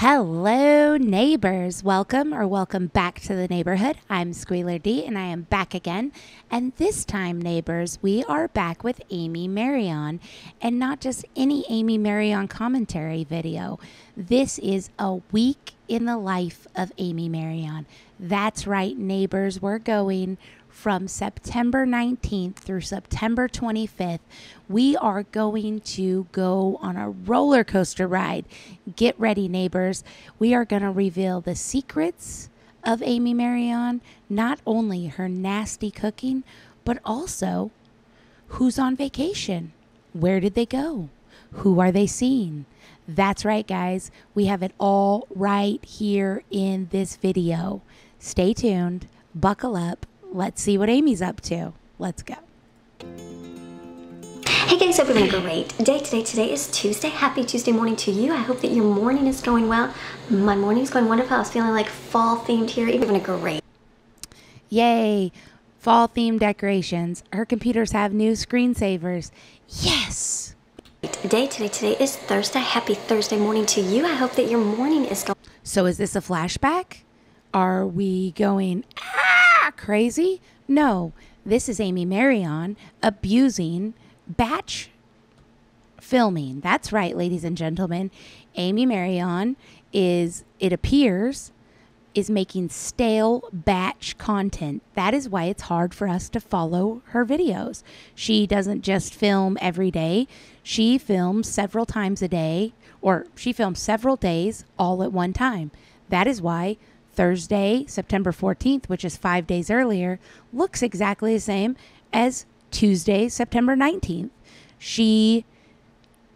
Hello, neighbors. Welcome or welcome back to the neighborhood. I'm Squealer D and I am back again. And this time, neighbors, we are back with Amy Maryon and not just any Amy Maryon commentary video. This is a week in the life of Amy Maryon. That's right, neighbors. We're going from September 19th through September 25th, we are going to go on a roller coaster ride. Get ready, neighbors. We are going to reveal the secrets of Amy Maryon, not only her nasty cooking, but also who's on vacation. Where did they go? Who are they seeing? That's right, guys. We have it all right here in this video. Stay tuned, buckle up, let's see what Amy's up to. Let's go. Hey guys, hope you're having a great day today. Today is Tuesday. Happy Tuesday morning to you. I hope that your morning is going well. My morning is going wonderful. I was feeling like fall themed here. Even a great. Yay! Fall themed decorations. Her computers have new screensavers. Yes! Day today. Today is Thursday. Happy Thursday morning to you. I hope that your morning is going. So is this a flashback? Are we going? Ah! Crazy? No, this is Amy Maryon abusing batch filming. That's right, ladies and gentlemen. Amy Maryon is, it appears, is making stale batch content. That is why it's hard for us to follow her videos. She doesn't just film every day, she films several times a day, or she films several days all at one time. That is why Thursday, September 14th, which is five days earlier, looks exactly the same as Tuesday, September 19th. She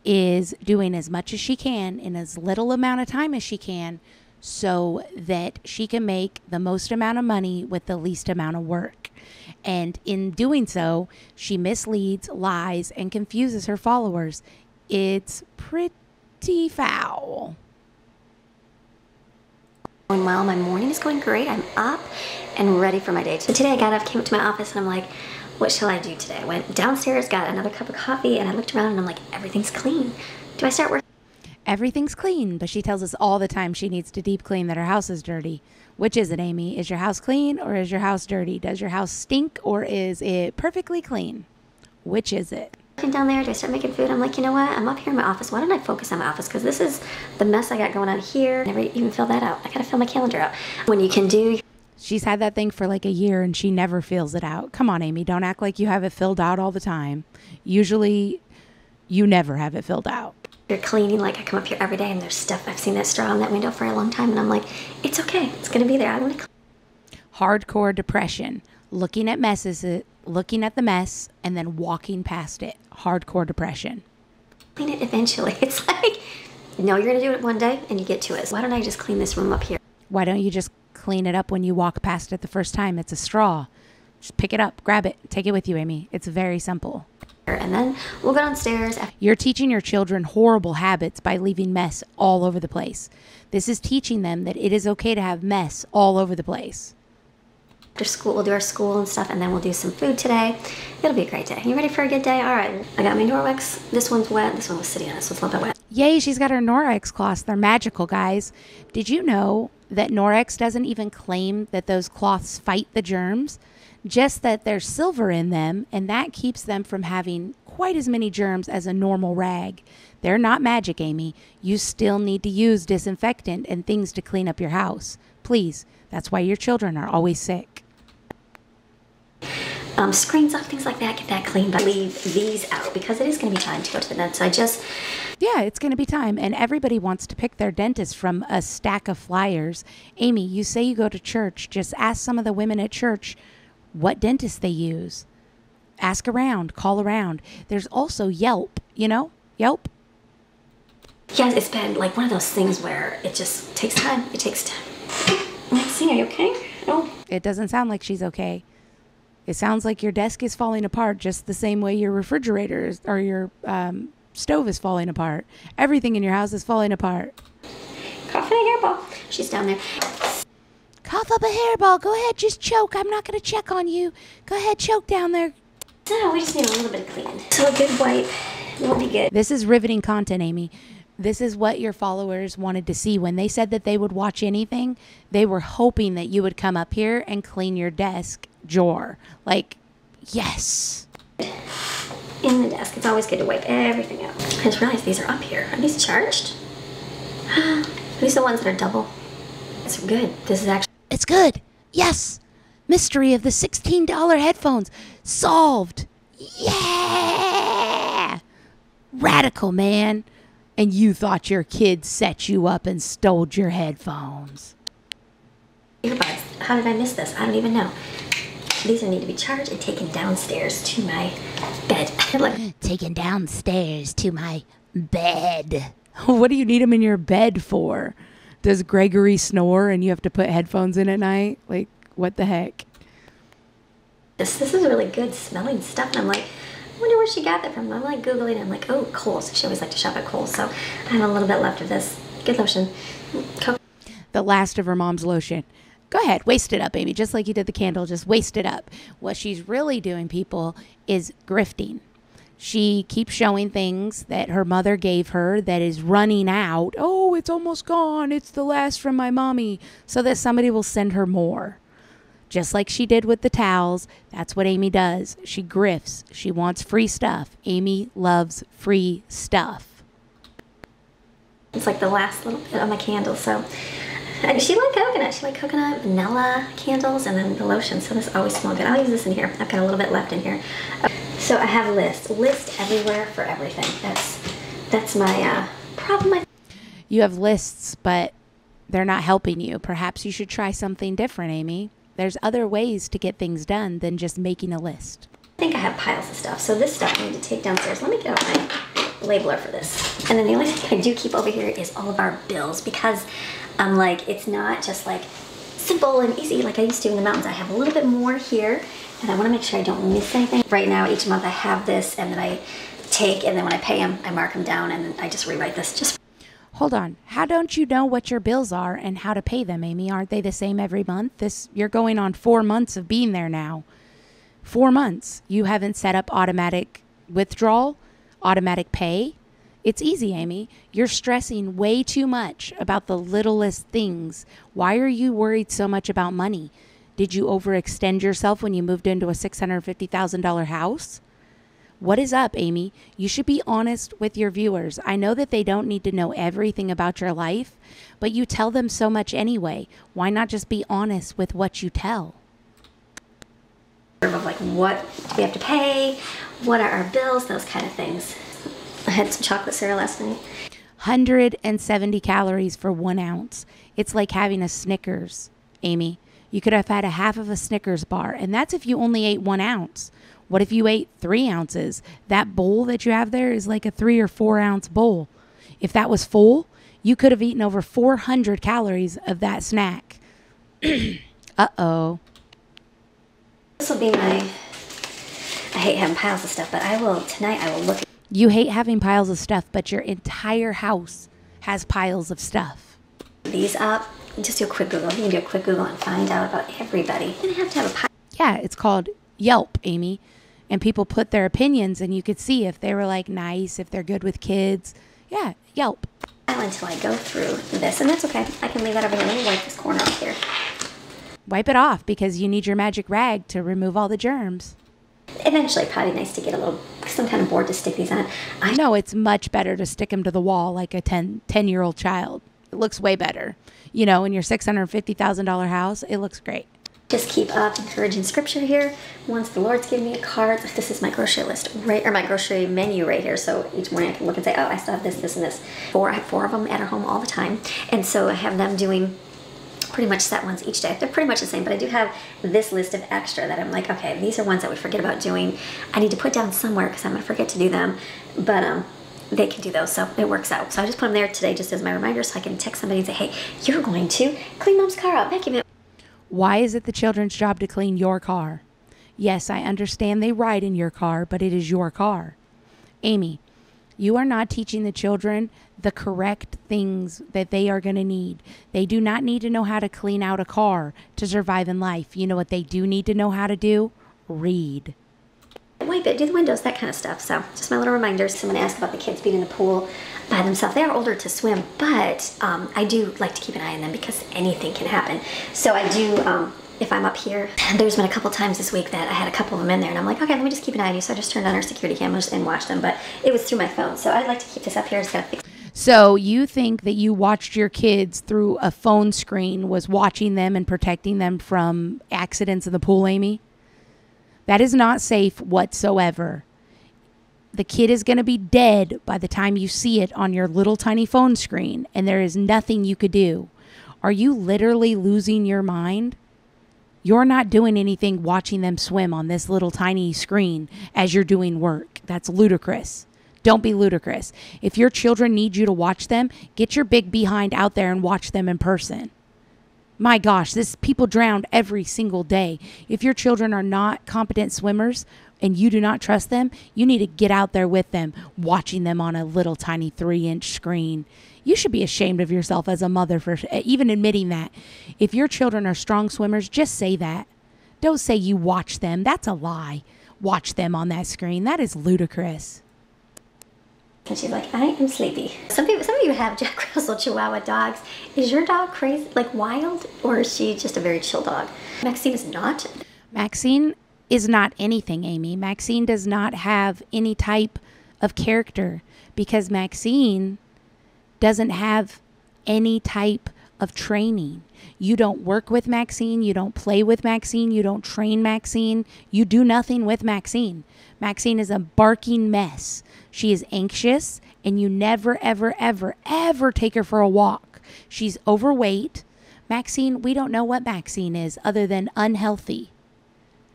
is doing as much as she can in as little amount of time as she can so that she can make the most amount of money with the least amount of work. And in doing so, she misleads, lies, and confuses her followers. It's pretty foul going well. My morning is going great. I'm up and ready for my day. So today I got up, came up to my office, and I'm like, what shall I do today? I went downstairs, got another cup of coffee, and I looked around and I'm like, everything's clean. Do I start working? Everything's clean, but she tells us all the time she needs to deep clean that her house is dirty. Which is it, Amy? Is your house clean or is your house dirty? Does your house stink or is it perfectly clean? Which is it? Down there? Do I start making food? I'm like, you know what? I'm up here in my office. Why don't I focus on my office? Because this is the mess I got going on here. Never even fill that out. I gotta fill my calendar out. When you can do She's had that thing for like a year and she never fills it out. Come on, Amy, don't act like you have it filled out all the time. Usually, you never have it filled out. You're cleaning, like I come up here every day and there's stuff. I've seen that straw on that window for a long time and I'm like, it's okay. It's gonna be there. I'm gonna. Hardcore depression, looking at messes, looking at the mess, and then walking past it. Hardcore depression. Clean it eventually. It's like, no, you're going to do it one day and you get to it. Why don't I just clean this room up here? Why don't you just clean it up when you walk past it the first time? It's a straw. Just pick it up, grab it, take it with you, Amy. It's very simple. And then we'll go downstairs. You're teaching your children horrible habits by leaving mess all over the place. This is teaching them that it is okay to have mess all over the place after school, we'll do our school and stuff, and then we'll do some food today. It'll be a great day. You ready for a good day? All right. I got my Norwex. This one's wet. This one was sitting on. This one's a little bit wet. Yay, she's got her Norwex cloths. They're magical, guys. Did you know that Norwex doesn't even claim that those cloths fight the germs? Just that there's silver in them, and that keeps them from having quite as many germs as a normal rag. They're not magic, Amy. You still need to use disinfectant and things to clean up your house. Please, that's why your children are always sick um, screens off, things like that, get that clean, but leave these out because it is going to be time to go to the dentist. I just. Yeah, it's going to be time. And everybody wants to pick their dentist from a stack of flyers. Amy, you say you go to church. Just ask some of the women at church what dentist they use. Ask around, call around. There's also Yelp, you know? Yelp. Yes, it's been like one of those things where it just takes time. It takes time. Maxine, are you okay? No. It doesn't sound like she's okay. It sounds like your desk is falling apart just the same way your refrigerator is, or your um, stove is falling apart. Everything in your house is falling apart. Cough in a hairball. She's down there. Cough up a hairball. Go ahead, just choke. I'm not going to check on you. Go ahead, choke down there. No, we just need a little bit of cleaning. So a good wipe will be good. This is riveting content, Amy. This is what your followers wanted to see. When they said that they would watch anything, they were hoping that you would come up here and clean your desk drawer. Like, yes. In the desk. It's always good to wipe everything out. I just realized these are up here. Are these charged? are these the ones that are double? It's good. This is actually. It's good. Yes. Mystery of the $16 headphones solved. Yeah. Radical, man. And you thought your kid set you up and stole your headphones. Earbuds. How did I miss this? I don't even know. These need to be charged and taken downstairs to my bed. taken downstairs to my bed. What do you need them in your bed for? Does Gregory snore and you have to put headphones in at night? Like, what the heck? This, this is really good smelling stuff. And I'm like, I wonder where she got that from. I'm like Googling. I'm like, oh, Kohl's. She always liked to shop at Kohl's. So I have a little bit left of this. Good lotion. Co- the last of her mom's lotion. Go ahead, waste it up, baby. Just like you did the candle, just waste it up. What she's really doing, people, is grifting. She keeps showing things that her mother gave her that is running out. Oh, it's almost gone. It's the last from my mommy. So that somebody will send her more. Just like she did with the towels, that's what Amy does. She grifts. She wants free stuff. Amy loves free stuff. It's like the last little bit of my candle, so and she liked coconut. She liked coconut, vanilla candles, and then the lotion. So this always smells good. I'll use this in here. I've got a little bit left in here. So I have a list. List everywhere for everything. That's that's my uh, problem. You have lists, but they're not helping you. Perhaps you should try something different, Amy. There's other ways to get things done than just making a list. I think I have piles of stuff. So this stuff I need to take downstairs. Let me get out my labeler for this. And then the only thing I do keep over here is all of our bills because I'm like, it's not just like simple and easy like I used to in the mountains. I have a little bit more here and I want to make sure I don't miss anything. Right now, each month I have this and then I take and then when I pay them, I mark them down and I just rewrite this just Hold on. How don't you know what your bills are and how to pay them, Amy? Aren't they the same every month? This you're going on 4 months of being there now. 4 months. You haven't set up automatic withdrawal, automatic pay. It's easy, Amy. You're stressing way too much about the littlest things. Why are you worried so much about money? Did you overextend yourself when you moved into a $650,000 house? What is up, Amy? You should be honest with your viewers. I know that they don't need to know everything about your life, but you tell them so much anyway. Why not just be honest with what you tell? Of like, what we have to pay? What are our bills? Those kind of things. I had some chocolate cereal last night. 170 calories for one ounce. It's like having a Snickers, Amy. You could have had a half of a Snickers bar, and that's if you only ate one ounce. What if you ate three ounces? That bowl that you have there is like a three or four ounce bowl. If that was full, you could have eaten over 400 calories of that snack. uh oh. This will be my. I hate having piles of stuff, but I will, tonight, I will look. You hate having piles of stuff, but your entire house has piles of stuff. These up. Just do a quick Google. You can do a quick Google and find out about everybody. You have to have a pile. Yeah, it's called Yelp, Amy and people put their opinions and you could see if they were like nice, if they're good with kids. Yeah, Yelp. Until I go through this, and that's okay. I can leave that over here. Let me wipe this corner off here. Wipe it off because you need your magic rag to remove all the germs. Eventually, probably nice to get a little, I'm kind of bored to stick these on. I know it's much better to stick them to the wall like a 10, 10 year old child. It looks way better. You know, in your $650,000 house, it looks great just keep up encouraging scripture here. Once the Lord's given me a card, this is my grocery list, right, or my grocery menu right here. So each morning I can look and say, oh, I still have this, this, and this. Four, I have four of them at our home all the time. And so I have them doing pretty much set ones each day. They're pretty much the same, but I do have this list of extra that I'm like, okay, these are ones I would forget about doing. I need to put down somewhere because I'm gonna forget to do them. But um, they can do those, so it works out. So I just put them there today just as my reminder so I can text somebody and say, hey, you're going to clean mom's car out, vacuum it. Why is it the children's job to clean your car? Yes, I understand they ride in your car, but it is your car. Amy, you are not teaching the children the correct things that they are going to need. They do not need to know how to clean out a car to survive in life. You know what they do need to know how to do? Read. Wipe it, do the windows, that kind of stuff. So just my little reminders. Someone asked about the kids being in the pool by themselves. They are older to swim, but um, I do like to keep an eye on them because anything can happen. So I do, um, if I'm up here, there's been a couple times this week that I had a couple of them in there and I'm like, okay, let me just keep an eye on you. So I just turned on our security cameras and watched them, but it was through my phone. So I'd like to keep this up here. Gotta fix So you think that you watched your kids through a phone screen was watching them and protecting them from accidents in the pool, Amy? That is not safe whatsoever. The kid is going to be dead by the time you see it on your little tiny phone screen, and there is nothing you could do. Are you literally losing your mind? You're not doing anything watching them swim on this little tiny screen as you're doing work. That's ludicrous. Don't be ludicrous. If your children need you to watch them, get your big behind out there and watch them in person. My gosh, this people drown every single day. If your children are not competent swimmers and you do not trust them, you need to get out there with them, watching them on a little tiny three inch screen. You should be ashamed of yourself as a mother for even admitting that. If your children are strong swimmers, just say that. Don't say you watch them. That's a lie. Watch them on that screen. That is ludicrous. And she's like, I am sleepy. Some people, some of you have Jack Russell Chihuahua dogs. Is your dog crazy, like wild, or is she just a very chill dog? Maxine is not. Maxine is not anything, Amy. Maxine does not have any type of character because Maxine doesn't have any type of training. You don't work with Maxine, you don't play with Maxine, you don't train Maxine, you do nothing with Maxine. Maxine is a barking mess. She is anxious, and you never, ever, ever, ever take her for a walk. She's overweight. Maxine, we don't know what Maxine is other than unhealthy.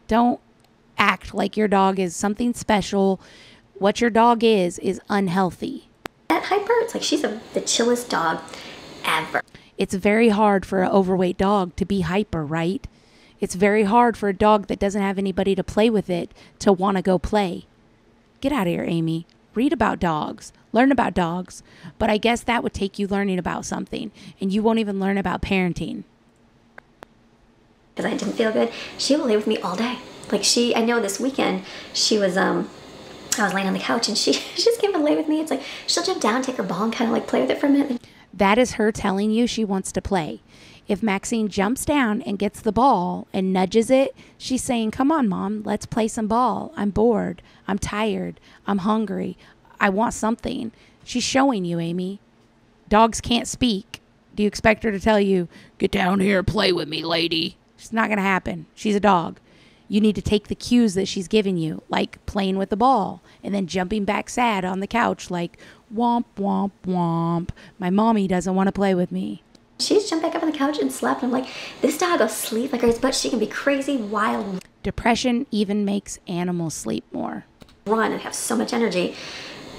Don't act like your dog is something special. What your dog is, is unhealthy. That hyper, it's like she's a, the chillest dog ever. It's very hard for an overweight dog to be hyper, right? It's very hard for a dog that doesn't have anybody to play with it to want to go play. Get out of here, Amy. Read about dogs, learn about dogs, but I guess that would take you learning about something, and you won't even learn about parenting. Because I didn't feel good. She will lay with me all day. Like she, I know this weekend she was um I was laying on the couch and she, she just came and lay with me. It's like she'll jump down, take her ball, and kind of like play with it for a minute. That is her telling you she wants to play. If Maxine jumps down and gets the ball and nudges it, she's saying, Come on, mom, let's play some ball. I'm bored. I'm tired. I'm hungry. I want something. She's showing you, Amy. Dogs can't speak. Do you expect her to tell you, Get down here, play with me, lady? It's not going to happen. She's a dog. You need to take the cues that she's giving you, like playing with the ball and then jumping back sad on the couch, like womp, womp, womp. My mommy doesn't want to play with me. She's jumped back up on the couch and slept. I'm like, this dog will sleep like crazy, but she can be crazy, wild, Depression even makes animals sleep more. run, and have so much energy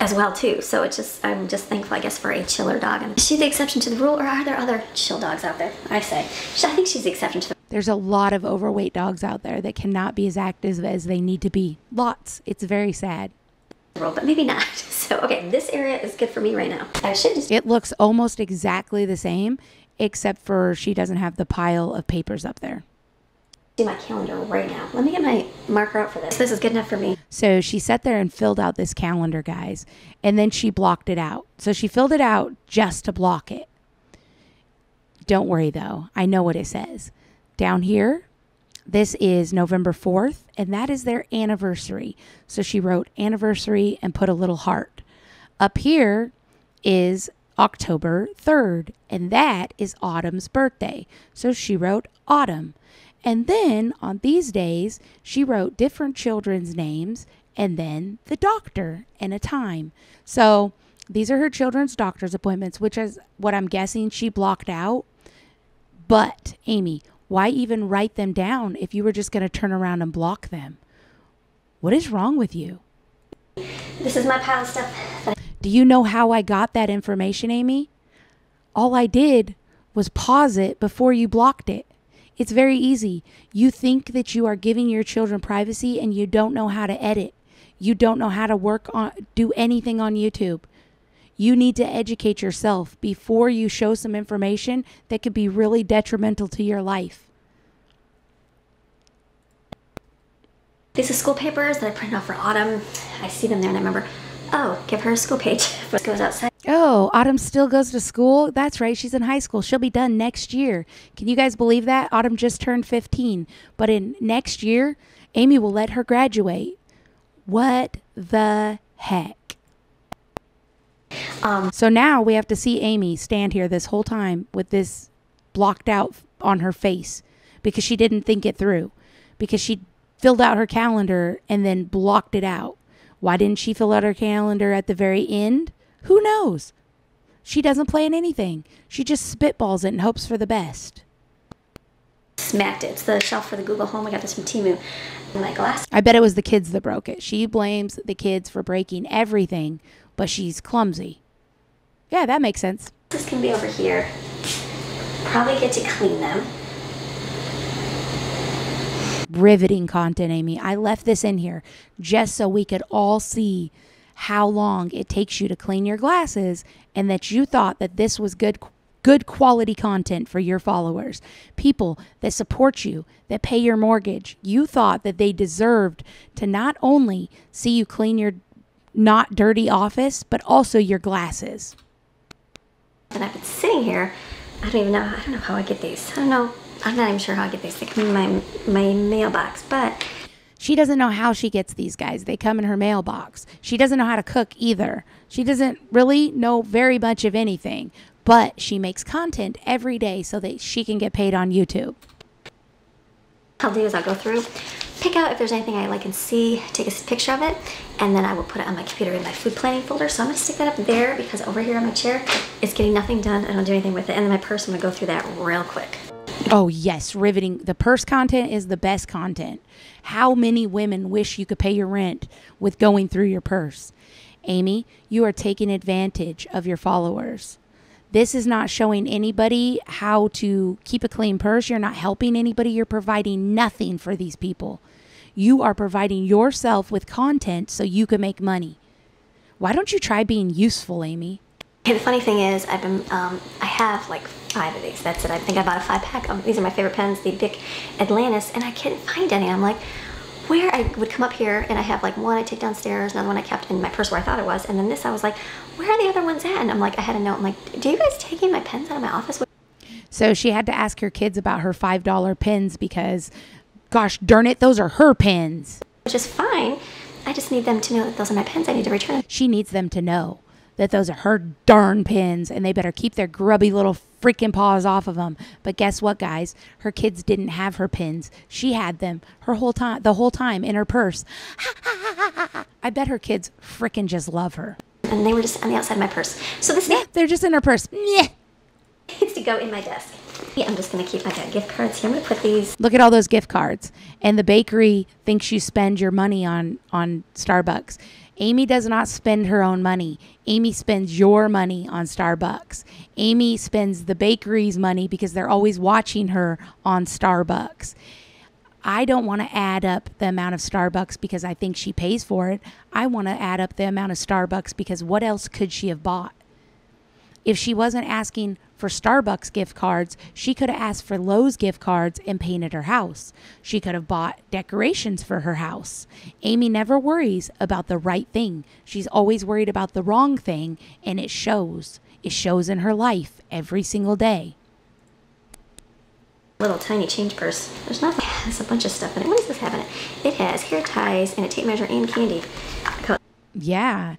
as well too. So it's just, I'm just thankful, I guess, for a chiller dog. And is she the exception to the rule, or are there other chill dogs out there? I say, I think she's the exception to the There's a lot of overweight dogs out there that cannot be as active as they need to be. Lots. It's very sad. but maybe not. So okay, this area is good for me right now. I should just It looks almost exactly the same, except for she doesn't have the pile of papers up there. do my calendar right now. Let me get my marker out for this. This is good enough for me. So she sat there and filled out this calendar, guys, and then she blocked it out. So she filled it out just to block it. Don't worry though, I know what it says. Down here, this is November 4th, and that is their anniversary. So she wrote anniversary and put a little heart. Up here is October 3rd, and that is Autumn's birthday. So she wrote Autumn. And then on these days, she wrote different children's names and then the doctor and a time. So these are her children's doctor's appointments, which is what I'm guessing she blocked out. But, Amy, why even write them down if you were just going to turn around and block them? What is wrong with you? This is my pile of stuff. Do you know how I got that information, Amy? All I did was pause it before you blocked it. It's very easy. You think that you are giving your children privacy and you don't know how to edit. You don't know how to work on do anything on YouTube. You need to educate yourself before you show some information that could be really detrimental to your life. These are school papers that I printed off for Autumn. I see them there and I remember, oh, give her a school page. Goes outside. Oh, Autumn still goes to school? That's right. She's in high school. She'll be done next year. Can you guys believe that? Autumn just turned 15. But in next year, Amy will let her graduate. What the heck? Um, So now we have to see Amy stand here this whole time with this blocked out on her face because she didn't think it through. Because she filled out her calendar and then blocked it out. Why didn't she fill out her calendar at the very end? Who knows? She doesn't plan anything. She just spitballs it and hopes for the best. smacked it. It's the shelf for the Google Home. I got this from Temu. My glass I bet it was the kids that broke it. She blames the kids for breaking everything, but she's clumsy. Yeah, that makes sense. This can be over here. Probably get to clean them. Riveting content, Amy. I left this in here just so we could all see how long it takes you to clean your glasses and that you thought that this was good good quality content for your followers. People that support you, that pay your mortgage. You thought that they deserved to not only see you clean your not dirty office, but also your glasses. And I've been sitting here. I don't even know. I don't know how I get these. I don't know. I'm not even sure how I get these. They come in my my mailbox, but She doesn't know how she gets these guys. They come in her mailbox. She doesn't know how to cook either. She doesn't really know very much of anything, but she makes content every day so that she can get paid on YouTube. I'll do is I'll go through, pick out if there's anything I like and see, take a picture of it, and then I will put it on my computer in my food planning folder. So I'm gonna stick that up there because over here on my chair, it's getting nothing done. I don't do anything with it. And then my purse, I'm gonna go through that real quick. Oh, yes, riveting. The purse content is the best content. How many women wish you could pay your rent with going through your purse? Amy, you are taking advantage of your followers. This is not showing anybody how to keep a clean purse. You're not helping anybody. You're providing nothing for these people. You are providing yourself with content so you can make money. Why don't you try being useful, Amy? Okay, the funny thing is, I've been, um, I have like five of these. That's it. I think I bought a five pack. Um, these are my favorite pens, the Bic Atlantis, and I couldn't find any. I'm like, where I would come up here and I have like one I take downstairs, another one I kept in my purse where I thought it was, and then this I was like, where are the other ones at? And I'm like, I had a note. I'm like, do you guys taking my pens out of my office? So she had to ask her kids about her $5 pins because, gosh darn it, those are her pins. Which is fine. I just need them to know that those are my pens. I need to return them. She needs them to know that those are her darn pins and they better keep their grubby little freaking paws off of them. But guess what, guys? Her kids didn't have her pins. She had them her whole time, the whole time in her purse. I bet her kids freaking just love her. And they were just on the outside of my purse. So this needs They're just in her purse. Meh. to go in my desk. Yeah, I'm just gonna keep my gift cards here. I'm gonna put these Look at all those gift cards. And the bakery thinks you spend your money on on Starbucks. Amy does not spend her own money. Amy spends your money on Starbucks. Amy spends the bakery's money because they're always watching her on Starbucks. I don't want to add up the amount of Starbucks because I think she pays for it. I want to add up the amount of Starbucks because what else could she have bought? If she wasn't asking for Starbucks gift cards, she could have asked for Lowe's gift cards and painted her house. She could have bought decorations for her house. Amy never worries about the right thing. She's always worried about the wrong thing, and it shows. It shows in her life every single day. little tiny change purse. There's nothing. There's a bunch of stuff in it. What does this have in it? It has hair ties and a tape measure and candy. Yeah,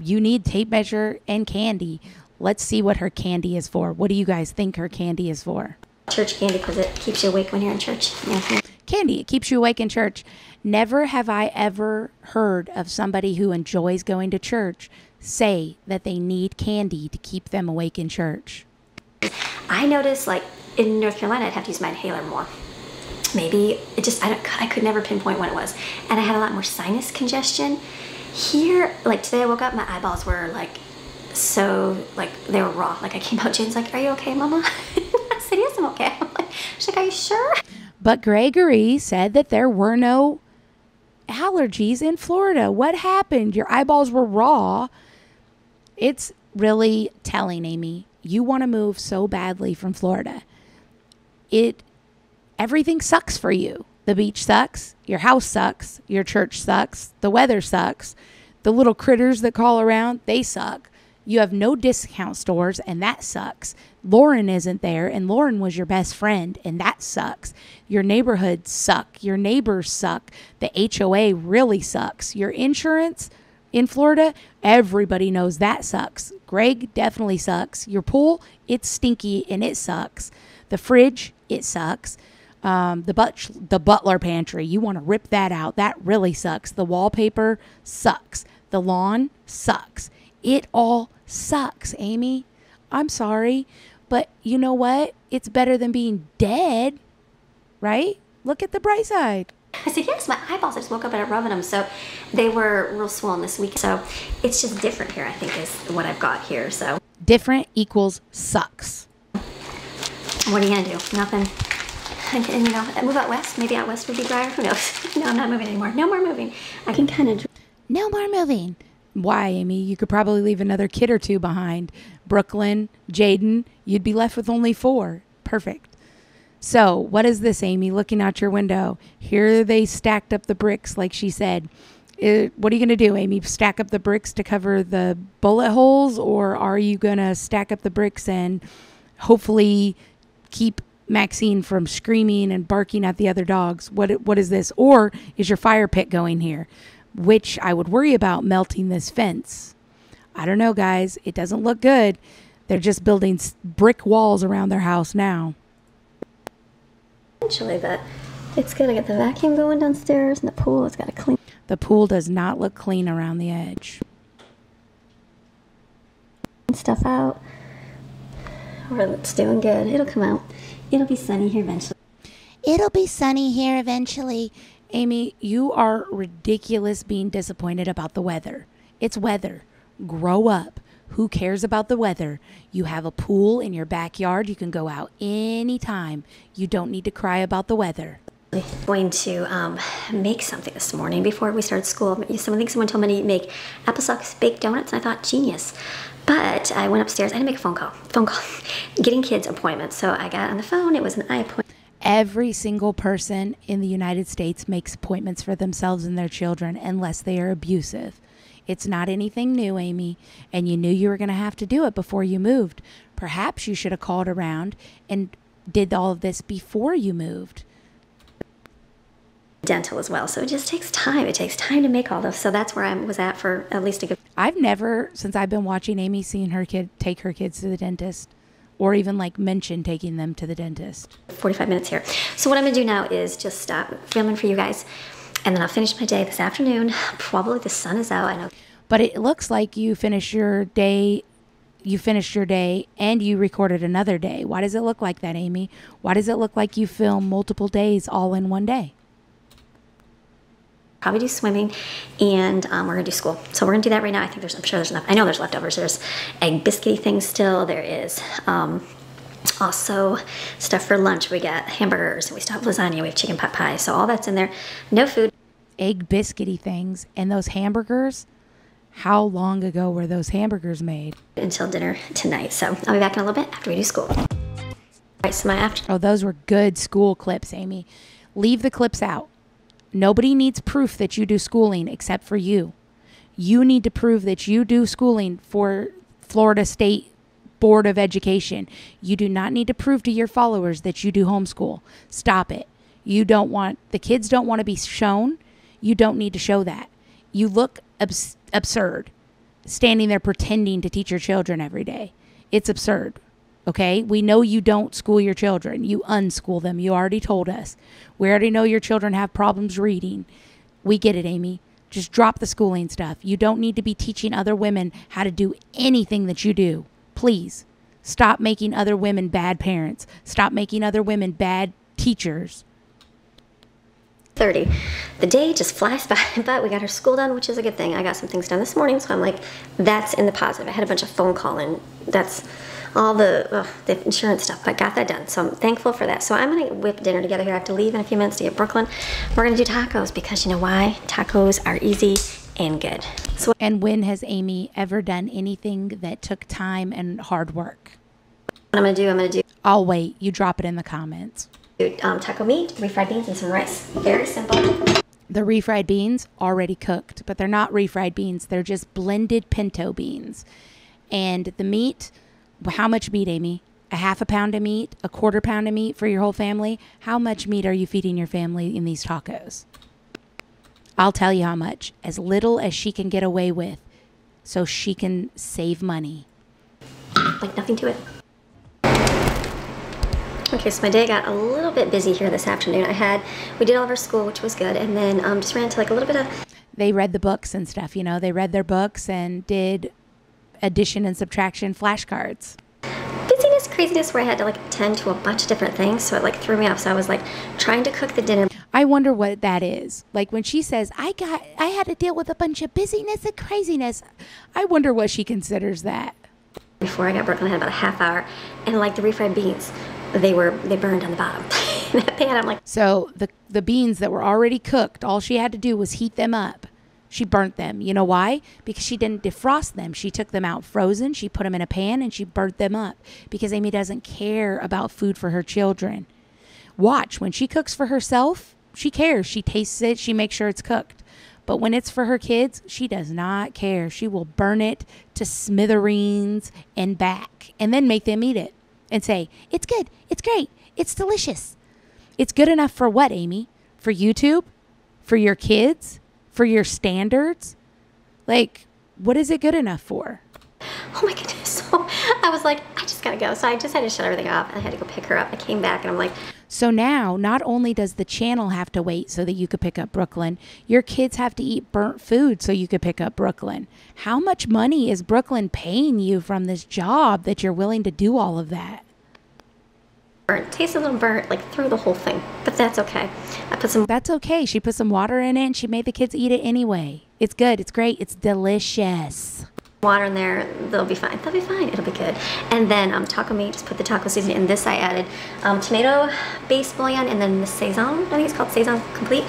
you need tape measure and candy. Let's see what her candy is for. What do you guys think her candy is for? Church candy because it keeps you awake when you're in church. Yeah. Candy, it keeps you awake in church. Never have I ever heard of somebody who enjoys going to church say that they need candy to keep them awake in church. I noticed like in North Carolina, I'd have to use my inhaler more. Maybe it just I don't God, I could never pinpoint when it was, and I had a lot more sinus congestion. Here, like today, I woke up, my eyeballs were like so like they were raw. Like I came out, Jane's like, "Are you okay, Mama?" I said, "Yes, I'm okay." I'm like, she's like, "Are you sure?" But Gregory said that there were no allergies in Florida. What happened? Your eyeballs were raw. It's really telling, Amy. You want to move so badly from Florida. It everything sucks for you. The beach sucks. Your house sucks. Your church sucks. The weather sucks. The little critters that call around, they suck. You have no discount stores, and that sucks. Lauren isn't there, and Lauren was your best friend, and that sucks. Your neighborhood suck. Your neighbors suck. The HOA really sucks. Your insurance in Florida, everybody knows that sucks. Greg definitely sucks. Your pool, it's stinky and it sucks. The fridge, it sucks. Um, the but the butler pantry, you want to rip that out. That really sucks. The wallpaper sucks. The lawn sucks. It all sucks, Amy. I'm sorry, but you know what? It's better than being dead, right? Look at the bright side. I said, yes, my eyeballs. I just woke up and I'm rubbing them. So they were real swollen this week. So it's just different here, I think, is what I've got here. So different equals sucks. What are you going to do? Nothing. And, and, you know, move out west. Maybe out west would be drier. Who knows? no, I'm not moving anymore. No more moving. I can kind of. No more moving. Why, Amy? You could probably leave another kid or two behind. Brooklyn, Jaden, you'd be left with only four. Perfect. So, what is this, Amy, looking out your window? Here they stacked up the bricks, like she said. It, what are you going to do, Amy? Stack up the bricks to cover the bullet holes, or are you going to stack up the bricks and hopefully keep Maxine from screaming and barking at the other dogs? What what is this? Or is your fire pit going here? Which I would worry about melting this fence. I don't know, guys. It doesn't look good. They're just building brick walls around their house now eventually, but it's gonna get the vacuum going downstairs and the pool has got to clean. The pool does not look clean around the edge. Stuff out. Or it's doing good. It'll come out. It'll be sunny here eventually. It'll be sunny here eventually. Amy, you are ridiculous being disappointed about the weather. It's weather. Grow up. Who cares about the weather? You have a pool in your backyard. You can go out anytime. You don't need to cry about the weather. Going to um, make something this morning before we started school. I think someone told me to make apple applesauce baked donuts, and I thought, genius. But I went upstairs. I had to make a phone call. Phone call. Getting kids appointments. So I got on the phone. It was an eye appointment. Every single person in the United States makes appointments for themselves and their children unless they are abusive. It's not anything new, Amy, and you knew you were going to have to do it before you moved. Perhaps you should have called around and did all of this before you moved. Dental as well, so it just takes time. It takes time to make all those. So that's where I was at for at least a good. I've never, since I've been watching Amy, seen her kid take her kids to the dentist, or even like mention taking them to the dentist. 45 minutes here. So what I'm gonna do now is just uh, stop filming for you guys and then I'll finish my day this afternoon. Probably the sun is out. I know. But it looks like you finished your day. You finished your day and you recorded another day. Why does it look like that, Amy? Why does it look like you film multiple days all in one day? Probably do swimming, and um, we're gonna do school. So we're gonna do that right now. I think there's. I'm sure there's enough. I know there's leftovers. There's egg biscuity things still. There is. Um, also, stuff for lunch. We got hamburgers, and we still have lasagna, we have chicken pot pie. So all that's in there. No food. Egg biscuity things and those hamburgers. How long ago were those hamburgers made? Until dinner tonight. So I'll be back in a little bit after we do school. All right, so my after. Oh, those were good school clips, Amy. Leave the clips out. Nobody needs proof that you do schooling except for you. You need to prove that you do schooling for Florida State Board of Education. You do not need to prove to your followers that you do homeschool. Stop it. You don't want, the kids don't want to be shown. You don't need to show that. You look abs- absurd standing there pretending to teach your children every day. It's absurd. Okay? We know you don't school your children. You unschool them. You already told us. We already know your children have problems reading. We get it, Amy. Just drop the schooling stuff. You don't need to be teaching other women how to do anything that you do. Please stop making other women bad parents. Stop making other women bad teachers. 30. The day just flies by, but we got our school done, which is a good thing. I got some things done this morning, so I'm like, that's in the positive. I had a bunch of phone calling. That's all the ugh, the insurance stuff, but got that done. So I'm thankful for that. So I'm gonna whip dinner together here. I have to leave in a few minutes to get Brooklyn. We're gonna do tacos because you know why? Tacos are easy and good. So and when has Amy ever done anything that took time and hard work? What I'm gonna do, I'm gonna do. I'll wait. You drop it in the comments. Um, taco meat, refried beans, and some rice. Very simple. The refried beans already cooked, but they're not refried beans. They're just blended pinto beans. And the meat, how much meat, Amy? A half a pound of meat, a quarter pound of meat for your whole family? How much meat are you feeding your family in these tacos? I'll tell you how much. As little as she can get away with so she can save money. Like nothing to it. Okay, so my day got a little bit busy here this afternoon. I had, we did all of our school, which was good, and then um, just ran into like a little bit of. They read the books and stuff, you know, they read their books and did addition and subtraction flashcards. Busyness, craziness, where I had to like attend to a bunch of different things, so it like threw me off. So I was like trying to cook the dinner. I wonder what that is. Like when she says, I got, I had to deal with a bunch of busyness and craziness. I wonder what she considers that. Before I got Brooklyn, I had about a half hour, and like the refried beans they were they burned on the bottom. that pan, I'm like. So the the beans that were already cooked, all she had to do was heat them up. She burnt them. You know why? Because she didn't defrost them. She took them out frozen. She put them in a pan and she burnt them up. Because Amy doesn't care about food for her children. Watch when she cooks for herself. She cares. She tastes it. She makes sure it's cooked. But when it's for her kids, she does not care. She will burn it to smithereens and back and then make them eat it and say, It's good, it's great, it's delicious. It's good enough for what, Amy? For YouTube? For your kids? For your standards? Like, what is it good enough for? Oh my goodness. So I was like, I just gotta go. So I just had to shut everything off. I had to go pick her up. I came back and I'm like, so now, not only does the channel have to wait so that you could pick up Brooklyn, your kids have to eat burnt food so you could pick up Brooklyn. How much money is Brooklyn paying you from this job that you're willing to do all of that? Burnt, tastes a little burnt, like through the whole thing, but that's okay. I put some. That's okay. She put some water in it and she made the kids eat it anyway. It's good. It's great. It's delicious water in there, they'll be fine. They'll be fine. It'll be good. And then um, taco meat, just put the taco seasoning in. This I added um, tomato base bouillon and then the Sazon. I think it's called Sazon Complete.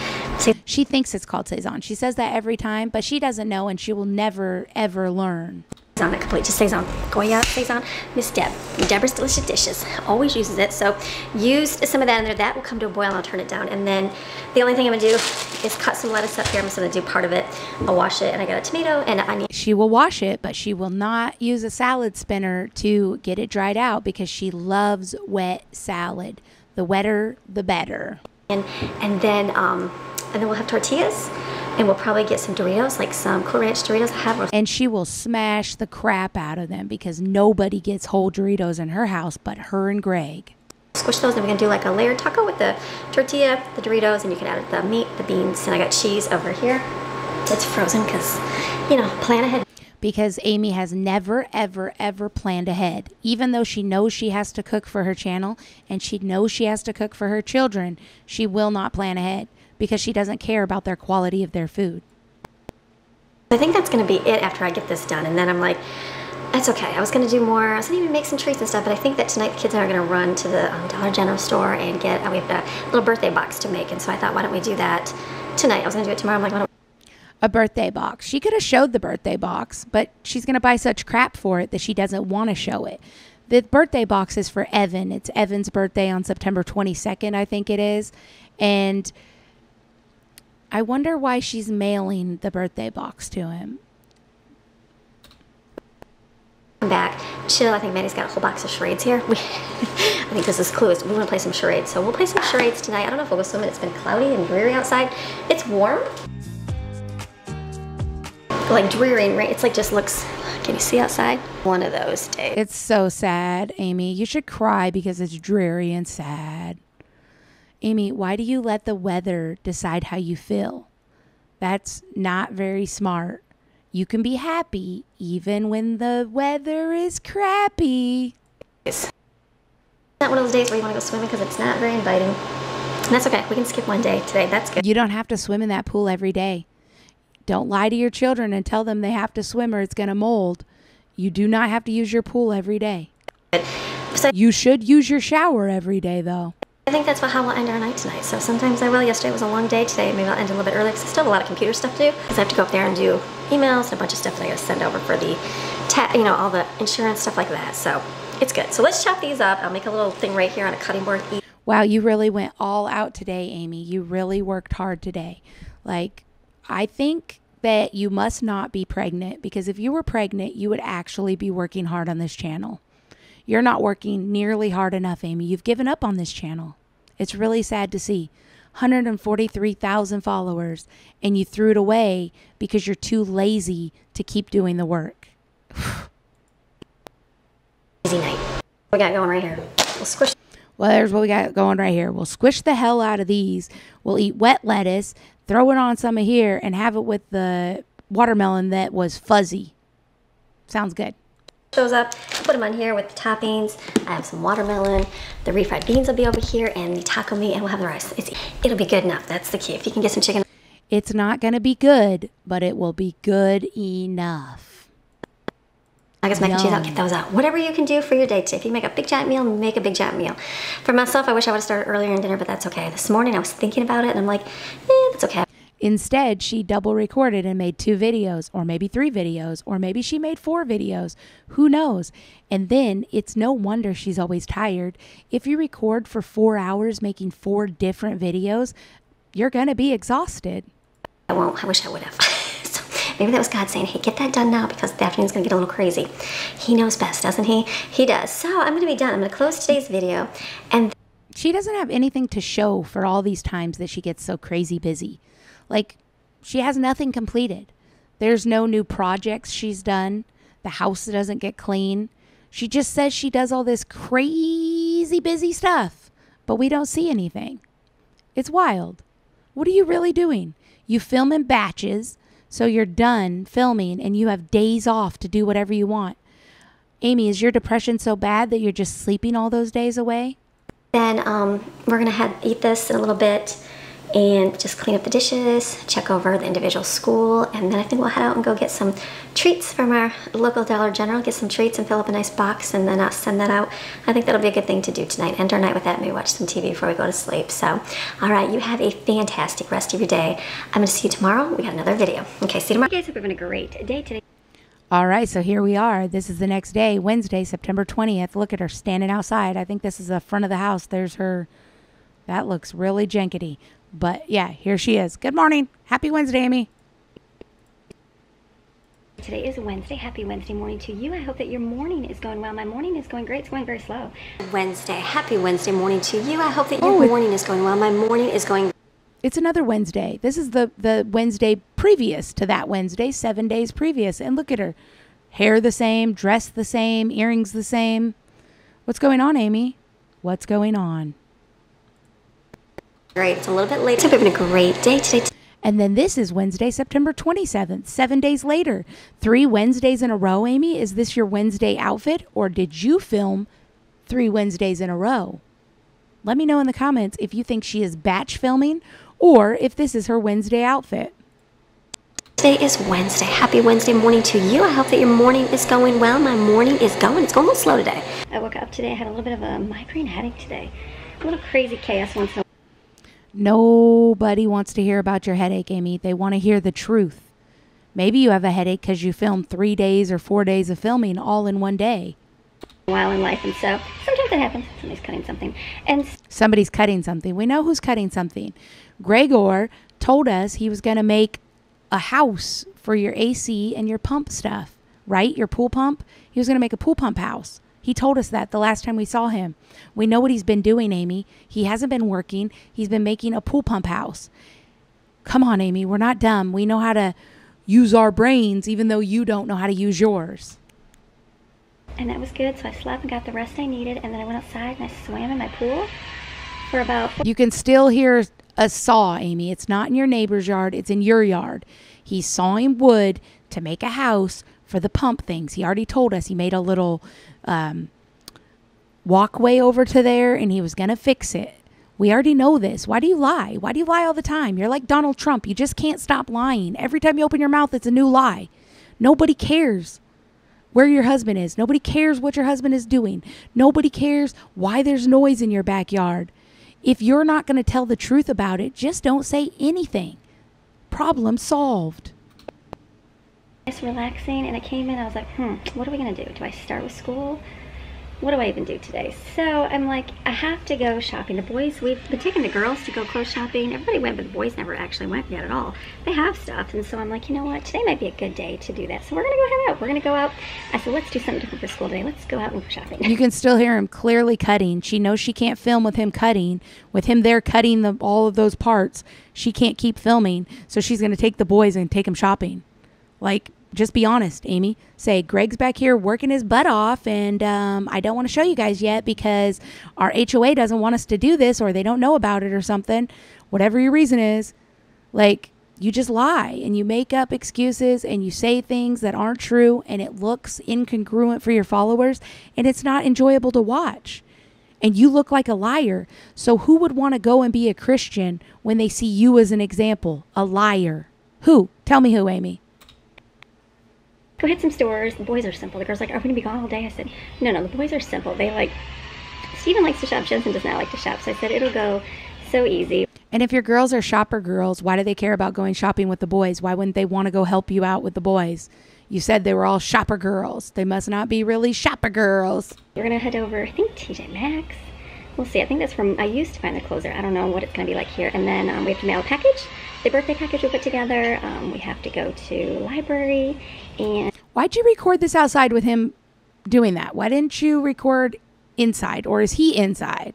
She thinks it's called Sazon. She says that every time, but she doesn't know and she will never, ever learn. On it complete, just Sazon. Goya Sazon, Miss Deb. Deborah's Delicious Dishes. Always uses it. So use some of that in there. That will come to a boil and I'll turn it down. And then the only thing I'm gonna do is cut some lettuce up here. I'm just gonna do part of it. I'll wash it and I got a tomato and I need. She will wash it, but she will not use a salad spinner to get it dried out because she loves wet salad. The wetter, the better. And, and then, um, and then we'll have tortillas and we'll probably get some Doritos, like some Cool Ranch Doritos. I have and she will smash the crap out of them because nobody gets whole Doritos in her house but her and Greg. Squish those, and we're gonna do like a layered taco with the tortilla, the Doritos, and you can add the meat, the beans, and I got cheese over here. It's frozen because, you know, plan ahead because Amy has never, ever, ever planned ahead. Even though she knows she has to cook for her channel and she knows she has to cook for her children, she will not plan ahead because she doesn't care about their quality of their food. I think that's going to be it after I get this done. And then I'm like, that's okay. I was going to do more. I was going to even make some treats and stuff, but I think that tonight the kids are going to run to the um, Dollar General store and get, uh, we have a little birthday box to make. And so I thought, why don't we do that tonight? I was going to do it tomorrow. I'm like, why don't a birthday box. She could have showed the birthday box, but she's going to buy such crap for it that she doesn't want to show it. The birthday box is for Evan. It's Evan's birthday on September 22nd, I think it is. And I wonder why she's mailing the birthday box to him. Back, chill. I think Maddie's got a whole box of charades here. We, I think this is clues. We want to play some charades, so we'll play some charades tonight. I don't know if we'll go swimming. It's been cloudy and dreary outside. It's warm, like dreary and rain. It's like just looks. Can you see outside? One of those days. It's so sad, Amy. You should cry because it's dreary and sad. Amy, why do you let the weather decide how you feel? That's not very smart. You can be happy even when the weather is crappy. It's not one of those days where you want to go swimming because it's not very inviting. And that's okay. We can skip one day today. That's good. You don't have to swim in that pool every day. Don't lie to your children and tell them they have to swim or it's going to mold. You do not have to use your pool every day. So you should use your shower every day, though. I think that's how we'll end our night tonight. So sometimes I will. Yesterday was a long day. Today maybe I'll end a little bit early because I still have a lot of computer stuff to do. Because I have to go up there and do emails and a bunch of stuff that I got to send over for the, you know, all the insurance stuff like that. So it's good. So let's chop these up. I'll make a little thing right here on a cutting board. Wow, you really went all out today, Amy. You really worked hard today. Like, I think that you must not be pregnant because if you were pregnant, you would actually be working hard on this channel. You're not working nearly hard enough, Amy. You've given up on this channel. It's really sad to see. 143,000 followers and you threw it away because you're too lazy to keep doing the work. Easy night. We got going right here. We'll squish. Well, there's what we got going right here. We'll squish the hell out of these. We'll eat wet lettuce, throw it on some of here, and have it with the watermelon that was fuzzy. Sounds good those up, put them on here with the toppings. I have some watermelon, the refried beans will be over here, and the taco meat, and we'll have the rice. It's, it'll be good enough. That's the key. If you can get some chicken. It's not going to be good, but it will be good enough. I guess mac and cheese, I'll get those out. Whatever you can do for your day today. If you make a big giant meal, make a big giant meal. For myself, I wish I would have started earlier in dinner, but that's okay. This morning I was thinking about it and I'm like, eh, that's okay. Instead, she double recorded and made two videos, or maybe three videos, or maybe she made four videos. Who knows? And then it's no wonder she's always tired. If you record for four hours making four different videos, you're going to be exhausted. I won't. I wish I would have. so maybe that was God saying, hey, get that done now because the afternoon's going to get a little crazy. He knows best, doesn't he? He does. So I'm going to be done. I'm going to close today's video. And she doesn't have anything to show for all these times that she gets so crazy busy. Like, she has nothing completed. There's no new projects she's done. The house doesn't get clean. She just says she does all this crazy busy stuff, but we don't see anything. It's wild. What are you really doing? You film in batches, so you're done filming and you have days off to do whatever you want. Amy, is your depression so bad that you're just sleeping all those days away? Then um, we're going to eat this in a little bit and just clean up the dishes, check over the individual school, and then I think we'll head out and go get some treats from our local Dollar General, get some treats and fill up a nice box and then I'll send that out. I think that'll be a good thing to do tonight. End our night with that, maybe watch some TV before we go to sleep. So, all right, you have a fantastic rest of your day. I'm gonna see you tomorrow. We got another video. Okay, see you tomorrow. You guys, hope you're having a great day today. All right, so here we are. This is the next day, Wednesday, September 20th. Look at her standing outside. I think this is the front of the house. There's her. That looks really jankety. But yeah, here she is. Good morning. Happy Wednesday, Amy. Today is Wednesday. Happy Wednesday morning to you. I hope that your morning is going well. My morning is going great. It's going very slow. Wednesday. Happy Wednesday morning to you. I hope that your oh, morning is going well. My morning is going it's another Wednesday. This is the the Wednesday previous to that Wednesday, 7 days previous. And look at her. Hair the same, dress the same, earrings the same. What's going on, Amy? What's going on? Great. It's a little bit late. You're having a great day today. And then this is Wednesday, September 27th, seven days later. Three Wednesdays in a row, Amy. Is this your Wednesday outfit, or did you film three Wednesdays in a row? Let me know in the comments if you think she is batch filming or if this is her Wednesday outfit. Today is Wednesday. Happy Wednesday morning to you. I hope that your morning is going well. My morning is going. It's going a little slow today. I woke up today. I had a little bit of a migraine headache today. A little crazy chaos once in a Nobody wants to hear about your headache, Amy. They want to hear the truth. Maybe you have a headache because you filmed three days or four days of filming all in one day. While in life, and so sometimes it happens. Somebody's cutting something, and somebody's cutting something. We know who's cutting something. Gregor told us he was going to make a house for your AC and your pump stuff, right? Your pool pump. He was going to make a pool pump house. He told us that the last time we saw him. We know what he's been doing, Amy. He hasn't been working, he's been making a pool pump house. Come on, Amy, we're not dumb. We know how to use our brains, even though you don't know how to use yours. And that was good. So I slept and got the rest I needed. And then I went outside and I swam in my pool for about. You can still hear a saw, Amy. It's not in your neighbor's yard, it's in your yard. He's sawing wood to make a house for the pump things. He already told us he made a little um, walkway over to there and he was going to fix it. We already know this. Why do you lie? Why do you lie all the time? You're like Donald Trump. You just can't stop lying. Every time you open your mouth, it's a new lie. Nobody cares where your husband is. Nobody cares what your husband is doing. Nobody cares why there's noise in your backyard. If you're not going to tell the truth about it, just don't say anything. Problem solved. It's relaxing, and I came in. I was like, hmm, what are we gonna do? Do I start with school? what do I even do today? So I'm like, I have to go shopping. The boys, we've been taking the girls to go clothes shopping. Everybody went, but the boys never actually went yet at all. They have stuff. And so I'm like, you know what? Today might be a good day to do that. So we're to go head out. We're to go out. I said, let's do something different for school today. Let's go out and go shopping. You can still hear him clearly cutting. She knows she can't film with him cutting. With him there cutting the, all of those parts, she can't keep filming. So she's to take the boys and take them shopping. Like, just be honest, Amy. Say, Greg's back here working his butt off, and um, I don't want to show you guys yet because our HOA doesn't want us to do this or they don't know about it or something. Whatever your reason is, like, you just lie and you make up excuses and you say things that aren't true and it looks incongruent for your followers and it's not enjoyable to watch. And you look like a liar. So, who would want to go and be a Christian when they see you as an example? A liar. Who? Tell me who, Amy go hit some stores. The boys are simple. The girl's like, are we going to be gone all day? I said, no, no, the boys are simple. They like, Steven likes to shop. Jensen does not like to shop. So I said, it'll go so easy. And if your girls are shopper girls, why do they care about going shopping with the boys? Why wouldn't they want to go help you out with the boys? You said they were all shopper girls. They must not be really shopper girls. We're going to head over, I think, TJ Maxx. We'll see. I think that's from, I used to find the closer. I don't know what it's going to be like here. And then um, we have to mail a package. The birthday package we put together. Um, we have to go to library and Why'd you record this outside with him doing that? Why didn't you record inside? Or is he inside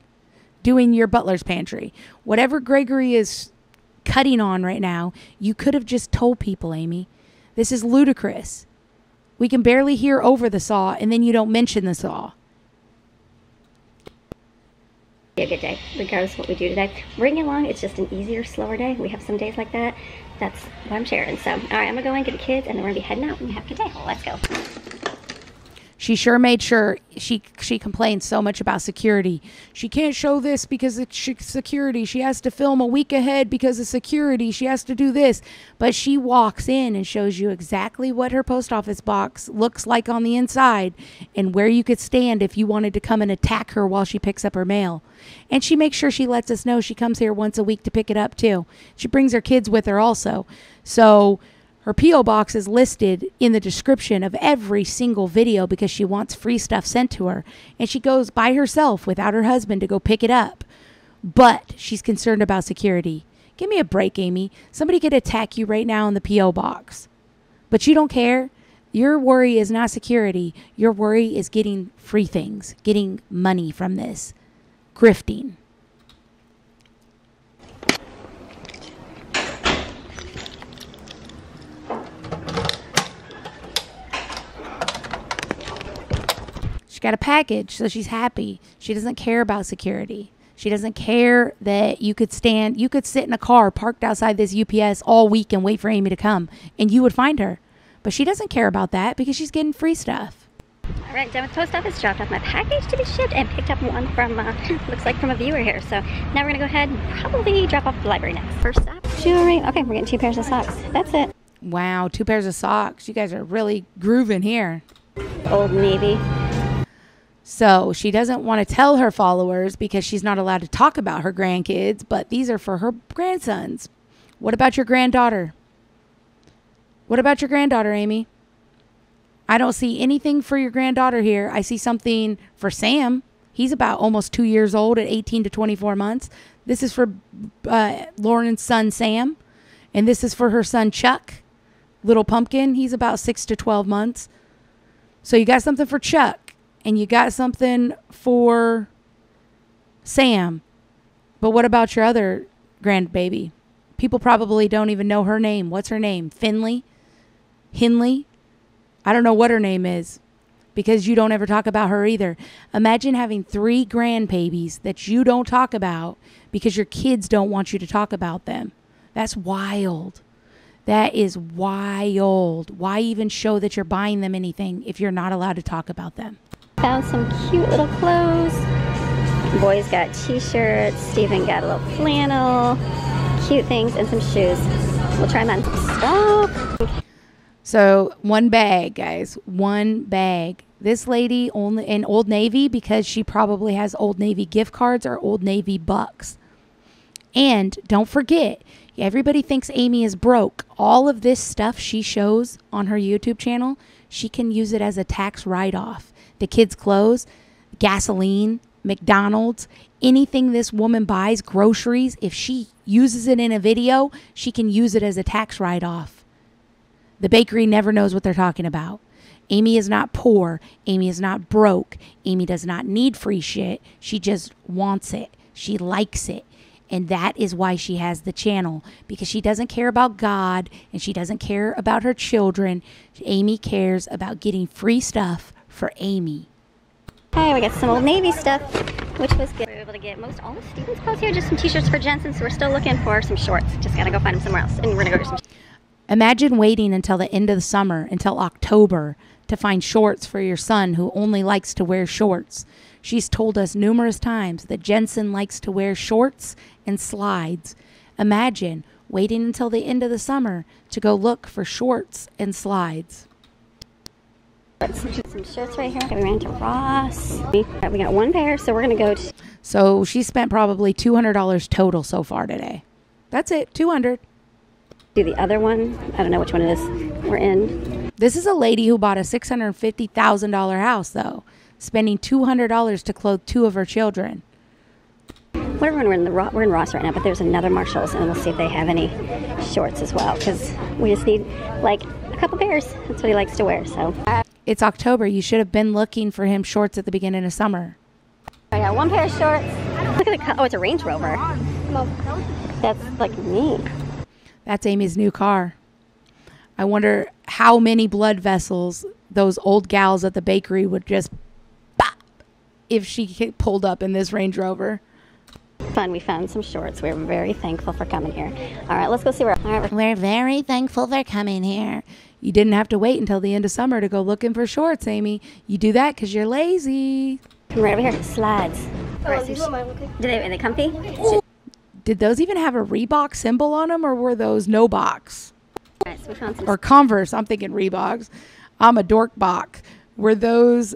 doing your butler's pantry? Whatever Gregory is cutting on right now, you could have just told people, Amy. This is ludicrous. We can barely hear over the saw, and then you don't mention the saw. Be a good day, regardless of what we do today. Bring along. It's just an easier, slower day. We have some days like that that's what I'm sharing. So, all right, I'm gonna go and get the kids, and then we're gonna be heading out and have a good day. Let's go. She sure made sure she she complains so much about security. She can't show this because of security. She has to film a week ahead because of security. She has to do this. But she walks in and shows you exactly what her post office box looks like on the inside and where you could stand if you wanted to come and attack her while she picks up her mail. And she makes sure she lets us know she comes here once a week to pick it up too. She brings her kids with her also. So her P.O. box is listed in the description of every single video because she wants free stuff sent to her. And she goes by herself without her husband to go pick it up. But she's concerned about security. Give me a break, Amy. Somebody could attack you right now in the P.O. box. But you don't care. Your worry is not security. Your worry is getting free things, getting money from this, grifting. She got a package, so she's happy. She doesn't care about security. She doesn't care that you could stand, you could sit in a car parked outside this UPS all week and wait for Amy to come, and you would find her. But she doesn't care about that because she's getting free stuff. All right, done with post office, dropped off my package to be shipped, and picked up one from, uh, looks like from a viewer here. So now we're gonna go ahead and probably drop off the library next. First stop, jewelry. Okay, we're getting two pairs of socks. That's it. Wow, two pairs of socks. You guys are really grooving here. Old Navy. So she doesn't want to tell her followers because she's not allowed to talk about her grandkids, but these are for her grandsons. What about your granddaughter? What about your granddaughter, Amy? I don't see anything for your granddaughter here. I see something for Sam. He's about almost two years old at 18 to 24 months. This is for uh, Lauren's son, Sam. And this is for her son, Chuck, little pumpkin. He's about six to 12 months. So you got something for Chuck and you got something for Sam. But what about your other grandbaby? People probably don't even know her name. What's her name? Finley? Hinley? I don't know what her name is because you don't ever talk about her either. Imagine having three grandbabies that you don't talk about because your kids don't want you to talk about them. That's wild. That is wild. Why even show that you're buying them anything if you're not allowed to talk about them? Found some cute little clothes. Boys got t-shirts. Steven got a little flannel. Cute things and some shoes. We'll try them on. Stop. So one bag, guys. One bag. This lady only in Old Navy because she probably has Old Navy gift cards or Old Navy bucks. And don't forget, everybody thinks Amy is broke. All of this stuff she shows on her YouTube channel, she can use it as a tax write off the kids' clothes, gasoline, McDonald's, anything this woman buys, groceries, if she uses it in a video, she can use it as a tax write off. The bakery never knows what they're talking about. Amy is not poor. Amy is not broke. Amy does not need free shit. She just wants it. She likes it. And that is why she has the channel because she doesn't care about God and she doesn't care about her children. Amy cares about getting free stuff for Amy. Hey, we got some Old Navy stuff, which was good. We were able to get most all of Steven's clothes here, just some t-shirts for Jensen, so we're still looking for some shorts. Just gotta go find them somewhere else, and we're gonna go to some Imagine waiting until the end of the summer, until October, to find shorts for your son who only likes to wear shorts. She's told us numerous times that Jensen likes to wear shorts and slides. Imagine waiting until the end of the summer to go look for shorts and slides. Some shirts right here. We ran to Ross. We got one pair, so we're gonna go to So she spent probably $200 total so far today. That's it, 200. do the other one. I don't know which one it is. We're in. This is a lady who bought a $650,000 house though, spending $200 to clothe two of her children. We're in, we're in the we're in Ross right now, but there's another Marshalls, and we'll see if they have any shorts as well, because we just need like couple pairs. That's what he likes to wear. So It's October. You should have been looking for him shorts at the beginning of summer. I got one pair of shorts. Look at the co- oh, it's a Range Rover. That's like me. That's Amy's new car. I wonder how many blood vessels those old gals at the bakery would just bop if she pulled up in this Range Rover. Fun. We found some shorts. We're very thankful for coming here. All right, let's go see where. All right, We're very thankful for coming here. You didn't have to wait until the end of summer to go looking for shorts, Amy. You do that because you're lazy. we're right over here. Slides. All right, so do they are they comfy? Did those even have a Reebok symbol on them, or were those no box? All right, so we found some. or Converse. I'm thinking Reeboks. I'm a dork box. Were those?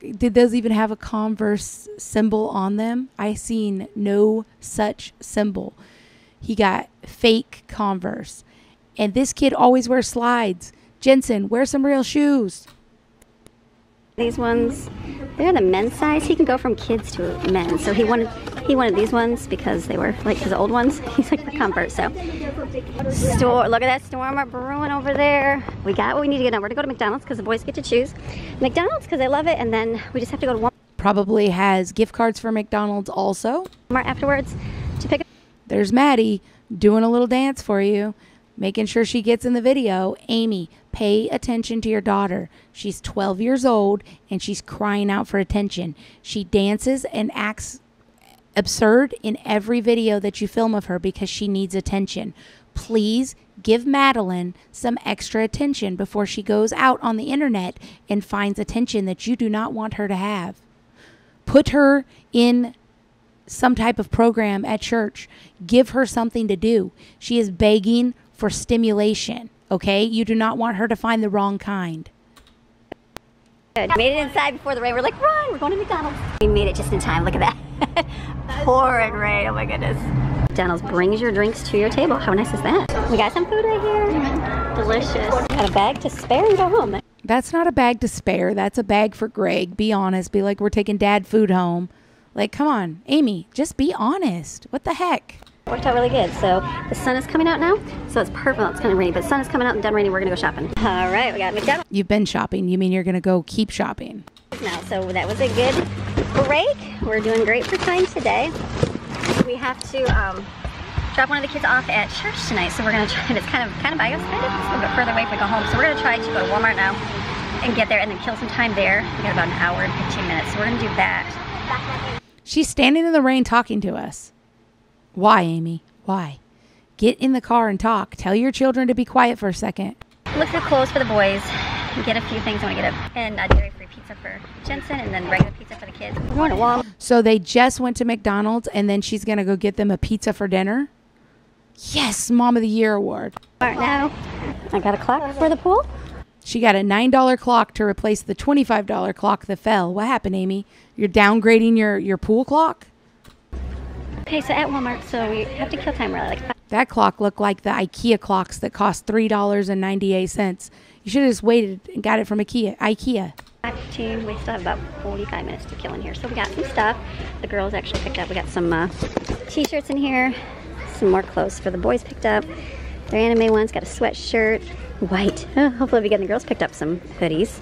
Did those even have a Converse symbol on them? I seen no such symbol. He got fake Converse, and this kid always wears slides. Jensen, wear some real shoes. These ones, they're the men's size. He can go from kids to men. So he wanted he wanted these ones because they were like his old ones. He's like for comfort. So store, look at that storm are brewing over there. We got what we need to get done. We're gonna go to McDonald's because the boys get to choose. McDonald's because they love it, and then we just have to go to Probably has gift cards for McDonald's also. Walmart afterwards to pick up. There's Maddie doing a little dance for you, making sure she gets in the video. Amy, pay attention to your daughter. She's 12 years old and she's crying out for attention. She dances and acts absurd in every video that you film of her because she needs attention. Please give Madeline some extra attention before she goes out on the internet and finds attention that you do not want her to have. Put her in some type of program at church. Give her something to do. She is begging for stimulation. Okay? You do not want her to find the wrong kind. Good. Made it inside before the rain. We're like, run! We're going to McDonald's. We made it just in time. Look at that. Pouring rain. Oh my goodness. McDonald's brings your drinks to your table. How nice is that? We got some food right here. Mm-hmm. Delicious. Got a bag to spare and go home. That's not a bag to spare. That's a bag for Greg. Be honest. Be like, we're taking dad food home. Like, come on, Amy, just be honest. What the heck? Worked out really good. So the sun is coming out now. So it's perfect. Well, it's kind of rainy, but the sun is coming out and done raining. We're gonna go shopping. All right, we got McDonald's You've been shopping. You mean you're going to go keep shopping? now. So that was a good break. We're doing great for time today. We have to um, drop one of the kids off at church tonight. So we're gonna try. It's kind of kind of by us, kind of it's a little bit further away if we go home. So we're gonna try to go to Walmart now and get there and then kill some time there. We got about an hour and 15 minutes. So we're gonna do that. She's standing in the rain talking to us. Why, Amy? Why? Get in the car and talk. Tell your children to be quiet for a second. Look for clothes for the boys. Get a few things. I want to get a and a dairy-free pizza for Jensen, and then regular pizza for the kids. We're going to Walmart. So they just went to McDonald's and then she's going to go get them a pizza for dinner. Yes, Mom of the Year award. now. I got a clock for the pool. She got a $9 clock to replace the $25 clock that fell. What happened, Amy? You're downgrading your, your pool clock? Okay, so at Walmart, so we have to kill time really like That clock looked like the IKEA clocks that cost $3.98. You should have just waited and got it from IKEA. IKEA. Team, we still have about 45 minutes to kill in here. So we got some stuff. The girls actually picked up. We got some uh, t-shirts in here, some more clothes for the boys picked up. Their anime ones got a sweatshirt, white. Oh, hopefully we get the girls picked up some hoodies.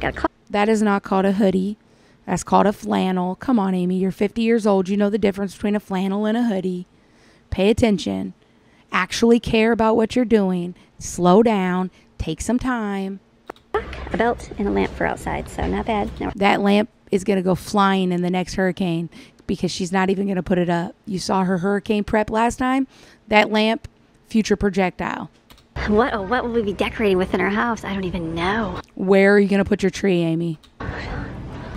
Got a. That is not called a hoodie. That's called a flannel. Come on, Amy. You're 50 years old. You know the difference between a flannel and a hoodie. Pay attention. Actually care about what you're doing. Slow down. Take some time. a belt and a lamp for outside, so not bad. No. That lamp is going to go flying in the next hurricane because she's not even going to put it up. You saw her hurricane prep last time. That lamp, future projectile. What oh, what will we be decorating within our house? I don't even know. Where are you going to put your tree, Amy?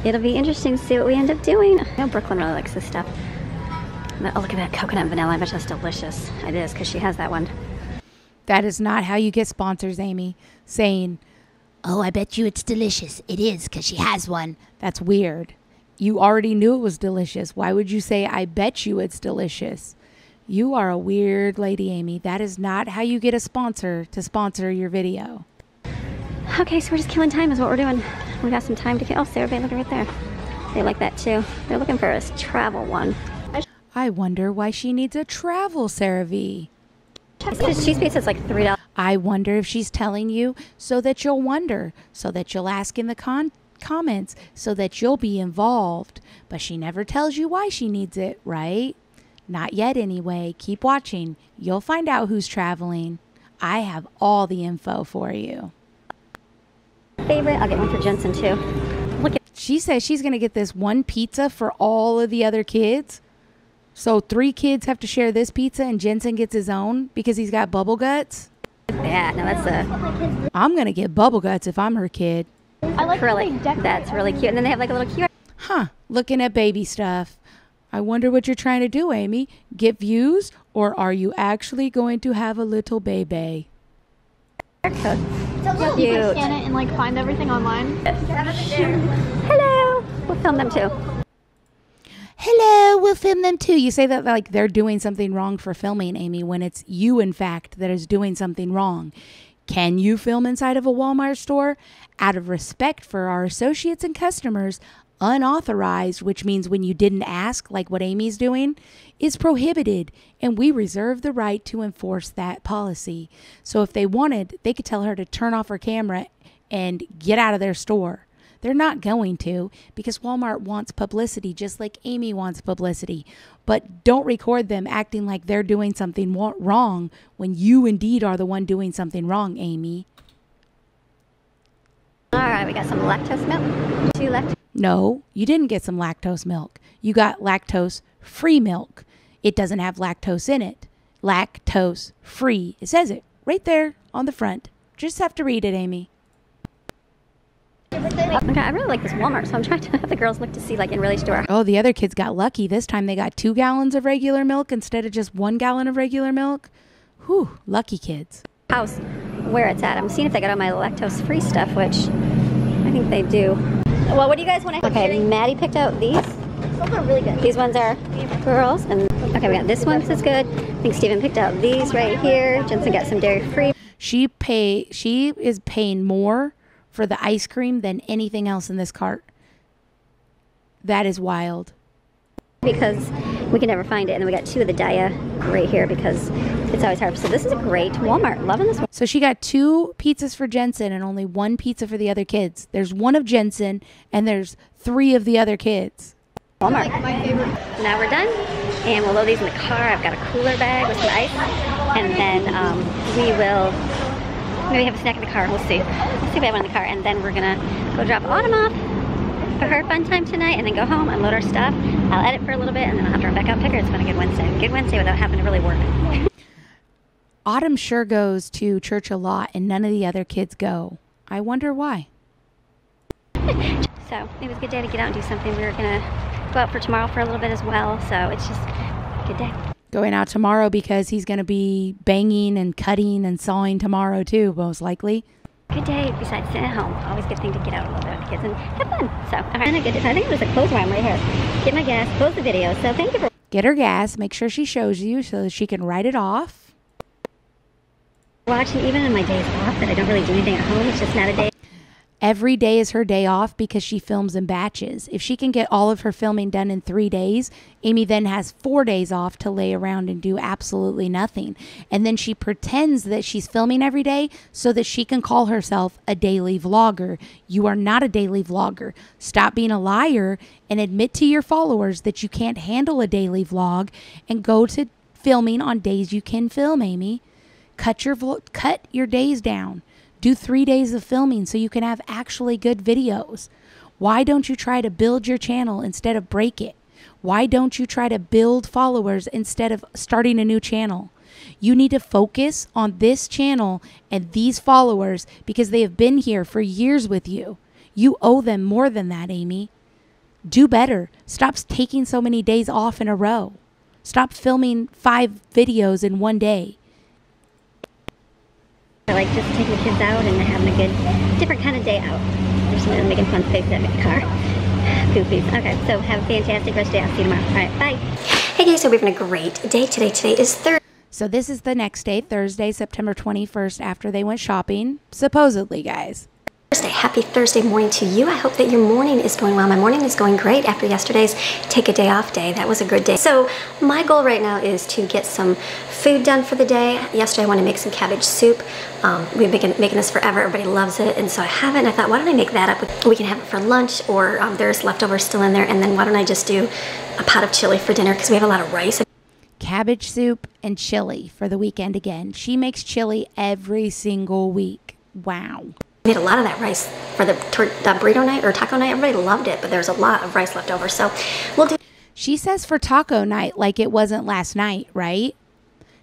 It'll be interesting to see what we end up doing. I know Brooklyn really likes this stuff. But, oh, look at that coconut vanilla. I bet that's delicious. It is because she has that one. That is not how you get sponsors, Amy. Saying, Oh, I bet you it's delicious. It is because she has one. That's weird. You already knew it was delicious. Why would you say, I bet you it's delicious? You are a weird lady, Amy. That is not how you get a sponsor to sponsor your video. Okay, so we're just killing time is what we're doing. We got some time to kill. Oh, CeraVe, look right there. They like that too. They're looking for a travel one. I wonder why she needs a travel CeraVe. This cheese pizza is like three dollars. I wonder if she's telling you so that you'll wonder, so that you'll ask in the con- comments, so that you'll be involved. But she never tells you why she needs it, right? Not yet, anyway. Keep watching. You'll find out who's traveling. I have all the info for you. Favorite. I'll get one for Jensen too. Look at She says she's going to get this one pizza for all of the other kids. So three kids have to share this pizza, and Jensen gets his own because he's got bubble guts. that. Now that's a I'm going to get bubble guts if I'm her kid. I like how they acrylic. decorate. That's really cute. And then they have like a little cute. Huh, looking at baby stuff. I wonder what you're trying to do, Amy. Get views, or are you actually going to have a little baby? A little Cute. You scan it and like find everything online. Hello. We'll film them too. Hello, we'll film them too. You say that like they're doing something wrong for filming, Amy, when it's you, in fact, that is doing something wrong. Can you film inside of a Walmart store? Out of respect for our associates and customers, unauthorized, which means when you didn't ask, like what Amy's doing, is prohibited, and we reserve the right to enforce that policy. So if they wanted, they could tell her to turn off her camera and get out of their store. They're not going to because Walmart wants publicity just like Amy wants publicity. But don't record them acting like they're doing something wrong when you indeed are the one doing something wrong, Amy. All right, we got some lactose milk. Two left. No, you didn't get some lactose milk. You got lactose free milk. It doesn't have lactose in it. Lactose free. It says it right there on the front. Just have to read it, Amy. Oh okay, I really like this Walmart, so I'm trying to have the girls look to see like in relation to our Oh, the other kids got lucky. This time they got two gallons of regular milk instead of just one gallon of regular milk. Whew, lucky kids. house where it's at. I'm seeing if they got all my lactose free stuff, which I think they do. Well, what do you guys want to? Okay, Maddie picked out these. Those are really good. These ones are girls, and okay, we got this one. This is good. I think Steven picked out these right here. Jensen got some dairy free. She pay she is paying more for the ice cream than anything else in this cart. That is wild. because we can never find it. And then we got two of the Daiya right here because it's always hard. So this is a great Walmart. Loving this one. So she got two pizzas for Jensen and only one pizza for the other kids. There's one of Jensen and there's three of the other kids. Walmart. Now we're done, and we'll load these in the car. I've got a cooler bag with some ice, and then um, we will maybe have a snack in the car. We'll see. We'll see if we have one in the car, and then we're gonna go drop Autumn off for her fun time tonight, and then go home, unload our stuff. I'll edit for a little bit, and then I'll have to run back out and pick her. It's been a good Wednesday. Good Wednesday without having to really work. Autumn sure goes to church a lot and none of the other kids go. I wonder why. So it was a good day to get out and do something. We were gonna go out for tomorrow for a little bit as well. So it's just a good day. Going out tomorrow because he's going to be banging and cutting and sawing tomorrow too, most likely. Good day besides sitting at home. Always good thing to get out a little bit with the kids and have fun. So all right, and a good. I think it was a close around right here. Get my gas, close the video. So thank you for Get her gas, make sure she shows you so that she can write it off. watching. Even in my days off that I don't really do anything at home, it's just not a day. Every day is her day off because she films in batches. If she can get all of her filming done in three days, Amy then has four days off to lay around and do absolutely nothing. And then she pretends that she's filming every day so that she can call herself a daily vlogger. You are not a daily vlogger. Stop being a liar and admit to your followers that you can't handle a daily vlog and go to filming on days you can film, Amy. Cut your cut your days down. Do three days of filming so you can have actually good videos. Why don't you try to build your channel instead of break it? Why don't you try to build followers instead of starting a new channel? You need to focus on this channel and these followers because they have been here for years with you. You owe them more than that, Amy. Do better. Stop taking so many days off in a row. Stop filming five videos in one day. I like just taking the kids out and having a good, different kind of day out. There's someone making fun faces at the car. Goofies. Okay, so have a fantastic rest of the day. I'll see you tomorrow. All right, bye. Hey guys, so we're having a great day today. Today is Thursday. So this is the next day, Thursday, September 21st, after they went shopping. Supposedly, guys. Thursday. Happy Thursday morning to you. I hope that your morning is going well. My morning is going great after yesterday's take a day off day. That was a good day. So my goal right now is to get some food done for the day. Yesterday I wanted to make some cabbage soup. Um, we've been making, this forever. Everybody loves it. And so I haven't. I thought, why don't I make that up? We can have it for lunch or um, there's leftovers still in there. And then why don't I just do a pot of chili for dinner because we have a lot of rice. Cabbage soup and chili for the weekend again. She makes chili every single week. Wow. Had a lot of that rice for the burrito night or taco night. Everybody loved it, but there's a lot of rice left over. So we'll do. She says for taco night like it wasn't last night, right?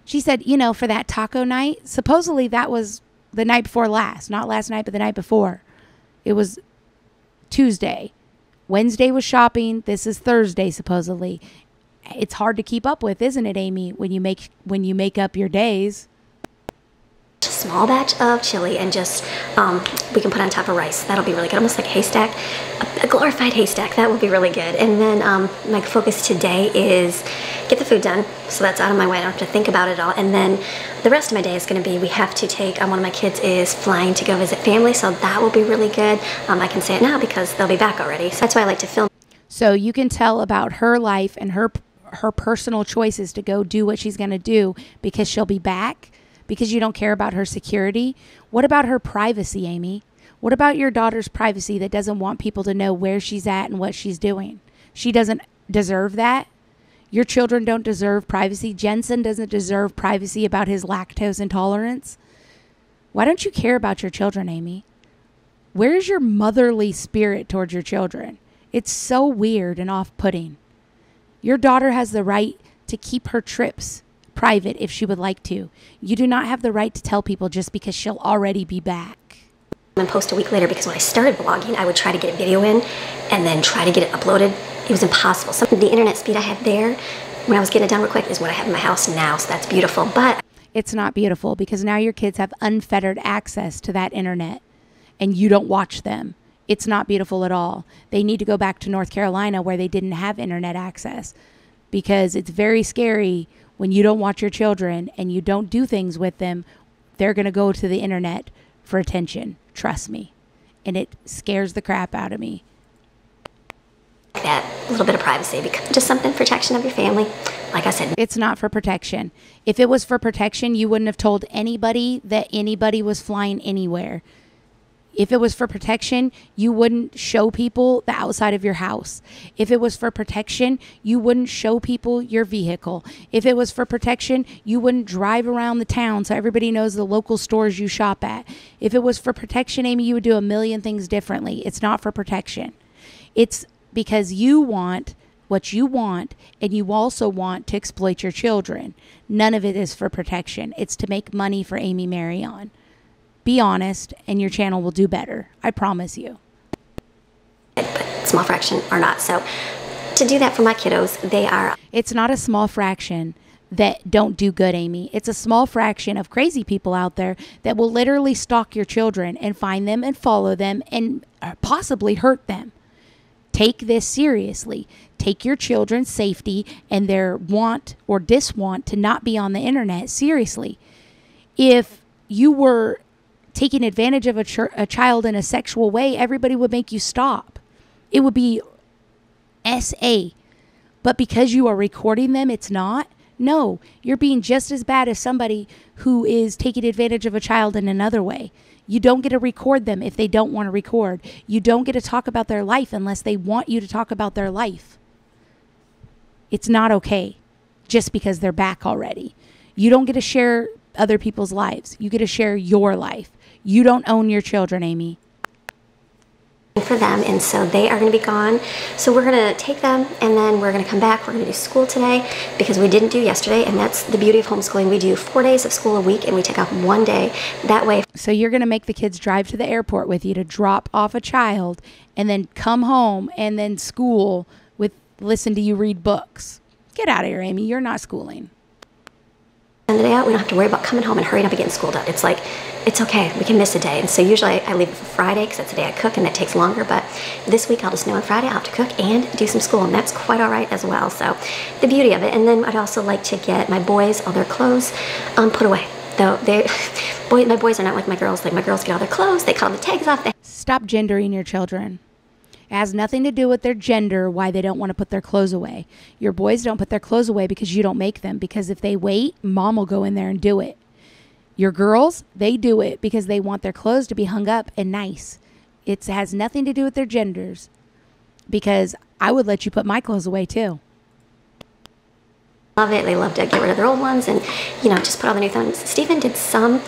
She said, you know, for that taco night, supposedly that was the night before last, not last night, but the night before. It was Tuesday. Wednesday was shopping. This is Thursday, supposedly. It's hard to keep up with, isn't it, Amy? When you make when you make up your days small batch of chili and just um, we can put on top of rice. That'll be really good, almost like a haystack, a, glorified haystack. That would be really good. And then um, my focus today is get the food done, so that's out of my way. I don't have to think about it all. And then the rest of my day is going to be we have to take um, one of my kids is flying to go visit family, so that will be really good. Um, I can say it now because they'll be back already. So that's why I like to film. So you can tell about her life and her her personal choices to go do what she's going to do because she'll be back because you don't care about her security? What about her privacy, Amy? What about your daughter's privacy that doesn't want people to know where she's at and what she's doing? She doesn't deserve that. Your children don't deserve privacy. Jensen doesn't deserve privacy about his lactose intolerance. Why don't you care about your children, Amy? Where's your motherly spirit towards your children? It's so weird and off putting. Your daughter has the right to keep her trips private if she would like to. You do not have the right to tell people just because she'll already be back. And post a week later because when I started blogging, I would try to get a video in and then try to get it uploaded. It was impossible. So the internet speed I had there when I was getting it done real quick is what I have in my house now. So that's beautiful. But it's not beautiful because now your kids have unfettered access to that internet and you don't watch them. It's not beautiful at all. They need to go back to North Carolina where they didn't have internet access because it's very scary when you don't watch your children and you don't do things with them, they're going to go to the internet for attention. Trust me. And it scares the crap out of me. That little bit of privacy, because just something protection of your family. Like I said, it's not for protection. If it was for protection, you wouldn't have told anybody that anybody was flying anywhere. If it was for protection, you wouldn't show people the outside of your house. If it was for protection, you wouldn't show people your vehicle. If it was for protection, you wouldn't drive around the town so everybody knows the local stores you shop at. If it was for protection, Amy, you would do a million things differently. It's not for protection. It's because you want what you want and you also want to exploit your children. None of it is for protection. It's to make money for Amy Maryon. Be honest, and your channel will do better. I promise you. Small fraction or not. So to do that for my kiddos, they are. It's not a small fraction that don't do good, Amy. It's a small fraction of crazy people out there that will literally stalk your children and find them and follow them and uh, possibly hurt them. Take this seriously. Take your children's safety and their want or diswant to not be on the internet seriously. If you were taking advantage of a, ch- a child in a sexual way, everybody would make you stop. It would be SA. But because you are recording them, it's not. No, you're being just as bad as somebody who is taking advantage of a child in another way. You don't get to record them if they don't want to record. You don't get to talk about their life unless they want you to talk about their life. It's not okay just because they're back already. You don't get to share other people's lives. You get to share your life. You don't own your children, Amy. for them and so they are going to be gone so we're going to take them and then we're going to come back we're going to do school today because we didn't do yesterday and that's the beauty of homeschooling we do four days of school a week and we take off one day that way So you're going to make the kids drive to the airport with you to drop off a child and then come home and then school with listen to you read books. Get out of here, Amy. You're not schooling. The day out we don't have to worry about coming home and hurrying up and getting school done it's like it's okay we can miss a day. And so usually i leave it for friday because that's the day i cook and that takes longer but this week i'll just know on friday i'll have to cook and do some school and that's quite all right as well. So the beauty of it. And then i'd also like to get my boys all their clothes um, put away. Though they boy my boys are not like my girls. Like my girls get all their clothes they cut all the tags off they Stop gendering your children. It has nothing to do with their gender, why they don't want to put their clothes away. Your boys don't put their clothes away because you don't make them. Because if they wait, mom will go in there and do it. Your girls, they do it because they want their clothes to be hung up and nice. It has nothing to do with their genders. Because I would let you put my clothes away too. love it they love to get rid of their old ones and you know just put all the new things stephen did some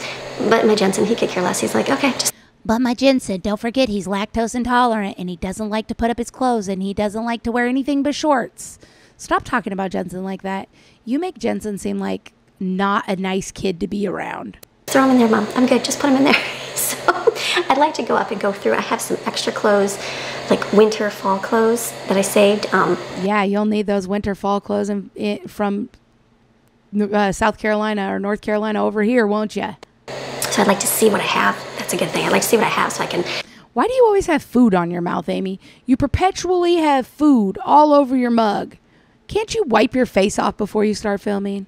but my jensen he could care less he's like okay just But my Jensen, don't forget he's lactose intolerant and he doesn't like to put up his clothes and he doesn't like to wear anything but shorts. Stop talking about Jensen like that. You make Jensen seem like not a nice kid to be around. throw them in there, Mom. I'm good. Just put them in there. So I'd like to go up and go through. I have some extra clothes, like winter, fall clothes that I saved. Um, Yeah, you'll need those winter fall clothes in, in, from uh, South Carolina or North Carolina over here, won't you? So I'd like to see what I have. That's a good thing. I'd like to see what I have so I can Why do you always have food on your mouth, Amy? You perpetually have food all over your mug. Can't you wipe your face off before you start filming?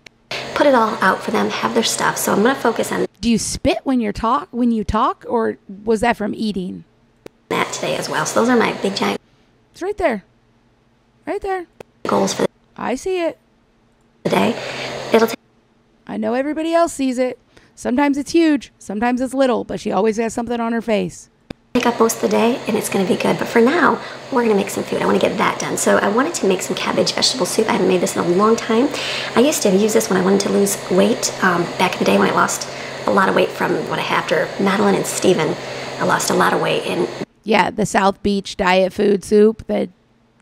put it all out for them, have their stuff. So I'm going to focus on Do you spit when you talk when you talk or was that from eating? that today as well. So those are my big giant It's right there. Right there. goals for I see it. Today. It'll take I know everybody else sees it. Sometimes it's huge, sometimes it's little, but she always has something on her face. take up most of the day and it's going to be good. But for now, we're going to make some food. I want to get that done. So I wanted to make some cabbage vegetable soup. I haven't made this in a long time. I used to use this when I wanted to lose weight um, back in the day when I lost a lot of weight from what I had after Madeline and Steven. I lost a lot of weight and Yeah, the South Beach diet food soup that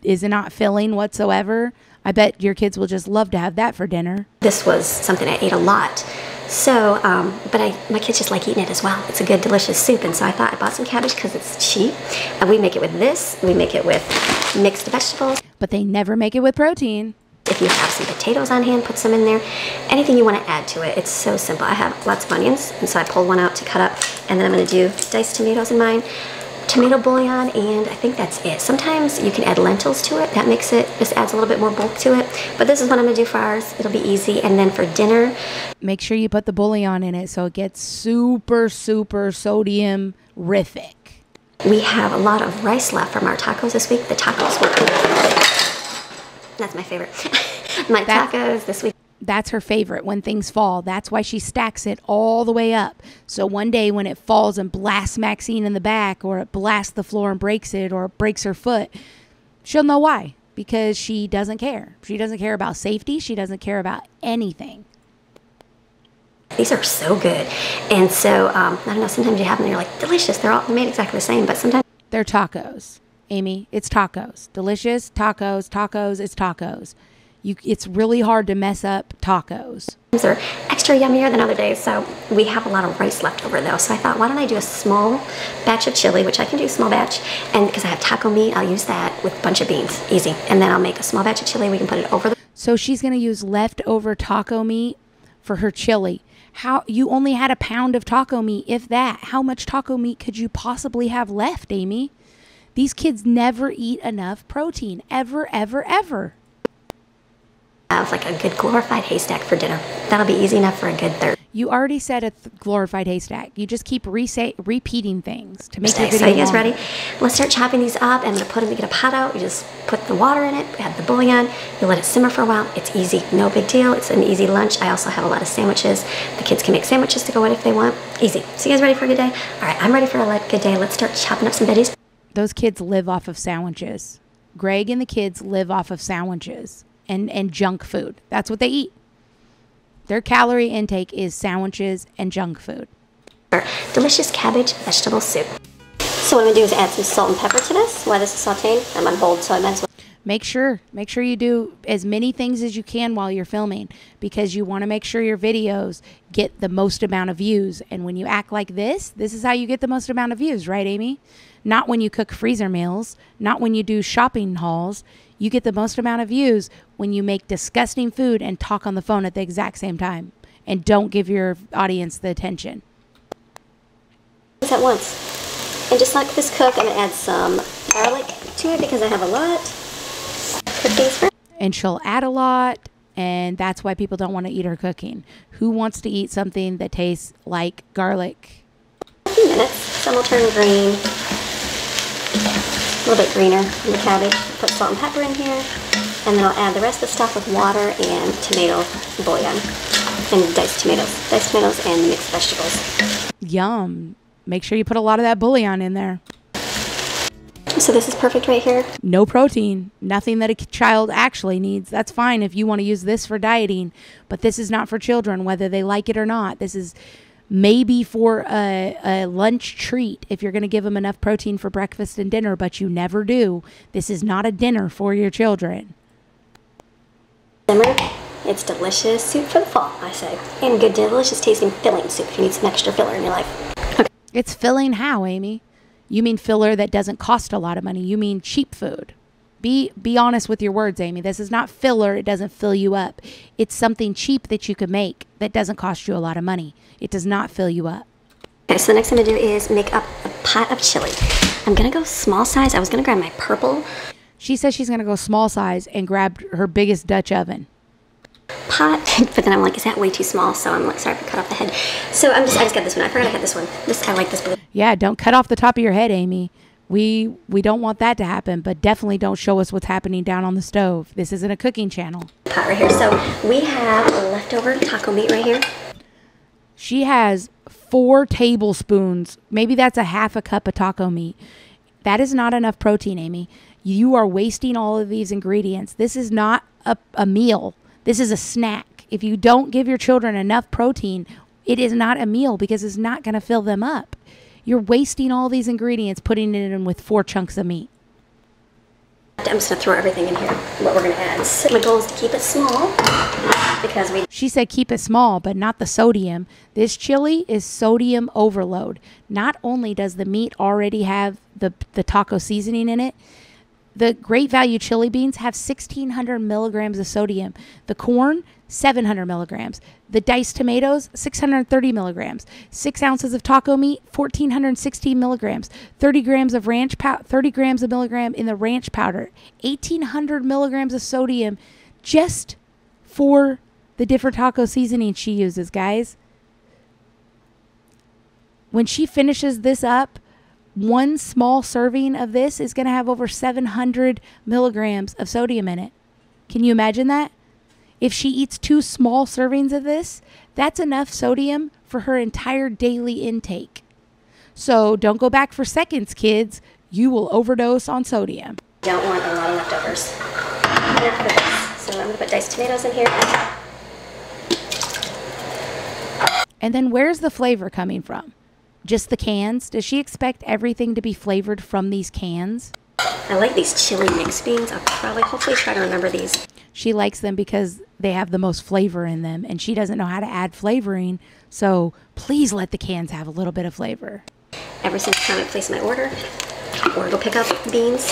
is not filling whatsoever. I bet your kids will just love to have that for dinner. this was something I ate a lot. So, um, but I, my kids just like eating it as well. It's a good, delicious soup, and so I thought I bought some cabbage because it's cheap. And we make it with this. We make it with mixed vegetables. But they never make it with protein. If you have some potatoes on hand, put some in there. Anything you want to add to it. It's so simple. I have lots of onions, and so I pulled one out to cut up, and then I'm going to do diced tomatoes in mine, tomato bouillon, and I think that's it. Sometimes you can add lentils to it. That makes it, just adds a little bit more bulk to it. But this is what I'm going to do for ours. It'll be easy. And then for dinner, Make sure you put the bouillon in it so it gets super, super sodium rific. we have a lot of rice left from our tacos this week. The tacos were. That's my favorite. my tacos this week. That's her favorite when things fall. That's why she stacks it all the way up. So one day when it falls and blasts Maxine in the back, or it blasts the floor and breaks it, or it breaks her foot, she'll know why. Because she doesn't care. She doesn't care about safety. She doesn't care about anything. These are so good. And so, um, I don't know, sometimes you have them and you're like, delicious. They're all made exactly the same, but sometimes They're tacos, Amy. It's tacos. Delicious tacos, tacos, it's tacos. You, it's really hard to mess up tacos. they're extra yummier than other days. So we have a lot of rice left over though. So I thought, why don't I do a small batch of chili, which I can do small batch. And because I have taco meat, I'll use that with a bunch of beans. Easy. And then I'll make a small batch of chili. We can put it over the So she's going to use leftover taco meat for her chili. How you only had a pound of taco meat, if that. How much taco meat could you possibly have left, Amy? These kids never eat enough protein, ever, ever, ever. Have like a good glorified haystack for dinner. That'll be easy enough for a good third. You already said a th- glorified haystack. You just keep re- repeating things to make your video. so you guys ready? Let's start chopping these up. I'm gonna put them, you get a pot out, you just put the water in it, add the bouillon, you let it simmer for a while. It's easy, no big deal. It's an easy lunch. I also have a lot of sandwiches. The kids can make sandwiches to go with if they want. Easy. So you guys ready for a good day? All right, I'm ready for a good day. Let's start chopping up some veggies. Those kids live off of sandwiches. Greg and the kids live off of sandwiches and, and junk food. That's what they eat. Their calorie intake is sandwiches and junk food. Delicious cabbage vegetable soup. So what I'm gonna do is add some salt and pepper to this while this is sauteing. I'm on bold, so I might as well Make sure, make sure you do as many things as you can while you're filming because you want to make sure your videos get the most amount of views. And when you act like this, this is how you get the most amount of views, right, Amy? Not when you cook freezer meals, not when you do shopping hauls. You get the most amount of views when you make disgusting food and talk on the phone at the exact same time and don't give your audience the attention. at once. And just let this cook, I'm gonna add some garlic to it because I have a lot. Cook these for and she'll add a lot and that's why people don't want to eat her cooking who wants to eat something that tastes like garlic a few minutes. Some will turn green. A little bit greener than the cabbage. Put salt and pepper in here. And then I'll add the rest of the stuff with water and tomato bouillon. And diced tomatoes. Diced tomatoes and mixed vegetables. yum make sure you put a lot of that bouillon in there So this is perfect right here. no protein nothing that a child actually needs that's fine if you want to use this for dieting but this is not for children whether they like it or not this is maybe for a, a lunch treat if you're going to give them enough protein for breakfast and dinner but you never do this is not a dinner for your children Simmer. It's delicious soup for the fall, I say. And good, delicious tasting filling soup if you need some extra filler in your life. It's filling how, Amy? You mean filler that doesn't cost a lot of money. You mean cheap food. Be be honest with your words, Amy. This is not filler. It doesn't fill you up. It's something cheap that you could make that doesn't cost you a lot of money. It does not fill you up. Okay, so the next thing I'm gonna do is make up a pot of chili. I'm gonna go small size. I was gonna grab my purple She says she's going to go small size and grab her biggest Dutch oven. pot, but then I'm like, is that way too small? So I'm like, sorry if I cut off the head. So I'm just, I just got this one. I forgot I had this one. This, I like this blue Yeah, don't cut off the top of your head, Amy. We we don't want that to happen, but definitely don't show us what's happening down on the stove. This isn't a cooking channel. pot right here. So we have leftover taco meat right here. She has four tablespoons. Maybe that's a half a cup of taco meat. That is not enough protein, Amy. You are wasting all of these ingredients. This is not a, a meal. This is a snack. If you don't give your children enough protein, it is not a meal because it's not going to fill them up. You're wasting all these ingredients putting it in with four chunks of meat. I'm just gonna throw everything in here. What we're gonna add. So my goal is to keep it small because we She said keep it small, but not the sodium. This chili is sodium overload. Not only does the meat already have the, the taco seasoning in it, the great value chili beans have 1600 milligrams of sodium. The corn, 700 milligrams. The diced tomatoes, 630 milligrams. Six ounces of taco meat, 1416 milligrams. 30 grams of ranch powder, 30 grams of milligram in the ranch powder. 1800 milligrams of sodium just for the different taco seasoning she uses, guys. When she finishes this up, one small serving of this is going to have over 700 milligrams of sodium in it. Can you imagine that? If she eats two small servings of this, that's enough sodium for her entire daily intake. So don't go back for seconds, kids. You will overdose on sodium. don't want a lot of leftovers. Enough of this. So I'm gonna put diced tomatoes in here. And then where's the flavor coming from? Just the cans? Does she expect everything to be flavored from these cans? I like these chili mixed beans. I'll probably, hopefully, try to remember these. She likes them because they have the most flavor in them, and she doesn't know how to add flavoring. So please let the cans have a little bit of flavor. Every single time I place my order or go pick up beans,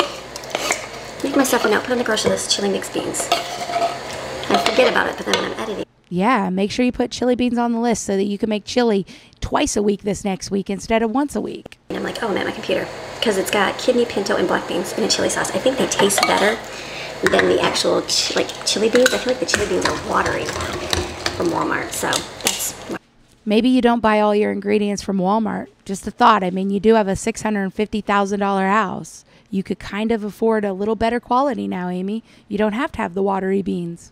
make myself a note. Put on the grocery list chili mixed beans. I forget about it, but then when I'm editing, Yeah, make sure you put chili beans on the list so that you can make chili twice a week this next week instead of once a week. And I'm like, oh, I'm at my computer. Because it's got kidney, pinto, and black beans in a chili sauce. I think they taste better than the actual ch- like chili beans. I feel like the chili beans are watery from Walmart. So that's Maybe you don't buy all your ingredients from Walmart. Just a thought. I mean, you do have a $650,000 house. You could kind of afford a little better quality now, Amy. You don't have to have the watery beans.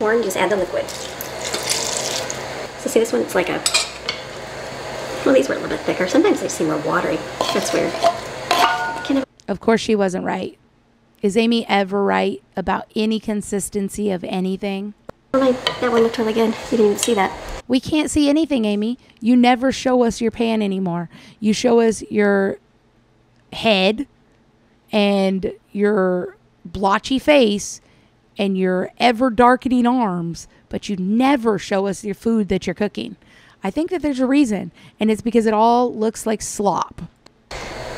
Corn, just add the liquid. So see this one, it's like a, well these were a little bit thicker. Sometimes they seem more watery. That's weird. Of course, she wasn't right. Is Amy ever right about any consistency of anything? oh that one looked really good. You didn't even see that. We can't see anything, Amy. You never show us your pan anymore. You show us your head and your blotchy face and your ever darkening arms, but you never show us your food that you're cooking. I think that there's a reason, and it's because it all looks like slop.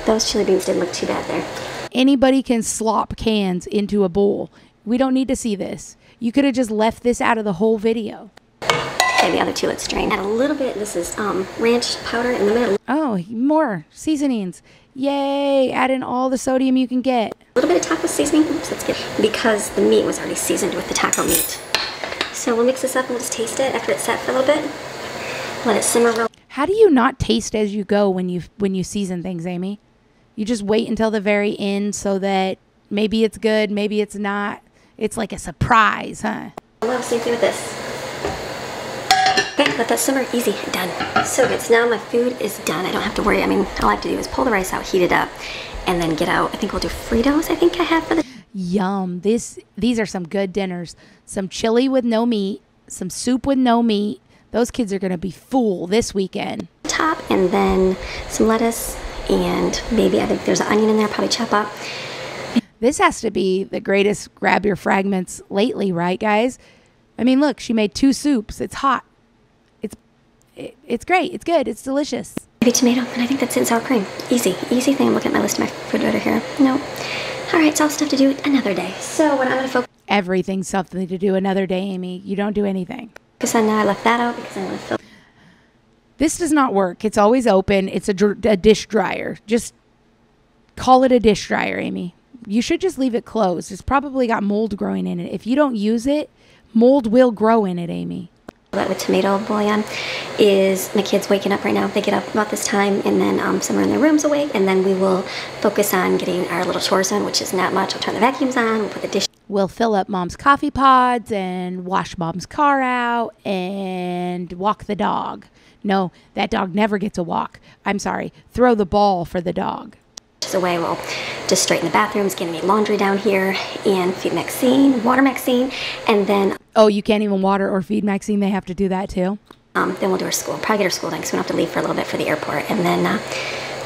Those chili beans didn't look too bad there. Anybody can slop cans into a bowl. We don't need to see this. You could have just left this out of the whole video. Okay, the other two let's drain. Add a little bit, this is um, ranch powder in the middle. Oh, more seasonings. Yay! Add in all the sodium you can get. A little bit of taco seasoning. Oops, that's good. Because the meat was already seasoned with the taco meat. So we'll mix this up and we'll just taste it after it's set for a little bit. Let it simmer real How do you not taste as you go when you when you season things, Amy? You just wait until the very end so that maybe it's good, maybe it's not. It's like a surprise, huh? well. Same thing with this. Let that simmer. Easy, done. So good. So now my food is done. I don't have to worry. I mean, all I have to do is pull the rice out, heat it up, and then get out. I think we'll do Fritos. I think I have for the Yum. This these are some good dinners. Some chili with no meat, some soup with no meat. Those kids are going to be full this weekend. top, and then some lettuce, and maybe I think there's an onion in there. Probably chop up. This has to be the greatest grab your fragments lately, right, guys? I mean, look, she made two soups. It's hot. It's it, it's great. It's good. It's delicious. Maybe tomato, and I think that's it. Sour cream. Easy, easy thing. I'm looking at my list of my food order here. No. All right, it's all stuff to do another day. So what I'm gonna focus Everything's something to do another day, Amy. You don't do anything. on now, I left that out because I want to fill. This does not work. It's always open. It's a, dr- a dish dryer. Just call it a dish dryer, Amy. You should just leave it closed. It's probably got mold growing in it. If you don't use it, mold will grow in it, Amy. That with tomato bouillon is my kids waking up right now. They get up about this time, and then um, some are in their rooms awake, and then we will focus on getting our little chores done, which is not much. I'll turn the vacuums on, we'll put the dish We'll fill up mom's coffee pods and wash mom's car out and walk the dog. No, that dog never gets a walk. I'm sorry. Throw the ball for the dog. Away. We'll just straighten the bathrooms, get any laundry down here, and feed Maxine, water Maxine, and then Oh, you can't even water or feed Maxine. They have to do that too. um, then we'll do her school. Probably get her school done because we don't have to leave for a little bit for the airport, and then uh,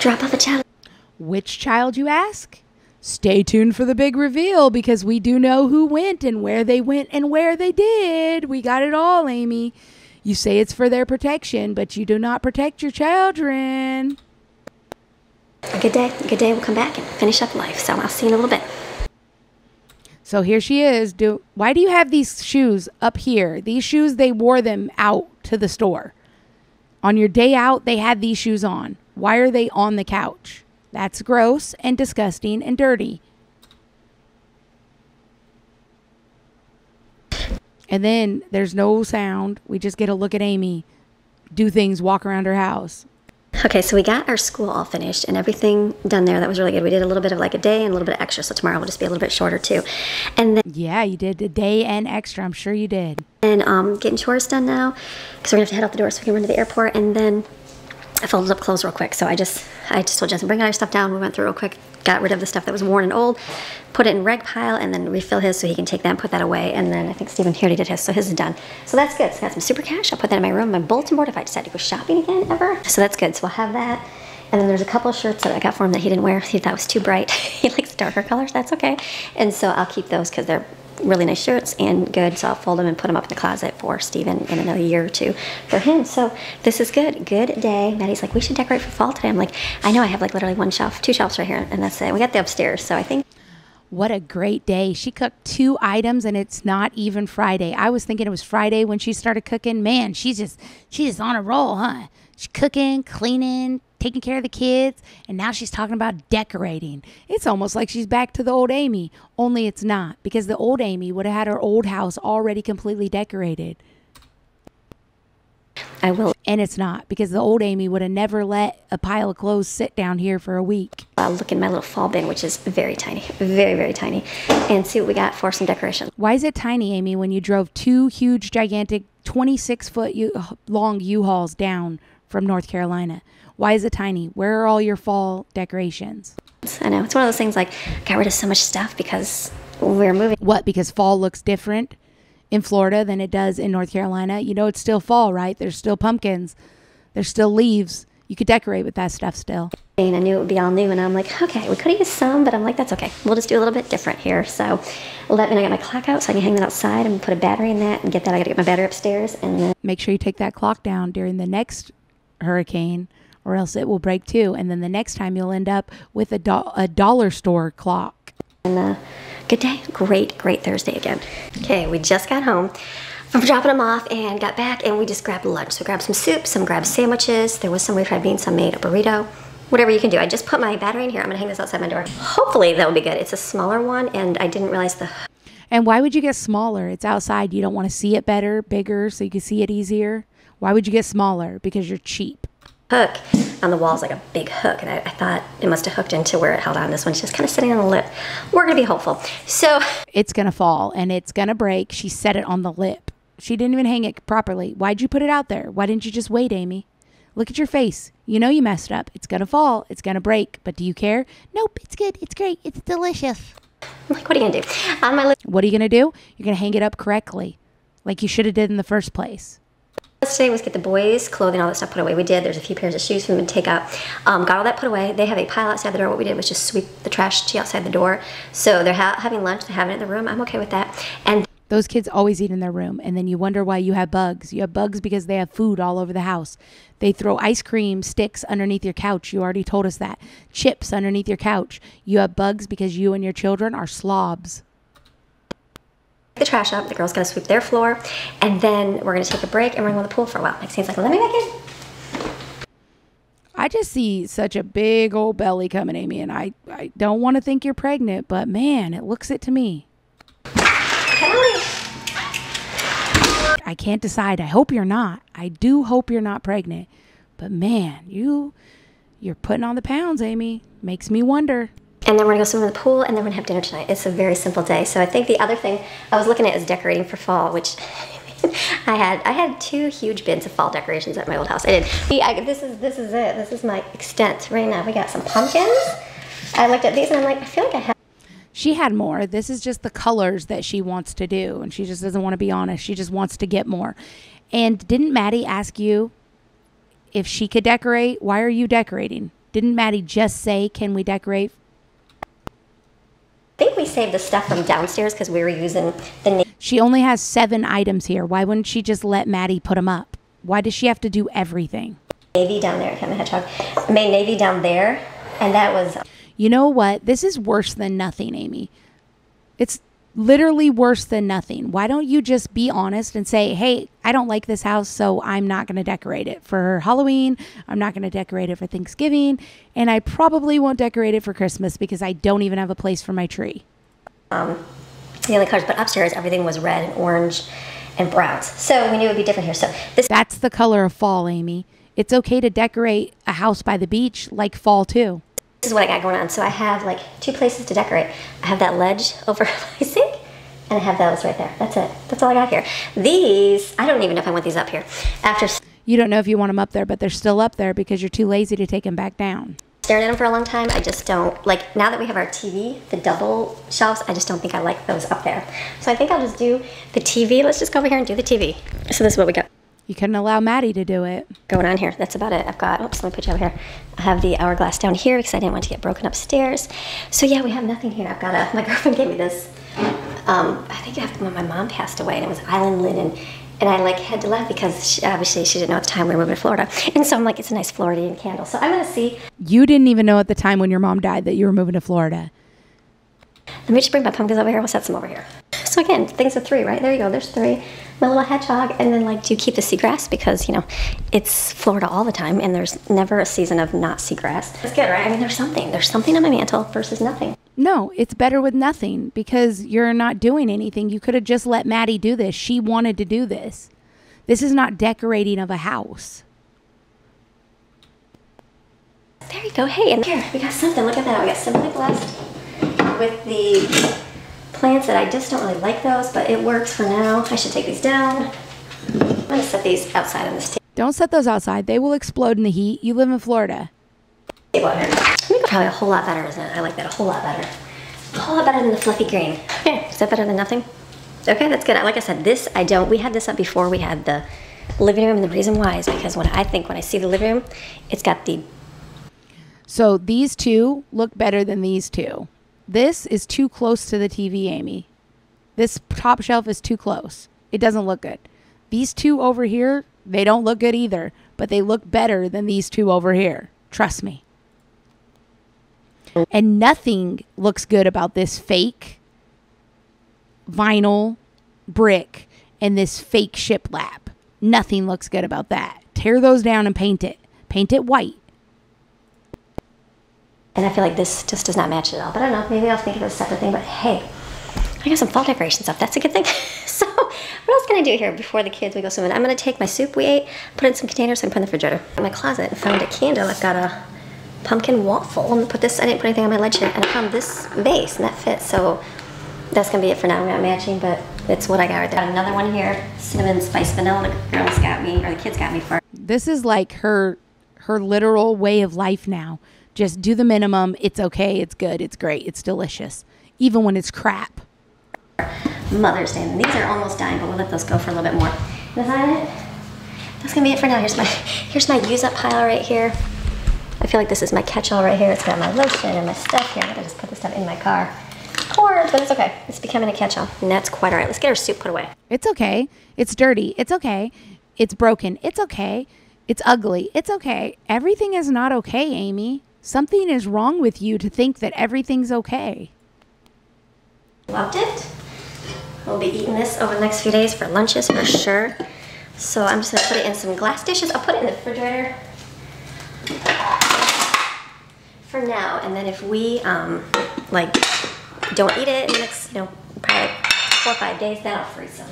drop off a child. Which child, you ask? Stay tuned for the big reveal because we do know who went and where they went and where they did. We got it all, Amy. You say it's for their protection, but you do not protect your children. A good day, a good day. We'll come back and finish up life. So I'll see you in a little bit. So here she is. Do why do you have these shoes up here? These shoes they wore them out to the store. On your day out, they had these shoes on. Why are they on the couch? That's gross and disgusting and dirty. And then there's no sound. We just get a look at Amy do things, walk around her house. Okay, so we got our school all finished and everything done there. That was really good. We did a little bit of like a day and a little bit of extra, so tomorrow will just be a little bit shorter too. And then Yeah, you did a day and extra. I'm sure you did. and um, getting chores done now because we're gonna have to head out the door so we can run to the airport. And then I folded up clothes real quick, so I just I just told Jensen bring all your stuff down. We went through real quick, got rid of the stuff that was worn and old, put it in reg pile, and then refill his so he can take that and put that away. And then I think Stephen here already did his, so his is done. So that's good. So I got some super cash. I'll put that in my room. My bulletin board if I decide to go shopping again ever. So that's good. So we'll have that. And then there's a couple of shirts that I got for him that he didn't wear. He thought was too bright. he likes darker colors. That's okay. And so I'll keep those because they're really nice shirts and good. So I'll fold them and put them up in the closet for Steven in another year or two for him. So this is good. Good day. Maddie's like, we should decorate for fall today. I'm like, I know I have like literally one shelf, two shelves right here, and that's it. We got the upstairs. So I think What a great day. She cooked two items and it's not even Friday. I was thinking it was Friday when she started cooking. Man, she's just she's just on a roll, huh? She's cooking, cleaning, taking care of the kids, and now she's talking about decorating. It's almost like she's back to the old Amy, only it's not because the old Amy would have had her old house already completely decorated. I will And it's not because the old Amy would have never let a pile of clothes sit down here for a week. I'll look in my little fall bin, which is very tiny, very, very tiny, and see what we got for some decoration. Why is it tiny, Amy, when you drove two huge, gigantic, 26 foot long U Hauls down from North Carolina? Why is it tiny? Where are all your fall decorations? I know. It's one of those things like, got rid of so much stuff because we're moving. What? Because fall looks different in Florida than it does in North Carolina? You know, it's still fall, right? There's still pumpkins, there's still leaves. You could decorate with that stuff still. And I knew it would be all new, and I'm like, okay, we could have used some, but I'm like, that's okay. We'll just do a little bit different here. So, let me. I got my clock out, so I can hang that outside and put a battery in that and get that. I got to get my battery upstairs, and then Make sure you take that clock down during the next hurricane, or else it will break too. And then the next time you'll end up with a, do- a dollar store clock. And uh, good day. Great, great Thursday again. Okay, we just got home from dropping them off and got back, and we just grabbed lunch. So, we grabbed some soup, some grabbed sandwiches. There was some refried beans, some made a burrito. Whatever you can do. I just put my battery in here. I'm gonna hang this outside my door. Hopefully that will be good. It's a smaller one, and I didn't realize the And why would you get smaller? It's outside. You don't want to see it better, bigger, so you can see it easier. Why would you get smaller? Because you're cheap. Hook on the wall is like a big hook, and I, I thought it must have hooked into where it held on. This one's just kind of sitting on the lip. We're gonna be hopeful. So It's going to fall and it's going to break. She set it on the lip. She didn't even hang it properly. Why'd you put it out there? Why didn't you just wait, Amy? Look at your face. You know you messed up. It's going to fall. It's going to break. But do you care? Nope, it's good. It's great. It's delicious. I'm like, what are you gonna do? On my lip. What are you going to do? You're going to hang it up correctly, like you should have did in the first place. Today was get the boys' clothing, all that stuff put away. We did. There's a few pairs of shoes for them to take out. Um, got all that put away. They have a pile outside the door. What we did was just sweep the trash outside the door. So they're ha- having lunch. They're having it in the room. I'm okay with that. And Those kids always eat in their room, and then you wonder why you have bugs. You have bugs because they have food all over the house. They throw ice cream sticks underneath your couch. You already told us that. Chips underneath your couch. You have bugs because you and your children are slobs. The trash up. The girls to sweep their floor, and then we're gonna take a break and we're gonna go to the pool for a while. Maxine's like, let me back in. I just see such a big old belly coming, Amy, and I, I don't want to think you're pregnant, but man, it looks it to me. Come on. I can't decide. I hope you're not. I do hope you're not pregnant. But man, you you're putting on the pounds, Amy. Makes me wonder. And then we're gonna go swim in the pool, and then we're gonna have dinner tonight. It's a very simple day. So I think the other thing I was looking at is decorating for fall, which I had. I had two huge bins of fall decorations at my old house. I did. See, I, this is this is it. This is my extent right now. We got some pumpkins. I looked at these and I'm like, I feel like I have. She had more. This is just the colors that she wants to do, and she just doesn't want to be honest. She just wants to get more. And didn't Maddie ask you if she could decorate? Why are you decorating? Didn't Maddie just say, "Can we decorate?" I think we saved the stuff from downstairs because we were using the She only has seven items here. Why wouldn't she just let Maddie put them up? Why does she have to do everything? navy down there. Kind of hedgehog. I made navy down there, and that was You know what? This is worse than nothing, Amy. It's literally worse than nothing. Why don't you just be honest and say, hey, I don't like this house, so I'm not going to decorate it for Halloween. I'm not going to decorate it for Thanksgiving. And I probably won't decorate it for Christmas because I don't even have a place for my tree. Um, the only colors. But upstairs, everything was red and orange and browns. So we knew it would be different here. So this That's the color of fall, Amy. It's okay to decorate a house by the beach like fall, too. This is what I got going on. So I have like two places to decorate. I have that ledge over my sink, and I have those right there. That's it. That's all I got here. These, I don't even know if I want these up here. After You don't know if you want them up there, but they're still up there because you're too lazy to take them back down. staring at them for a long time, I just don't like. Now that we have our TV, the double shelves, I just don't think I like those up there. So I think I'll just do the TV. Let's just go over here and do the TV. So this is what we got You couldn't allow Maddie to do it. going on here. That's about it. I've got, oops, let me put you over here. I have the hourglass down here because I didn't want to get broken upstairs. So yeah, we have nothing here. I've got a, my girlfriend gave me this. Um, I think after when my mom passed away and it was island linen. And I like had to laugh because she, obviously she didn't know at the time we were moving to Florida. And so I'm like, it's a nice Floridian candle. So I'm gonna see. You didn't even know at the time when your mom died that you were moving to Florida. Let me just bring my pumpkins over here. We'll set some over here. So again, things are three, right? There you go. There's three. My little hedgehog, and then like, do you keep the seagrass because you know it's Florida all the time, and there's never a season of not seagrass. It's good, right? I mean, there's something. There's something on my mantle versus nothing. No, it's better with nothing because you're not doing anything. You could have just let Maddie do this. She wanted to do this. This is not decorating of a house. There you go. Hey, and here we got something. Look at that. We got Simply Blessed with the plants that I just don't really like those, but it works for now. I should take these down. I'm gonna set these outside on this table. Don't set those outside. They will explode in the heat. You live in Florida. table. I think probably a whole lot better, isn't it? I like that a whole lot better. A whole lot better than the fluffy green. Okay, is that better than nothing? Okay, that's good. Like I said, this I don't. We had this up before we had the living room, and the reason why is because when I think when I see the living room, it's got the So these two look better than these two. This is too close to the TV, Amy. This top shelf is too close. It doesn't look good. These two over here, they don't look good either, but they look better than these two over here. Trust me. And nothing looks good about this fake vinyl brick and this fake shiplap. Nothing looks good about that. Tear those down and paint it. Paint it white. And I feel like this just does not match at all. But I don't know, maybe I'll think of a separate thing. But hey, I got some fall decoration stuff. That's a good thing. so what else can I do here before the kids we go swimming? I'm gonna take my soup we ate, put it in some containers, and put it in the refrigerator. In my closet, found a candle. I've got a pumpkin waffle. I'm gonna put this. I didn't put anything on my ledge and I found this vase, and that fits. So that's gonna be it for now. We're not matching, but it's what I got right there. Got another one here, cinnamon spice vanilla. The girls got me, or the kids got me for. This is like her her literal way of life now. Just do the minimum. It's okay. It's good. It's great. It's delicious. Even when it's crap. Mother's Day. And these are almost done, but we'll let those go for a little bit more. Is that it? That's gonna be it for now. Here's my here's my use up pile right here. I feel like this is my catch-all right here. It's got my lotion and my stuff here. I gotta just put this stuff in my car. Cords, but it's okay. It's becoming a catch-all, and that's quite all right. Let's get our soup put away. It's okay. It's dirty. It's okay. It's broken. It's okay. It's ugly. It's okay. Everything is not okay, Amy. Something is wrong with you to think that everything's okay. Loved it. We'll be eating this over the next few days for lunches for sure. So I'm just gonna put it in some glass dishes. I'll put it in the refrigerator for now, and then if we um, like don't eat it in the next, you know, probably four or five days, then I'll freeze them.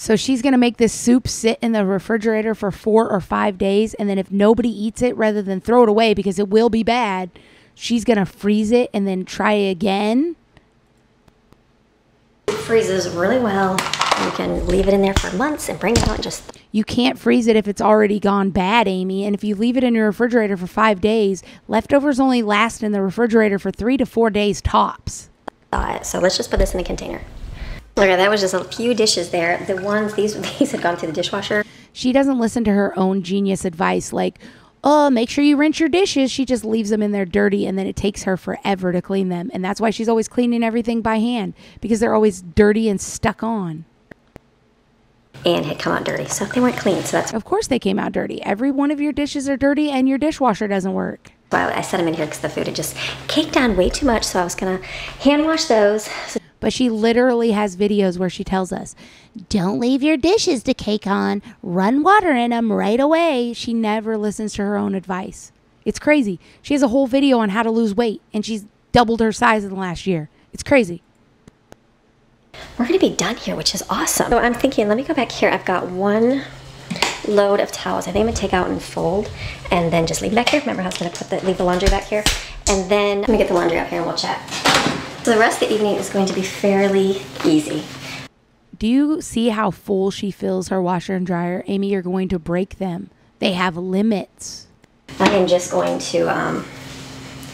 So she's going to make this soup sit in the refrigerator for four or five days. And then if nobody eats it, rather than throw it away because it will be bad, she's going to freeze it and then try again. It freezes really well. You can leave it in there for months and bring it out and just You can't freeze it if it's already gone bad, Amy. And if you leave it in your refrigerator for five days, leftovers only last in the refrigerator for three to four days tops. it. So let's just put this in a container. Oh Look, that was just a few dishes there. The ones, these, these had gone through the dishwasher. She doesn't listen to her own genius advice like, oh, make sure you rinse your dishes. She just leaves them in there dirty and then it takes her forever to clean them. And that's why she's always cleaning everything by hand because they're always dirty and stuck on. and had come out dirty. So they weren't clean. So that's Of course, they came out dirty. Every one of your dishes are dirty and your dishwasher doesn't work. Well, I set them in here because the food had just caked on way too much. So I was gonna hand wash those. So But she literally has videos where she tells us, don't leave your dishes to cake on. Run water in them right away. She never listens to her own advice. It's crazy. She has a whole video on how to lose weight and she's doubled her size in the last year. It's crazy. we're gonna be done here, which is awesome. So I'm thinking, let me go back here. I've got one load of towels. I think I'm gonna take out and fold, and then just leave back here. Remember how I was gonna put the leave the laundry back here, and then let me get the laundry out here and we'll chat. So the rest of the evening is going to be fairly easy. Do you see how full she fills her washer and dryer? Amy, you're going to break them. They have limits. I am just going to, um,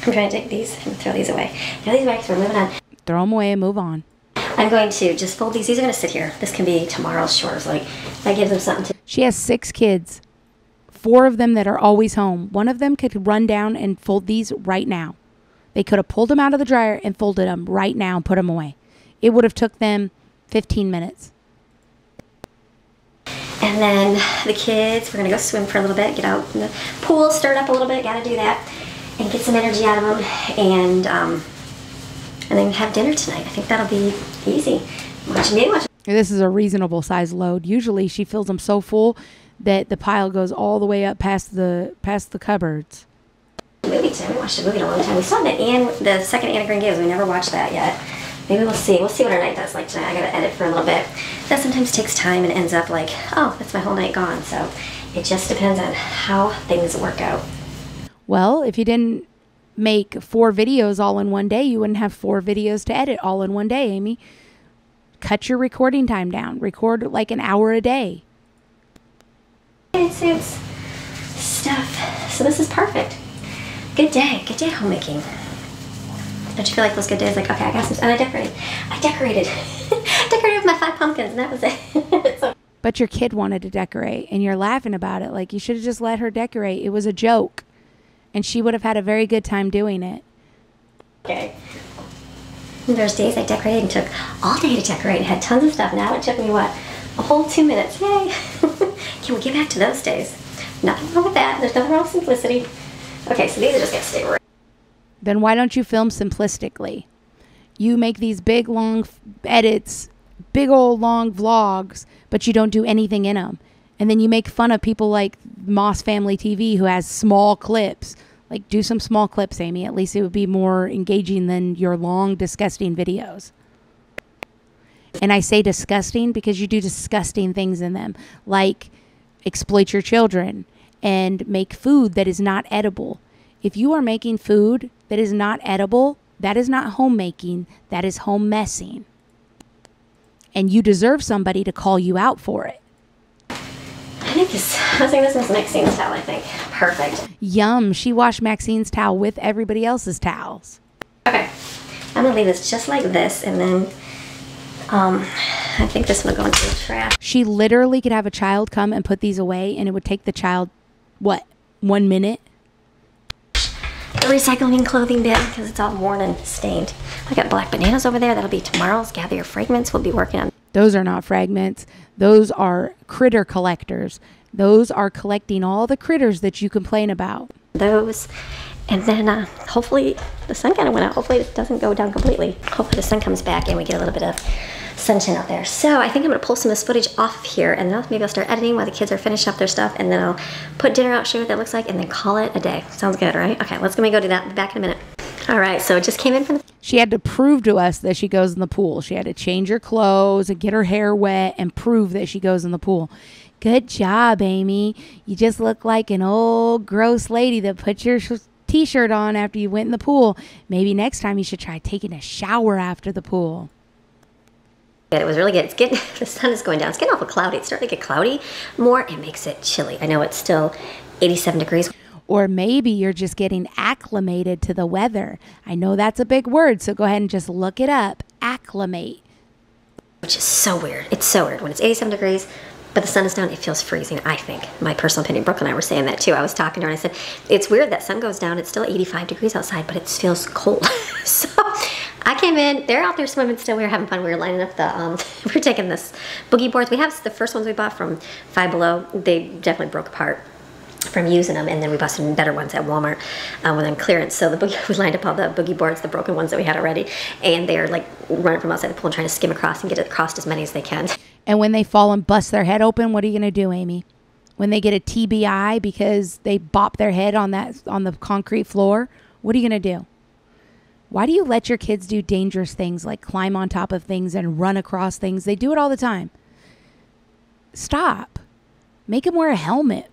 I'm trying to take these and throw these away. Throw these away 'cause we're moving on. Throw them away and move on. I'm going to just fold these. These are going to sit here. This can be tomorrow's chores. Like, that gives them something to She has six kids, four of them that are always home. One of them could run down and fold these right now. They could have pulled them out of the dryer and folded them right now and put them away. It would have took them 15 minutes. And then the kids, we're gonna go swim for a little bit, get out in the pool, stir it up a little bit, gotta do that, and get some energy out of them, and um, and then have dinner tonight. I think that'll be easy. Watch maybe watch This is a reasonable size load. Usually she fills them so full that the pile goes all the way up past the past the cupboards. Movie tonight. We watched a movie in a long time. We saw the Anne, the second Anne of Green Gables. We never watched that yet. maybe we'll see. We'll see what our night does like tonight. I gotta edit for a little bit. That sometimes takes time and ends up like, oh, that's my whole night gone. So it just depends on how things work out. Well, if you didn't make four videos all in one day, you wouldn't have four videos to edit all in one day, Amy. Cut your recording time down. Record like an hour a day. It's, it's stuff. So this is perfect. Good day. Good day homemaking. Don't you feel like those good days? Like, okay, I got some, and I decorated. I decorated. decorated with my five pumpkins, and that was it. so, But your kid wanted to decorate and you're laughing about it. Like you should have just let her decorate. It was a joke. And she would have had a very good time doing it. okay. There's days I decorated and took all day to decorate and had tons of stuff. Now it took me, what, a whole two minutes. Yay. Can we get back to those days? Nothing wrong with that. There's nothing wrong with simplicity. Okay, so these are just going to stay right. Then why don't you film simplistically? You make these big long edits, big old long vlogs, but you don't do anything in them. And then you make fun of people like Moss Family TV who has small clips. Like do some small clips, Amy. At least it would be more engaging than your long disgusting videos. And I say disgusting because you do disgusting things in them, like exploit your children and make food that is not edible. If you are making food that is not edible, that is not homemaking, that is home messing. And you deserve somebody to call you out for it. I think this, I think this is Maxine's towel, I think. Perfect. Yum, she washed Maxine's towel with everybody else's towels. Okay, I'm gonna leave this just like this, and then um, I think this one will go into the trash. She literally could have a child come and put these away, and it would take the child, what, one minute? The recycling clothing bin because it's all worn and stained. I got black bananas over there. That'll be tomorrow's. Gather your fragments. We'll be working on Those are not fragments. Those are critter collectors. Those are collecting all the critters that you complain about. those. And then uh, hopefully the sun kind of went out. Hopefully it doesn't go down completely. Hopefully the sun comes back and we get a little bit of sunshine out there. So I think I'm gonna pull some of this footage off of here and then maybe I'll start editing while the kids are finishing up their stuff and then I'll put dinner out, show you what that looks like, and then call it a day. Sounds good, right? Okay, let's go do that back in a minute. All right, so it just came in from the She had to prove to us that she goes in the pool. She had to change her clothes and get her hair wet and prove that she goes in the pool. Good job, Amy. You just look like an old gross lady that put your t-shirt on after you went in the pool. Maybe next time you should try taking a shower after the pool. It was really good. It's getting the sun is going down. It's getting awful cloudy. It's starting to get cloudy more. It makes it chilly. I know it's still 87 degrees. Or maybe you're just getting acclimated to the weather. I know that's a big word, so go ahead and just look it up. Acclimate. which is so weird. It's so weird when it's 87 degrees, but the sun is down. It feels freezing. I think my personal opinion. Brooke and I were saying that too. I was talking to her and I said it's weird that sun goes down. It's still 85 degrees outside, but it feels cold. so I came in. They're out there swimming still. We were having fun. We were lining up the. Um, we were taking this boogie boards. We have the first ones we bought from Five Below. They definitely broke apart from using them, and then we bought some better ones at Walmart um, when on clearance. So the boogie, we lined up all the boogie boards, the broken ones that we had already, and they're like running from outside the pool and trying to skim across and get it across as many as they can. And when they fall and bust their head open, what are you going to do, Amy? When they get a TBI because they bop their head on that on the concrete floor, what are you going to do? Why do you let your kids do dangerous things like climb on top of things and run across things? They do it all the time. Stop. Make them wear a helmet.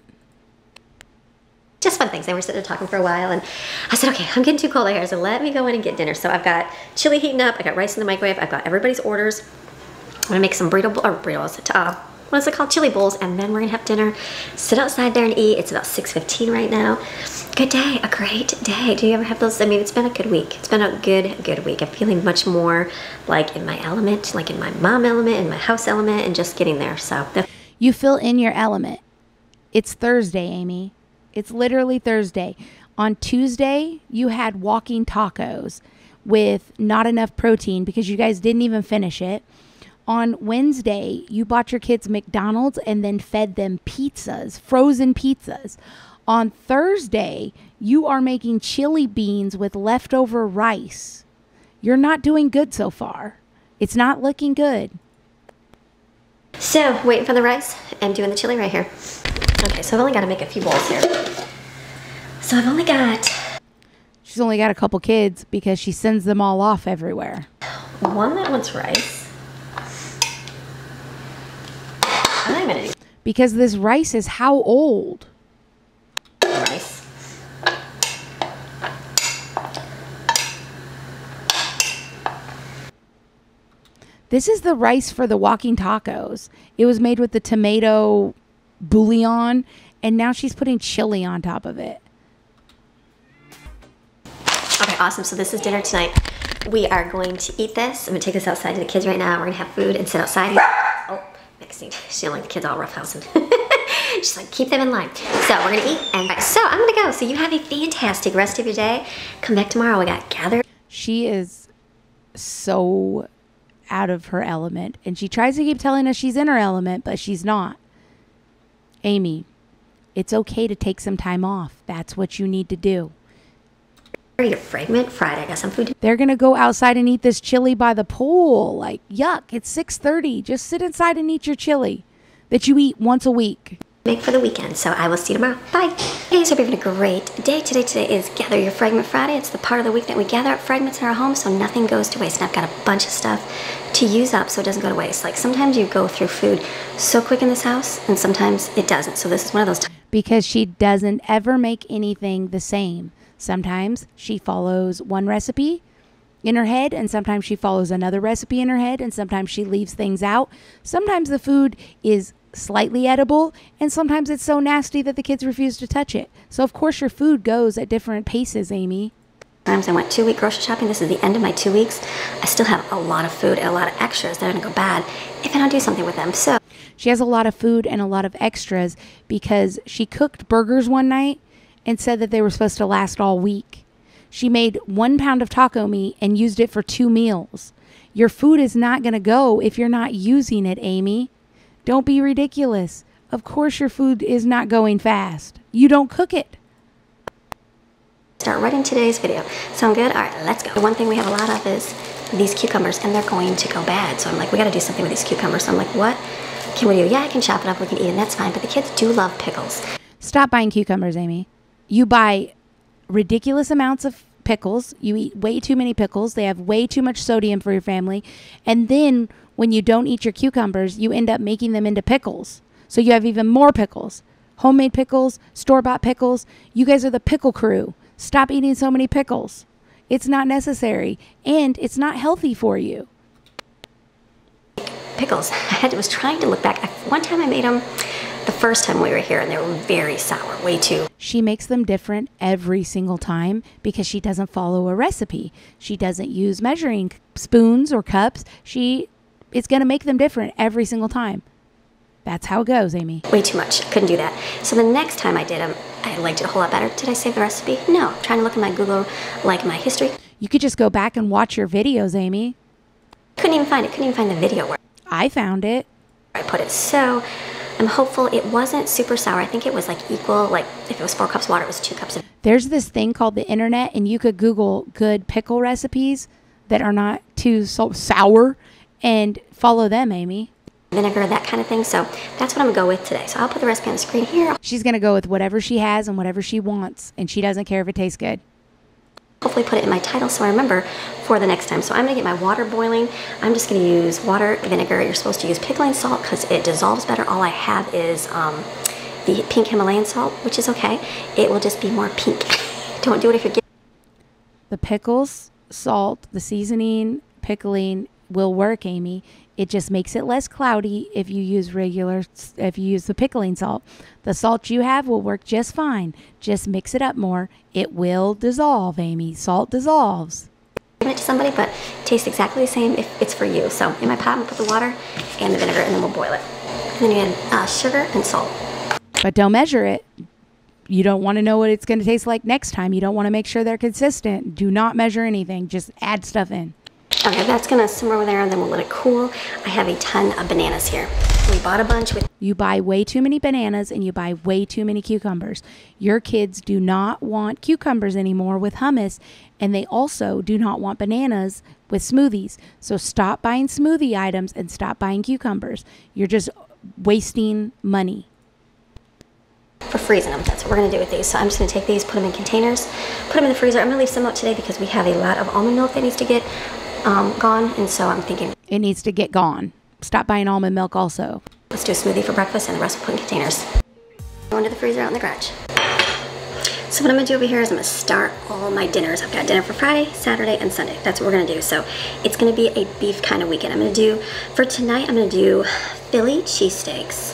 Just fun things. And we were sitting there talking for a while, and I said, "Okay, I'm getting too cold out here, so let me go in and get dinner." So I've got chili heating up. I got rice in the microwave. I've got everybody's orders. I'm gonna make some burrito or burritos. Uh, what is it called? Chili bowls, and then we're gonna have dinner. Sit outside there and eat. It's about 6:15 right now. Good day, a great day. Do you ever have those? I mean, it's been a good week. It's been a good, good week. I'm feeling much more like in my element, like in my mom element, in my house element, and just getting there. So You fill in your element. It's Thursday, Amy. It's literally Thursday. On Tuesday, you had walking tacos with not enough protein because you guys didn't even finish it. On Wednesday, you bought your kids McDonald's and then fed them pizzas, frozen pizzas. On Thursday, you are making chili beans with leftover rice. You're not doing good so far. It's not looking good. So, waiting for the rice and doing the chili right here. Okay, so I've only got to make a few bowls here. So I've only got She's only got a couple kids because she sends them all off everywhere. one that wants rice. Because this rice is how old? rice. This is the rice for the walking tacos. It was made with the tomato bouillon, and now she's putting chili on top of it. Okay, awesome. So this is dinner tonight. We are going to eat this. I'm gonna take this outside to the kids right now. We're gonna have food and sit outside. Oh, Maxine, she don't like the kids all roughhousing. She's like, keep them in line. So we're gonna eat and so I'm gonna go. So you have a fantastic rest of your day. Come back tomorrow. We got gathered. She is so out of her element, and she tries to keep telling us she's in her element, but she's not. Amy, it's okay to take some time off. That's what you need to do. Your fragment Friday. I got some food They're gonna go outside and eat this chili by the pool. Like yuck! It's six thirty. Just sit inside and eat your chili that you eat once a week. make for the weekend. So I will see you tomorrow. Bye. Hey guys, hope you're having a great day. Today, today is Gather Your Fragment Friday. It's the part of the week that we gather up fragments in our home so nothing goes to waste. And I've got a bunch of stuff to use up so it doesn't go to waste. Like sometimes you go through food so quick in this house and sometimes it doesn't. So this is one of those times. because she doesn't ever make anything the same. Sometimes she follows one recipe in her head, and sometimes she follows another recipe in her head, and sometimes she leaves things out. Sometimes the food is slightly edible, and sometimes it's so nasty that the kids refuse to touch it. So, of course, your food goes at different paces, Amy. Times I went two week grocery shopping. This is the end of my two weeks. I still have a lot of food and a lot of extras that are gonna go bad if I don't do something with them. So She has a lot of food and a lot of extras because she cooked burgers one night and said that they were supposed to last all week. She made one pound of taco meat and used it for two meals. Your food is not going to go if you're not using it, Amy. Don't be ridiculous. Of course, your food is not going fast. You don't cook it. start writing today's video. Sound good? All right, let's go. The one thing we have a lot of is these cucumbers, and they're going to go bad. So I'm like, we got to do something with these cucumbers. So I'm like, what can we do? Yeah, I can chop it up. We can eat it. And that's fine. But the kids do love pickles. Stop buying cucumbers, Amy. You buy ridiculous amounts of pickles. You eat way too many pickles. They have way too much sodium for your family. And then when you don't eat your cucumbers, you end up making them into pickles. So you have even more pickles. Homemade pickles, store bought pickles. You guys are the pickle crew. Stop eating so many pickles. It's not necessary and it's not healthy for you. Pickles. I was trying to look back. One time I made them the first time we were here, and they were very sour, way too. She makes them different every single time because she doesn't follow a recipe. She doesn't use measuring spoons or cups. She is going to make them different every single time. That's how it goes, Amy. Way too much. Couldn't do that. So the next time I did them, I liked it a whole lot better. Did I save the recipe? No. I'm trying to look at my Google, like my history. You could just go back and watch your videos, Amy. Couldn't even find it. Couldn't even find the video where I found it. I put it. So I'm hopeful it wasn't super sour. I think it was like equal. Like if it was four cups of water, it was two cups of There's this thing called the internet, and you could Google good pickle recipes that are not too so sour and follow them, Amy. vinegar, that kind of thing. So that's what I'm gonna go with today. So I'll put the recipe on the screen here. She's going to go with whatever she has and whatever she wants, and she doesn't care if it tastes good. Hopefully put it in my title so I remember for the next time. So I'm gonna get my water boiling. I'm just gonna use water, vinegar. You're supposed to use pickling salt because it dissolves better. All I have is um, the pink Himalayan salt, which is okay. It will just be more pink. Don't do it if you're getting The pickles, salt, the seasoning, pickling will work, Amy. It just makes it less cloudy if you use regular if you use the pickling salt. The salt you have will work just fine. Just mix it up more. It will dissolve, Amy. Salt dissolves. it to somebody, but it tastes exactly the same if it's for you. So in my pot, I'm put the water and the vinegar, and then we'll boil it. And then you add uh, sugar and salt. But don't measure it. You don't want to know what it's going to taste like next time. You don't want to make sure they're consistent. Do not measure anything. Just add stuff in. Okay, that's gonna simmer over there, and then we'll let it cool. I have a ton of bananas here. We bought a bunch with You buy way too many bananas and you buy way too many cucumbers. Your kids do not want cucumbers anymore with hummus, and they also do not want bananas with smoothies. So stop buying smoothie items and stop buying cucumbers. You're just wasting money. for freezing them. That's what we're gonna do with these. So I'm just gonna take these, put them in containers, put them in the freezer. I'm gonna leave some out today because we have a lot of almond milk that needs to get um, gone, and so I'm thinking It needs to get gone. Stop buying almond milk also. let's do a smoothie for breakfast, and the rest we'll put in containers. Go into the freezer out in the garage. So what I'm gonna do over here is I'm gonna start all my dinners. I've got dinner for Friday, Saturday, and Sunday. That's what we're gonna do. So it's gonna be a beef kind of weekend. I'm gonna do, for tonight, I'm gonna do Philly cheesesteaks.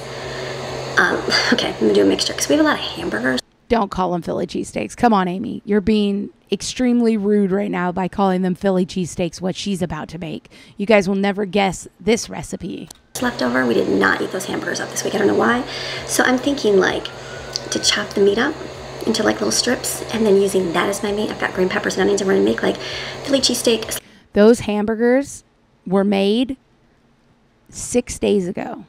Um, okay, I'm gonna do a mixture because we have a lot of hamburgers. Don't call them Philly cheesesteaks. Come on, Amy. You're being extremely rude right now by calling them Philly cheesesteaks, what she's about to make. You guys will never guess this recipe. left over. We did not eat those hamburgers up this week. I don't know why. So I'm thinking like to chop the meat up into like little strips and then using that as my meat. I've got green peppers and onions and we're gonna make like Philly cheesesteak. Those hamburgers were made six days ago.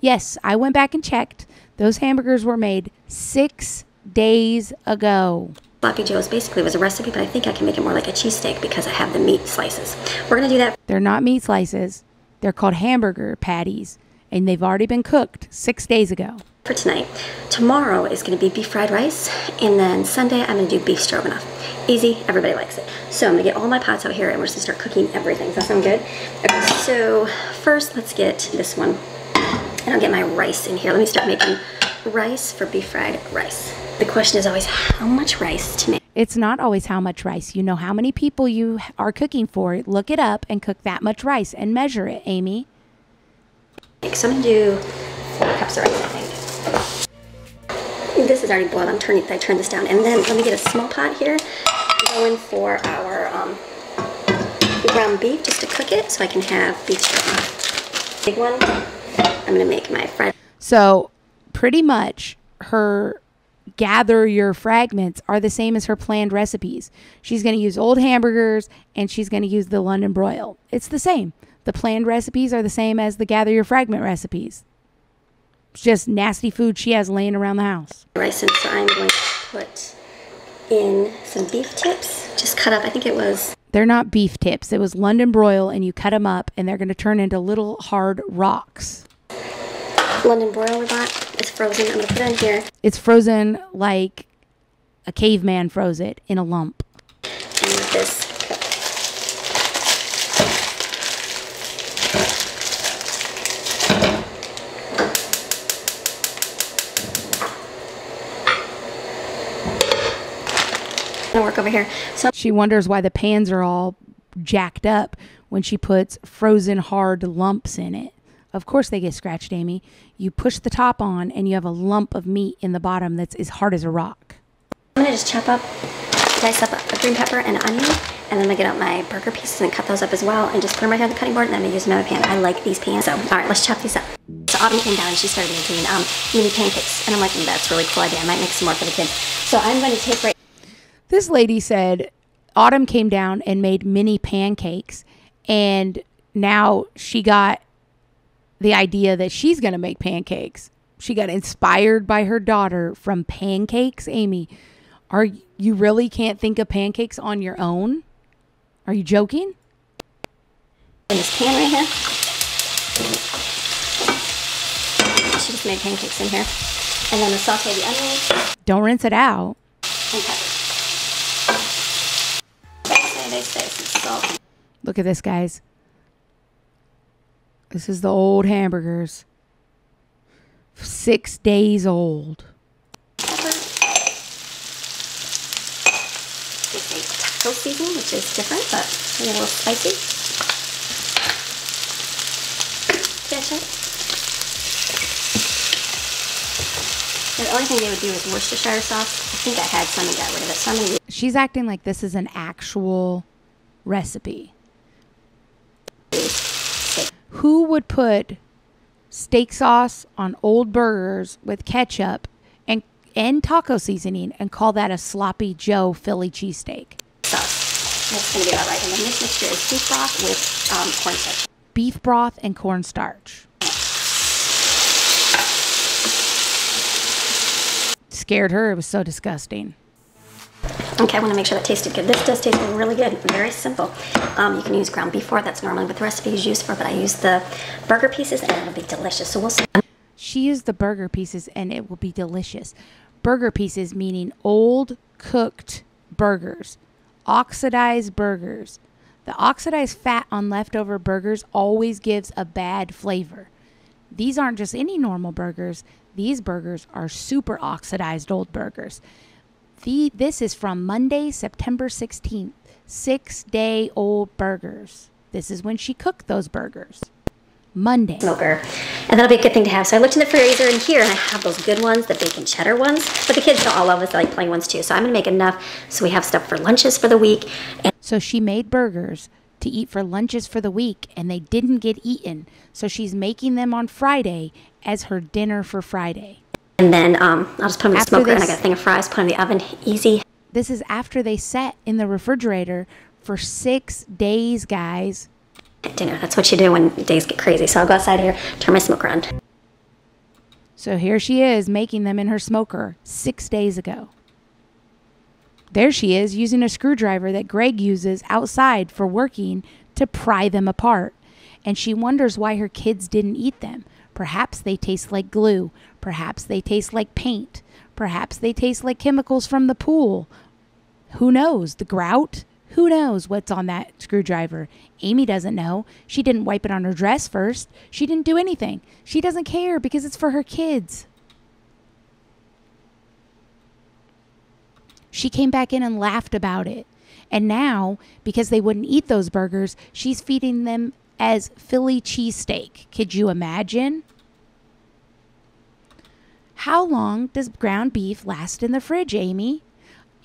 Yes, I went back and checked. Those hamburgers were made six days ago. Sloppy Joe's basically was a recipe, but I think I can make it more like a cheesesteak because I have the meat slices. We're gonna do that They're not meat slices, they're called hamburger patties, and they've already been cooked six days ago. for tonight. Tomorrow is gonna be beef fried rice, and then Sunday I'm gonna do beef stroganoff. Easy, everybody likes it. So I'm gonna get all my pots out here and we're just gonna start cooking everything. Does that sound good? Okay, so first let's get this one. And I'll get my rice in here. Let me start making rice for beef fried rice. The question is always how much rice to make. It's not always how much rice. You know how many people you are cooking for. Look it up and cook that much rice and measure it, Amy. So I'm gonna do four cups of rice, I think. This is already boiled. I'm turning. I turn this down, and then let me get a small pot here. Going for our um, ground beef just to cook it, so I can have beef stroganoff. Big one. I'm gonna make my fried. So, pretty much her gather your fragments are the same as her planned recipes. She's going to use old hamburgers and she's going to use the London broil. It's the same. The planned recipes are the same as the gather your fragment recipes. It's just nasty food she has laying around the house. rice and so I'm going to put in some beef tips just cut up I think it was They're not beef tips. It was London broil and you cut them up and they're going to turn into little hard rocks. London broil we bought it's frozen. I'm gonna put it in here. It's frozen like a caveman froze it in a lump. and let this cook gonna work over here. So She wonders why the pans are all jacked up when she puts frozen hard lumps in it. Of course, they get scratched, Amy. You push the top on, and you have a lump of meat in the bottom that's as hard as a rock. I'm gonna just chop up dice up a green pepper and an onion and then I'm get out my burger pieces and cut those up as well and just put them right on the cutting board and then I'm gonna use another pan. I like these pans. So, all right, let's chop these up. So Autumn came down and she started making um, mini pancakes and I'm like, "Mm, that's a really cool idea. I might make some more for the kids. So I'm going to take right This lady said Autumn came down and made mini pancakes, and now she got the idea that she's going to make pancakes. She got inspired by her daughter from pancakes. Amy, are you really can't think of pancakes on your own? Are you joking? in this pan right here. She just made pancakes in here. And then I'm saute the onions Don't rinse it out. and peppers. Say they say some salt. Look at this, guys. This is the old hamburgers. Six days old. pepper. It's a taco seasoning, which is different, but a little spicy. Ketchup. The only thing they would do is Worcestershire sauce. I think I had some and got rid of it, so I'm gonna She's acting like this is an actual recipe. Who would put steak sauce on old burgers with ketchup and and taco seasoning and call that a sloppy Joe Philly cheesesteak? sauce. That's gonna be all right. And then this mixture is beef broth with um, cornstarch. Beef broth and cornstarch. Scared her. It was so disgusting. Okay, I want to make sure that tasted good. This does taste really good. Very simple. Um, you can use ground beef for. That's normally what the recipe is used for, but I use the burger pieces and it'll be delicious. So we'll see. She used the burger pieces and it will be delicious. Burger pieces meaning old cooked burgers, oxidized burgers. The oxidized fat on leftover burgers always gives a bad flavor. These aren't just any normal burgers, these burgers are super oxidized old burgers. The, this is from Monday, September 16th. Six day old burgers. This is when she cooked those burgers. Monday. smoker. And that'll be a good thing to have. So I looked in the freezer in here and I have those good ones, the bacon cheddar ones. But the kids don't all love us, they like plain ones too. So I'm gonna make enough so we have stuff for lunches for the week. And So she made burgers to eat for lunches for the week and they didn't get eaten. So she's making them on Friday as her dinner for Friday. And then um, I'll just put them in the After smoker and I got a thing of fries, put 'em in the oven, easy. This is after they sat in the refrigerator for six days, guys. At Dinner. That's what you do when days get crazy. So I'll go outside here, turn my smoker on. So here she is making them in her smoker six days ago. There she is using a screwdriver that Greg uses outside for working to pry them apart. And she wonders why her kids didn't eat them. Perhaps they taste like glue. Perhaps they taste like paint. Perhaps they taste like chemicals from the pool. Who knows? The grout? Who knows what's on that screwdriver? Amy doesn't know. She didn't wipe it on her dress first. She didn't do anything. She doesn't care because it's for her kids. She came back in and laughed about it. And now, because they wouldn't eat those burgers, she's feeding them as Philly cheesesteak. Could you imagine? How long does ground beef last in the fridge, Amy?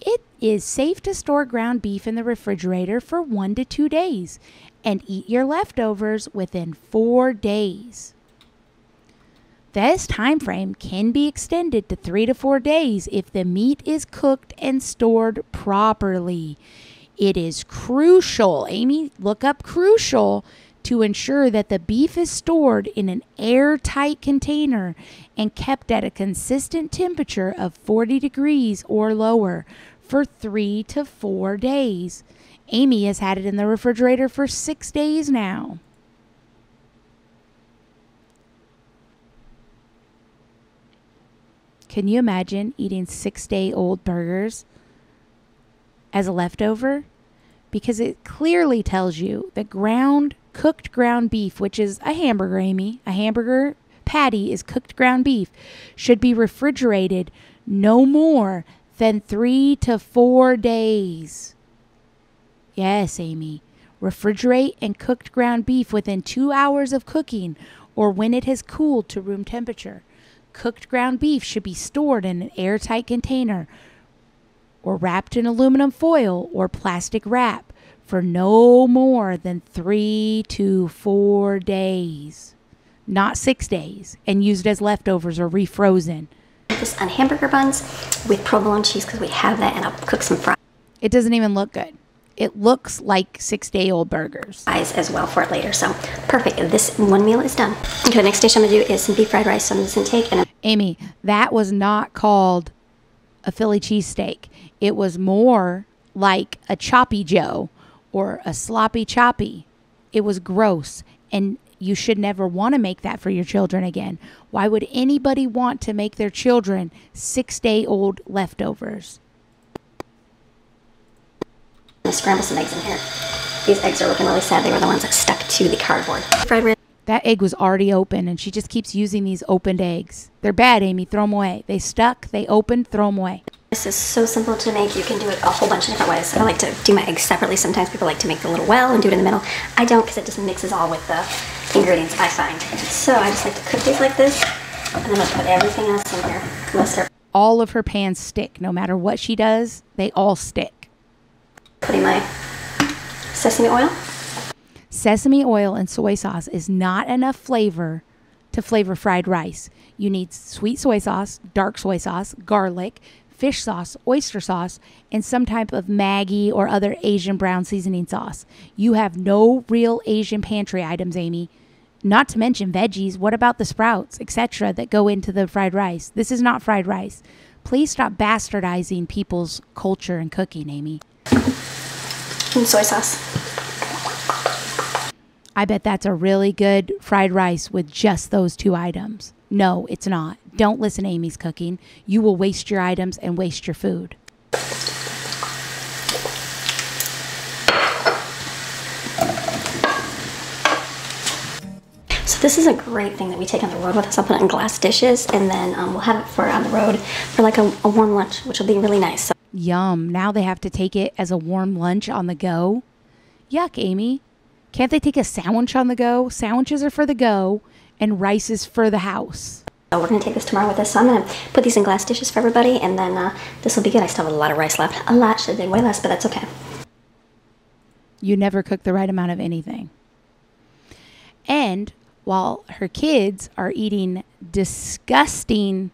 It is safe to store ground beef in the refrigerator for one to two days and eat your leftovers within four days. This time frame can be extended to three to four days if the meat is cooked and stored properly. It is crucial, Amy, look up crucial to ensure that the beef is stored in an airtight container and kept at a consistent temperature of 40 degrees or lower for three to four days. Amy has had it in the refrigerator for six days now. Can you imagine eating six day old burgers as a leftover? Because it clearly tells you that ground, cooked ground beef, which is a hamburger, Amy, a hamburger patty is cooked ground beef, should be refrigerated no more than three to four days. Yes, Amy. Refrigerate and cooked ground beef within two hours of cooking or when it has cooled to room temperature. Cooked ground beef should be stored in an airtight container or wrapped in aluminum foil or plastic wrap for no more than three to four days, not six days, and used as leftovers or refrozen. This on hamburger buns with provolone cheese because we have that, and I'll cook some fries It doesn't even look good. It looks like six day old burgers. as well for it later. So perfect. This one meal is done. Okay, the next dish I'm gonna do is some beef fried rice some intake, and Amy, that was not called a Philly cheesesteak. It was more like a choppy Joe or a sloppy choppy. It was gross, and you should never want to make that for your children again. Why would anybody want to make their children six day old leftovers? I'm gonna scramble some eggs in here. These eggs are looking really sad. They were the ones that stuck to the cardboard. Fried rice. That egg was already open, and she just keeps using these opened eggs. They're bad, Amy. Throw them away. They stuck, they opened, throw them away. This is so simple to make. You can do it a whole bunch of different ways. I like to do my eggs separately. Sometimes people like to make the little well and do it in the middle. I don't because it just mixes all with the ingredients I find. So I just like to cook these like this, and then I'll put everything else in here. All of her pans stick. No matter what she does, they all stick. putting my sesame oil. Sesame oil and soy sauce is not enough flavor to flavor fried rice. You need sweet soy sauce, dark soy sauce, garlic, fish sauce, oyster sauce, and some type of Maggi or other Asian brown seasoning sauce. You have no real Asian pantry items, Amy. Not to mention veggies. What about the sprouts, etc., that go into the fried rice? This is not fried rice. Please stop bastardizing people's culture and cooking, Amy. and soy sauce. I bet that's a really good fried rice with just those two items. No, it's not. Don't listen to Amy's cooking. You will waste your items and waste your food. So this is a great thing that we take on the road with us. I'll put it in glass dishes and then um, we'll have it for on the road for like a, a warm lunch, which will be really nice. So Yum. Now they have to take it as a warm lunch on the go. Yuck, Amy. Can't they take a sandwich on the go? Sandwiches are for the go and rice is for the house. we're gonna take this tomorrow with us. So I'm gonna put these in glass dishes for everybody and then uh, this will be good. I still have a lot of rice left. A lot, should have been way less, but that's okay. You never cook the right amount of anything. And while her kids are eating disgusting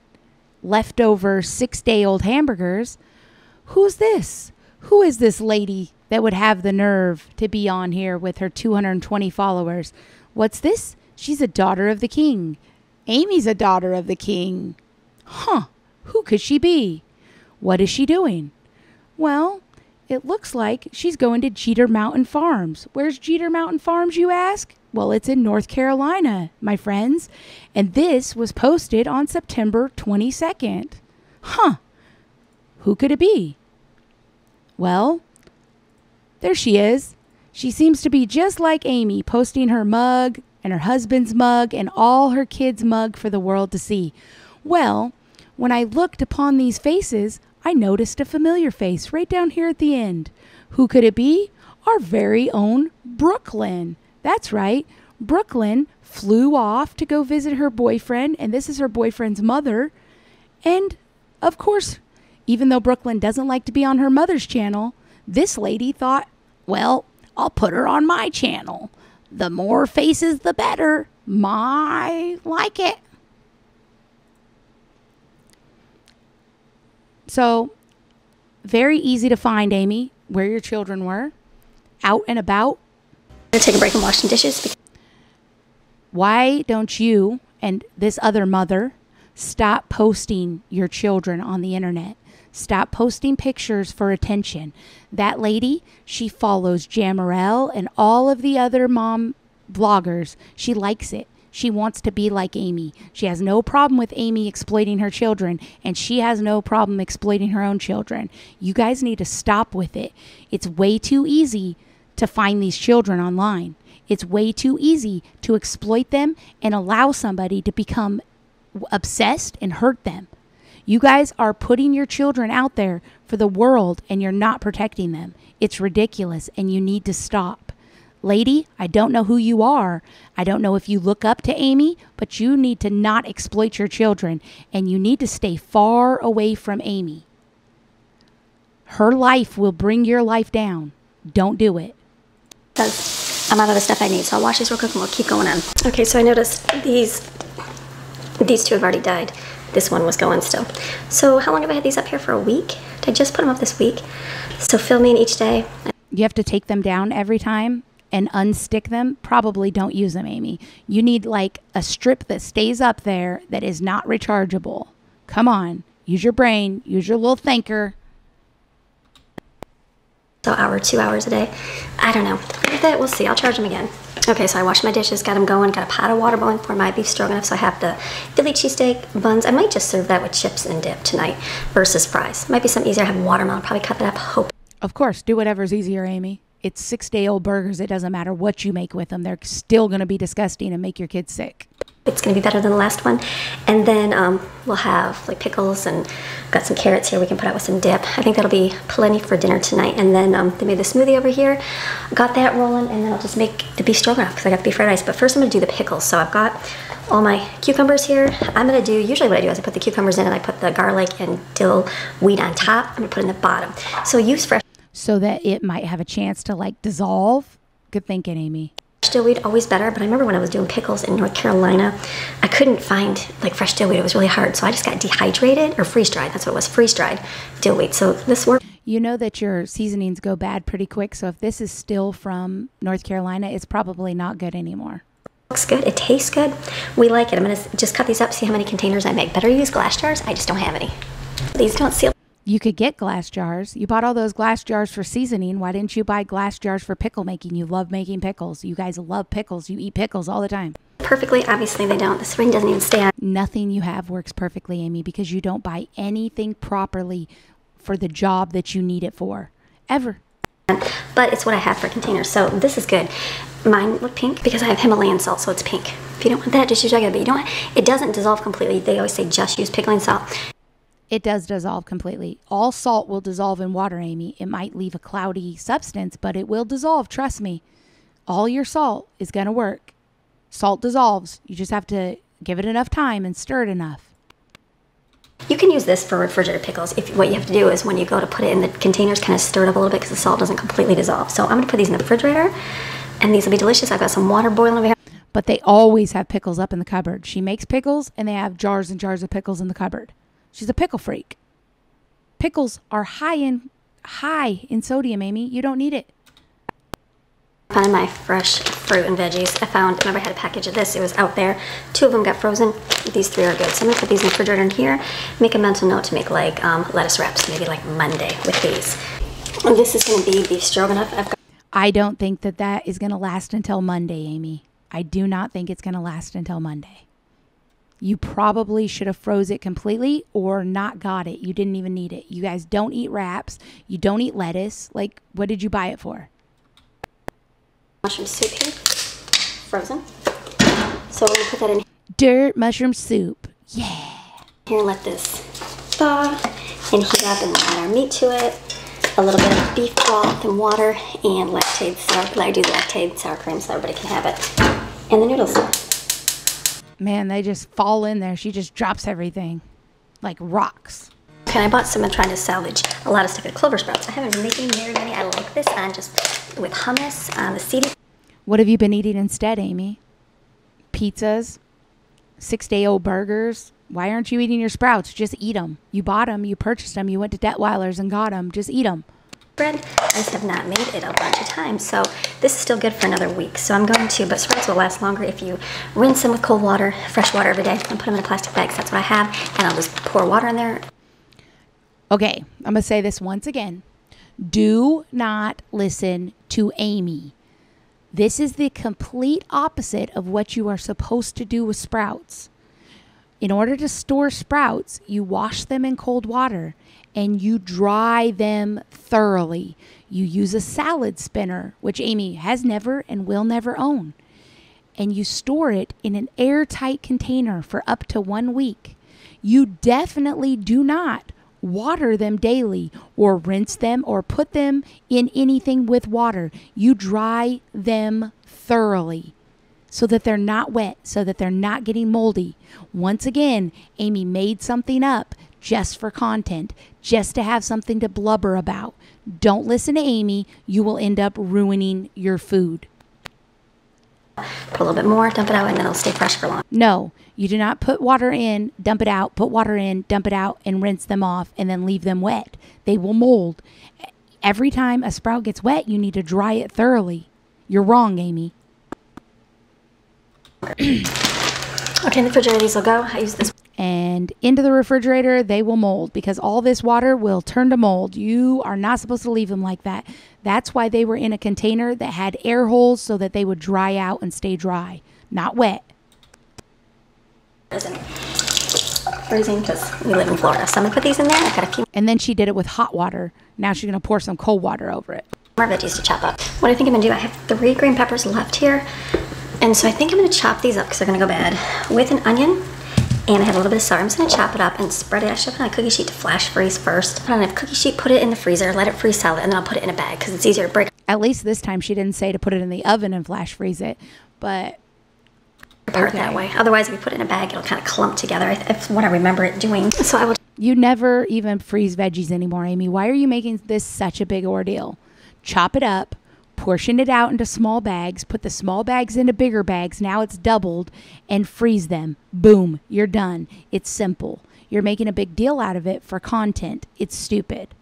leftover six day old hamburgers, who's this? Who is this lady that would have the nerve to be on here with her 220 followers? What's this? She's a daughter of the king. Amy's a daughter of the king. Huh, who could she be? What is she doing? Well, it looks like she's going to Jeter Mountain Farms. Where's Jeter Mountain Farms, you ask? Well, it's in North Carolina, my friends. And this was posted on September 22nd. Huh. Who could it be? Well, there she is. She seems to be just like Amy, posting her mug and her husband's mug and all her kids' mug for the world to see. Well, when I looked upon these faces, I noticed a familiar face right down here at the end. Who could it be? Our very own Brooklyn. That's right. Brooklyn flew off to go visit her boyfriend, and this is her boyfriend's mother. And of course, even though Brooklyn doesn't like to be on her mother's channel, this lady thought, well, I'll put her on my channel. The more faces, the better. My like it. So, very easy to find, Amy, where your children were, out and about. I'm gonna take a break and wash some dishes. Why don't you and this other mother stop posting your children on the internet? Stop posting pictures for attention. That lady, she follows Jamerrill and all of the other mom bloggers. She likes it. She wants to be like Amy. She has no problem with Amy exploiting her children, and she has no problem exploiting her own children. You guys need to stop with it. It's way too easy to find these children online. It's way too easy to exploit them and allow somebody to become obsessed and hurt them. You guys are putting your children out there for the world and you're not protecting them. It's ridiculous and you need to stop. Lady, I don't know who you are. I don't know if you look up to Amy, but you need to not exploit your children and you need to stay far away from Amy. Her life will bring your life down. Don't do it. I'm out of the stuff I need. So I'll wash these real quick and we'll keep going on. Okay, so I noticed these these two have already died. This one was going still. So how long have I had these up here for a week? Did I just put them up this week? So filming each day. You have to take them down every time and unstick them. Probably don't use them, Amy. You need like a strip that stays up there that is not rechargeable. Come on, use your brain, use your little thinker. So hour, two hours a day. I don't know. That we'll see. I'll charge them again. Okay, so I washed my dishes, got them going, got a pot of water boiling for my beef stroganoff. So I have the Philly cheesesteak buns. I might just serve that with chips and dip tonight versus fries. Might be something easier. I have watermelon. Probably cut that up. Hope Of course, do whatever's easier, Amy. It's six day old burgers. It doesn't matter what you make with them, they're still going to be disgusting and make your kids sick. it's gonna be better than the last one. And then um, we'll have like pickles and got some carrots here we can put out with some dip. I think that'll be plenty for dinner tonight. And then um, they made the smoothie over here. Got that rolling, and then I'll just make the beef stroganoff because I got the beef fried rice. But first, I'm gonna do the pickles. So I've got all my cucumbers here. I'm gonna do usually what I do is I put the cucumbers in and I put the garlic and dill weed on top. I'm gonna put in the bottom. So use fresh So that it might have a chance to like dissolve. Good thinking, Amy. dillweed always better but i remember when i was doing pickles in north carolina i couldn't find like fresh dillweed it was really hard so i just got dehydrated or freeze dried. That's what it was freeze dried dillweed so this worked. You know that your seasonings go bad pretty quick. So if this is still from North Carolina, it's probably not good anymore. looks good. It tastes good. We like it. I'm gonna just cut these up see how many containers i make. Better use glass jars? I just don't have any. These don't seal You could get glass jars. You bought all those glass jars for seasoning. Why didn't you buy glass jars for pickle making? You love making pickles. You guys love pickles. You eat pickles all the time. perfectly obviously they don't this ring doesn't even stay on Nothing you have works perfectly, Amy, because you don't buy anything properly for the job that you need it for. Ever. but it's what I have for containers. So this is good. Mine look pink because I have Himalayan salt, so it's pink. If you don't want that, just use regular. But you don't. It doesn't dissolve completely. They always say just use pickling salt. It does dissolve completely. All salt will dissolve in water, Amy. It might leave a cloudy substance, but it will dissolve. Trust me. All your salt is going to work. Salt dissolves. You just have to give it enough time and stir it enough. You can use this for refrigerator pickles. If what you have to do is when you go to put it in the containers, kind of stir it up a little bit because the salt doesn't completely dissolve. So I'm going to put these in the refrigerator, and these will be delicious. I've got some water boiling over here. But they always have pickles up in the cupboard. She makes pickles and they have jars and jars of pickles in the cupboard. She's a pickle freak. Pickles are high in high in sodium, Amy. You don't need it. Found my fresh fruit and veggies. I found, remember I had a package of this. It was out there. Two of them got frozen. These three are good. So I'm gonna put these in the refrigerator in here. Make a mental note to make like um, lettuce wraps, maybe like Monday with these. And this is gonna be beef stroganoff. I've got I don't think that that is going to last until Monday, Amy. I do not think it's going to last until Monday. You probably should have froze it completely or not got it. You didn't even need it. You guys don't eat wraps. You don't eat lettuce. Like, what did you buy it for? mushroom soup here, frozen. So we're gonna put that in Dirt mushroom soup. Yeah. here let this thaw and heat up and add our meat to it. A little bit of beef broth and water and Lactaid sour. I do Lactaid sour cream so everybody can have it. And the noodles. Man, they just fall in there. She just drops everything like rocks. Okay, I bought some and trying to salvage a lot of stuff at Clover Sprouts. I haven't been making very many. I like this on just with hummus, on the seedy What have you been eating instead, Amy? Pizzas? Six day old burgers? Why aren't you eating your sprouts? Just eat them. You bought them, you purchased them, you went to Detwiler's and got them. Just eat them. Bread. I just have not made it a bunch of times. So this is still good for another week. So I'm going to, but sprouts will last longer if you rinse them with cold water, fresh water every day, and put them in a plastic bag. That's what I have. And I'll just pour water in there. Okay, I'm going to say this once again. Do not listen to Amy. This is the complete opposite of what you are supposed to do with sprouts. In order to store sprouts, you wash them in cold water and you dry them thoroughly. You use a salad spinner, which Amy has never and will never own, and you store it in an airtight container for up to one week. You definitely do not water them daily or rinse them or put them in anything with water. You dry them thoroughly so that they're not wet, so that they're not getting moldy. Once again, Amy made something up just for content, just to have something to blubber about. Don't listen to Amy, you will end up ruining your food. Put a little bit more, dump it out, and then it'll stay fresh for long. No, you do not put water in, dump it out, put water in, dump it out, and rinse them off, and then leave them wet. They will mold. Every time a sprout gets wet, you need to dry it thoroughly. You're wrong, Amy. Okay, the these will go. I use this And into the refrigerator, they will mold because all this water will turn to mold. You are not supposed to leave them like that. That's why they were in a container that had air holes so that they would dry out and stay dry, not wet. isn't freezing because we live in Florida. So I'm gonna put these in there. I've got a few And then she did it with hot water. Now she's going to pour some cold water over it. more veggies to chop up. What I think I'm gonna do, I have three green peppers left here. And so I think I'm gonna chop these up because they're gonna go bad with an onion. And I have a little bit of celery. I'm just gonna chop it up and spread it. I should put on a cookie sheet to flash freeze first. Put it on a cookie sheet, put it in the freezer, let it freeze solid, and then I'll put it in a bag because it's easier to break At least this time she didn't say to put it in the oven and flash freeze it. But apart Okay. that way. Otherwise, if you put it in a bag, it'll kind of clump together. I- That's what I remember it doing. So I will you never even freeze veggies anymore, Amy. Why are you making this such a big ordeal? Chop it up, portion it out into small bags, put the small bags into bigger bags. Now it's doubled and freeze them. Boom, you're done. It's simple. You're making a big deal out of it for content. It's stupid.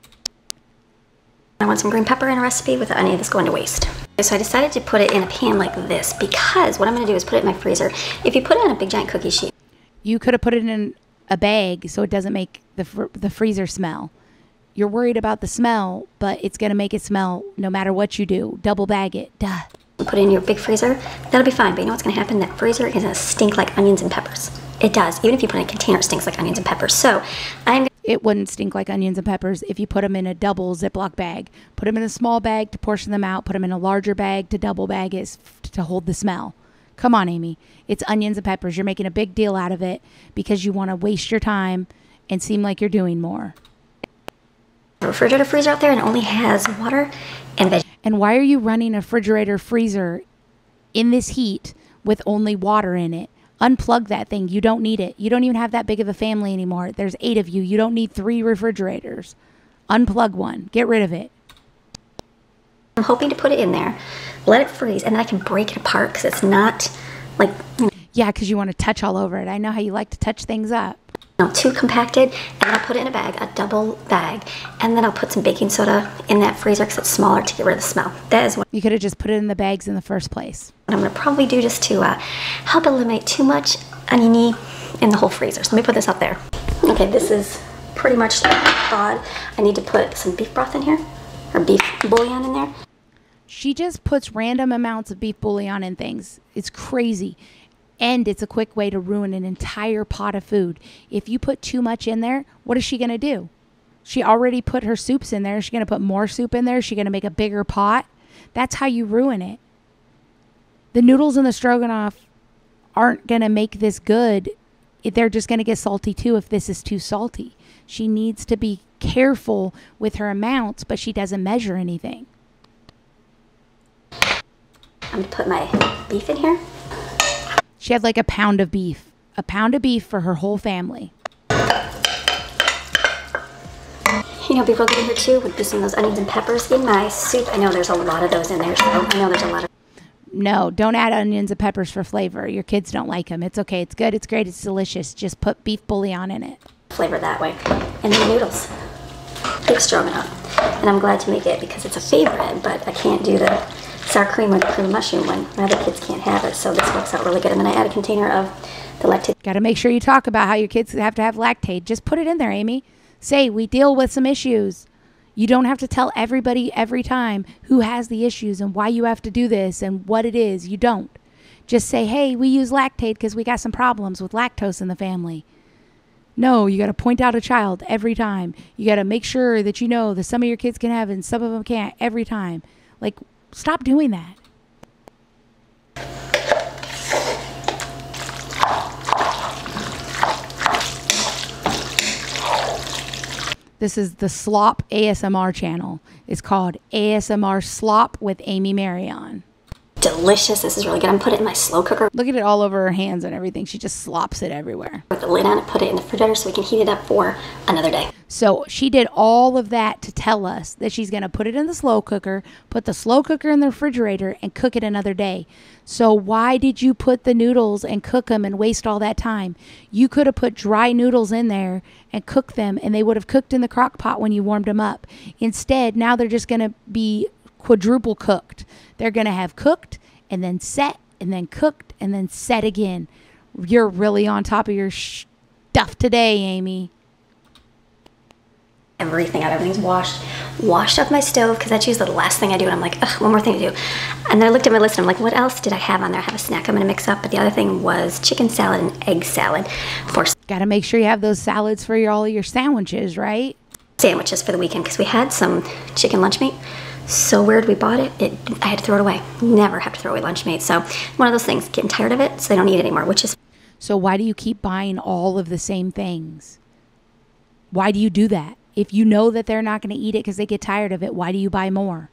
I want some green pepper in a recipe without any of this going to waste. So I decided to put it in a pan like this because what I'm going to do is put it in my freezer. If you put it in a big giant cookie sheet, You could have put it in a bag so it doesn't make the fr- the freezer smell. You're worried about the smell, but it's going to make it smell no matter what you do. Double bag it. Duh. put it in your big freezer, that'll be fine. But you know what's going to happen? That freezer is going to stink like onions and peppers. It does. Even if you put it in a container, it stinks like onions and peppers. So I'm It wouldn't stink like onions and peppers if you put them in a double Ziploc bag. Put them in a small bag to portion them out. Put them in a larger bag to double bag it to hold the smell. Come on, Amy. It's onions and peppers. You're making a big deal out of it because you want to waste your time and seem like you're doing more. Refrigerator freezer out there and only has water and veg. And why are you running a refrigerator freezer in this heat with only water in it? Unplug that thing. You don't need it. You don't even have that big of a family anymore. There's eight of you. You don't need three refrigerators. Unplug one. Get rid of it. I'm hoping to put it in there, let it freeze, and then I can break it apart because it's not like you know. Yeah, because you want to touch all over it. I know how you like to touch things up. Know, too compacted. And I'll put it in a bag, a double bag, and then I'll put some baking soda in that freezer because it's smaller to get rid of the smell. That is what You could have just put it in the bags in the first place. What I'm gonna probably do just to uh, help eliminate too much oniony in the whole freezer. So let me put this up there. Okay, this is pretty much thawed. I need to put some beef broth in here, or beef bouillon in there. She just puts random amounts of beef bouillon in things. It's crazy. And it's a quick way to ruin an entire pot of food. If you put too much in there, what is she going to do? She already put her soups in there. Is she going to put more soup in there? Is she going to make a bigger pot? That's how you ruin it. The noodles and the stroganoff aren't going to make this good. They're just going to get salty too if this is too salty. She needs to be careful with her amounts, but she doesn't measure anything. I'm gonna put my beef in here. She had like a pound of beef, a pound of beef for her whole family. You know, good in here too with boosting those onions and peppers in my soup. I know there's a lot of those in there, so I know there's a lot of No, don't add onions and peppers for flavor. Your kids don't like them. It's okay. It's good. It's great. It's delicious. Just put beef bouillon in it. flavor that way. And the noodles, beef stroganoff. And I'm glad to make it because it's a favorite, but I can't do the sour cream with cream mushroom when my other kids can't have it. So this works out really good. And then I add a container of the Lactaid Got to make sure you talk about how your kids have to have Lactaid. Just put it in there, Amy. Say, we deal with some issues. You don't have to tell everybody every time who has the issues and why you have to do this and what it is. You don't. Just say, hey, we use Lactaid because we got some problems with lactose in the family. No, you got to point out a child every time. You got to make sure that you know that some of your kids can have it and some of them can't every time. Like, stop doing that. This is the Slop ASMR channel. It's called ASMR Slop with Amy Maryon. Delicious. This is really good. I'm putting it in my slow cooker Look at it all over her hands and everything. She just slops it everywhere. with the lid on it. Put it in the refrigerator so we can heat it up for another day. So she did all of that to tell us that she's going to put it in the slow cooker, put the slow cooker in the refrigerator, and cook it another day. So why did you put the noodles and cook them and waste all that time? You could have put dry noodles in there and cooked them, and they would have cooked in the crock pot when you warmed them up. Instead, now they're just going to be quadruple cooked. They're going to have cooked and then set and then cooked and then set again. You're really on top of your stuff today, Amy. everything out. Everything's washed, washed off my stove because that's usually the last thing I do. And I'm like, ugh, one more thing to do. And then I looked at my list and I'm like, what else did I have on there? I have a snack I'm gonna mix up. But the other thing was chicken salad and egg salad for Got to make sure you have those salads for your, all your sandwiches, right? sandwiches for the weekend because we had some chicken lunch meat. So weird we bought it. it. I had to throw it away. Never have to throw away lunch meat. So one of those things, getting tired of it, so they don't eat it anymore, which is So why do you keep buying all of the same things? Why do you do that? If you know that they're not going to eat it because they get tired of it, why do you buy more?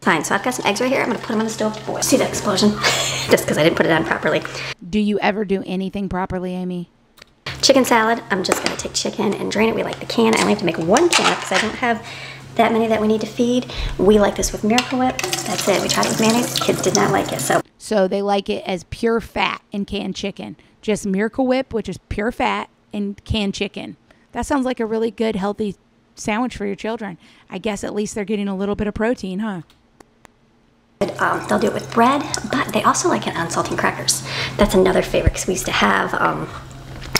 fine. So I've got some eggs right here. I'm gonna put them on the stove. Boy, see that explosion? Just because I didn't put it on properly. Do you ever do anything properly, Amy? Chicken salad, I'm just gonna take chicken and drain it. We like the can. I only have to make one can because I don't have that many that we need to feed. We like this with Miracle Whip. That's it. We tried it with mayonnaise. Kids did not like it. So So they like it as pure fat in canned chicken. Just Miracle Whip, which is pure fat in canned chicken. That sounds like a really good, healthy sandwich for your children. I guess at least they're getting a little bit of protein, huh? um, they'll do it with bread, but they also like it on saltine crackers. That's another favorite because we used to have um,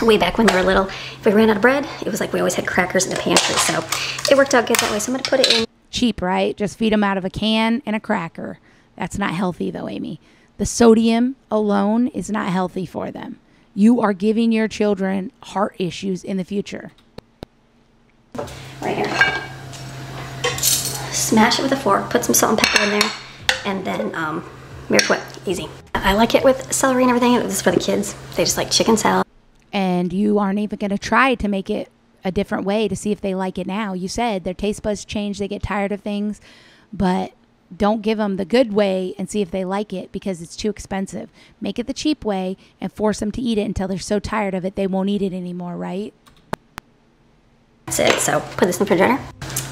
way back when they were little. If we ran out of bread, it was like we always had crackers in the pantry. So it worked out good that way. So I'm gonna put it in. cheap, right? Just feed them out of a can and a cracker. That's not healthy, though, Amy. The sodium alone is not healthy for them. You are giving your children heart issues in the future. right here. Smash it with a fork, put some salt and pepper in there, and then um, Miracle Whip. Easy. I like it with celery and everything. This is for the kids. They just like chicken salad. And you aren't even going to try to make it a different way to see if they like it now. You said their taste buds change, they get tired of things, but don't give them the good way and see if they like it because it's too expensive. Make it the cheap way and force them to eat it until they're so tired of it they won't eat it anymore, right? That's it. So put this in the refrigerator.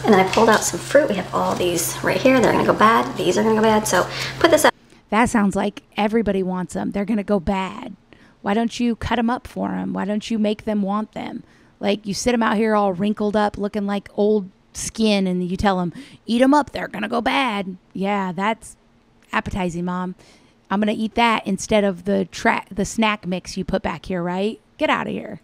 And then I pulled out some fruit. We have all these right here. They're gonna go bad. These are gonna go bad. So put this up. That sounds like everybody wants them. They're going to go bad. Why don't you cut them up for them? Why don't you make them want them? Like you sit them out here all wrinkled up, looking like old skin, and you tell them, eat them up. They're going to go bad. Yeah, that's appetizing, mom. I'm going to eat that instead of the tra- the snack mix you put back here, right? Get out of here.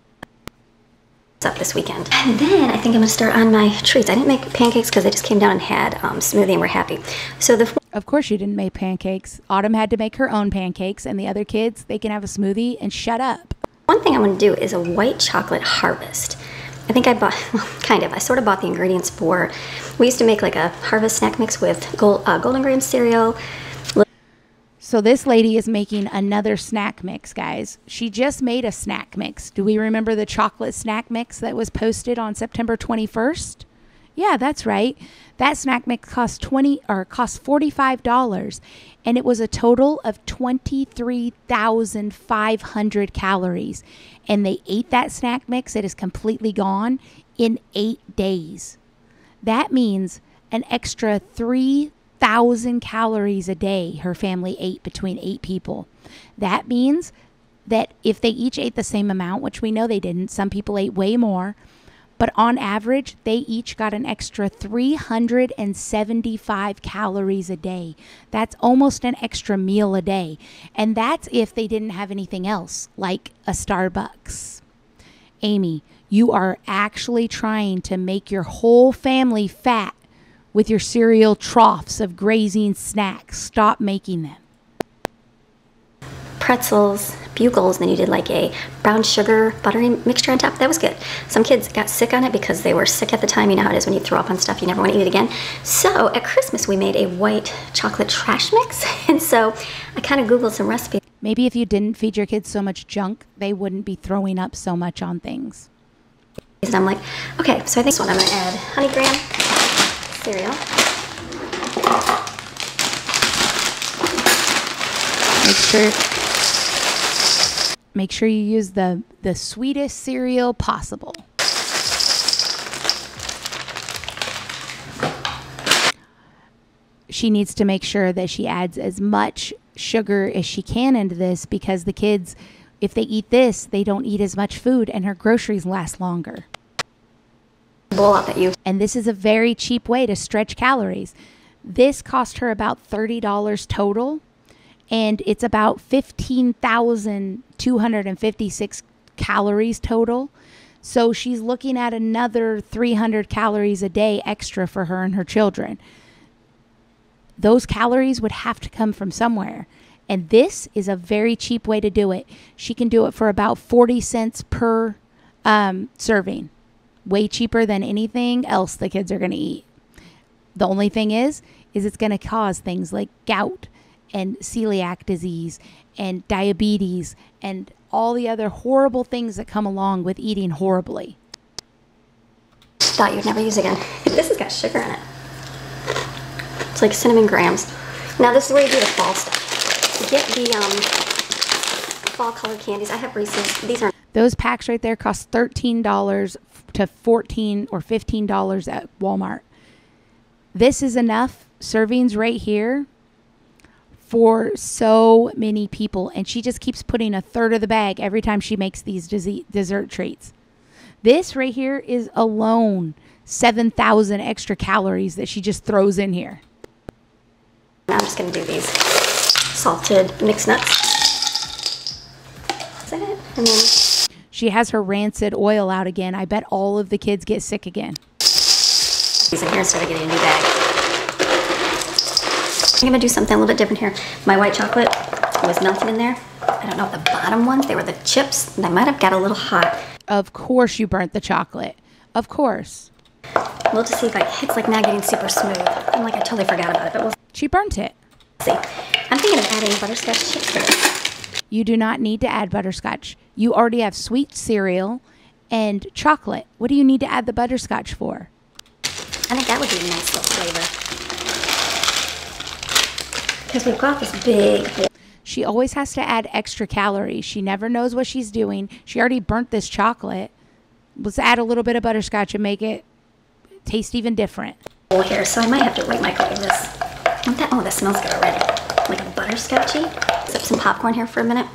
Up this weekend. And then I think I'm gonna start on my treats. I didn't make pancakes because they just came down and had um, smoothie and we're happy. So the Of course, you didn't make pancakes. Autumn had to make her own pancakes, and the other kids, they can have a smoothie and shut up. one thing I'm gonna do is a white chocolate harvest. I think I bought, well, kind of, I sort of bought the ingredients for, we used to make like a harvest snack mix with gold, uh, Golden Graham cereal, So this lady is making another snack mix, guys. She just made a snack mix. Do we remember the chocolate snack mix that was posted on September 21st? Yeah, that's right. That snack mix cost 20 or cost $45 and it was a total of 23,500 calories. And they ate that snack mix, it is completely gone in 8 days. That means an extra 3,000 calories a day her family ate between eight people. That means that if they each ate the same amount, which we know they didn't, some people ate way more, but on average, they each got an extra 375 calories a day. That's almost an extra meal a day. And that's if they didn't have anything else, like a Starbucks. Amy, you are actually trying to make your whole family fat with your cereal troughs of grazing snacks. Stop making them. pretzels, bugles, and then you did like a brown sugar buttery mixture on top. That was good. Some kids got sick on it because they were sick at the time. You know how it is when you throw up on stuff, you never want to eat it again. So at Christmas, we made a white chocolate trash mix. And so I kind of Googled some recipes. Maybe if you didn't feed your kids so much junk, they wouldn't be throwing up so much on things. And I'm like, okay, so I think this one I'm going to add honey graham cereal. Make sure make sure you use the the sweetest cereal possible. She needs to make sure that she adds as much sugar as she can into this because the kids if they eat this, they don't eat as much food and her groceries last longer. Bowl out that you And this is a very cheap way to stretch calories. This cost her about $30 total, and it's about 15,256 calories total. So she's looking at another 300 calories a day extra for her and her children. Those calories would have to come from somewhere. And this is a very cheap way to do it. She can do it for about 40 cents per um, serving way cheaper than anything else the kids are going to eat. The only thing is is it's going to cause things like gout and celiac disease and diabetes and all the other horrible things that come along with eating horribly. thought you'd never use again. This has got sugar in it. It's like cinnamon grams. Now this is where you do the fall stuff. Get the um, fall colored candies. I have Reese's. These are Those packs right there cost $13 to 14 or $15 at Walmart. This is enough servings right here for so many people and she just keeps putting a third of the bag every time she makes these dessert treats. This right here is alone 7,000 extra calories that she just throws in here. I'm just gonna do these salted mixed nuts. Is that it? And then She has her rancid oil out again. I bet all of the kids get sick again. in here instead of getting a new bag. I'm gonna do something a little bit different here. My white chocolate was melted in there. I don't know if the bottom ones, they were the chips. They might have got a little hot. Of course you burnt the chocolate. Of course. We'll just see if like, it's like now getting super smooth. I'm like, I totally forgot about it, but we'll She burnt it. see. I'm thinking of adding butterscotch chips. You do not need to add butterscotch. You already have sweet cereal and chocolate. What do you need to add the butterscotch for? I think that would be a nice little flavor. Because we've got this big. She always has to add extra calories. She never knows what she's doing. She already burnt this chocolate. Let's add a little bit of butterscotch and make it taste even different. bowl here, so I might have to wait my this. That? Oh, that smells good already. Like a butterscotchy. Set some popcorn here for a minute.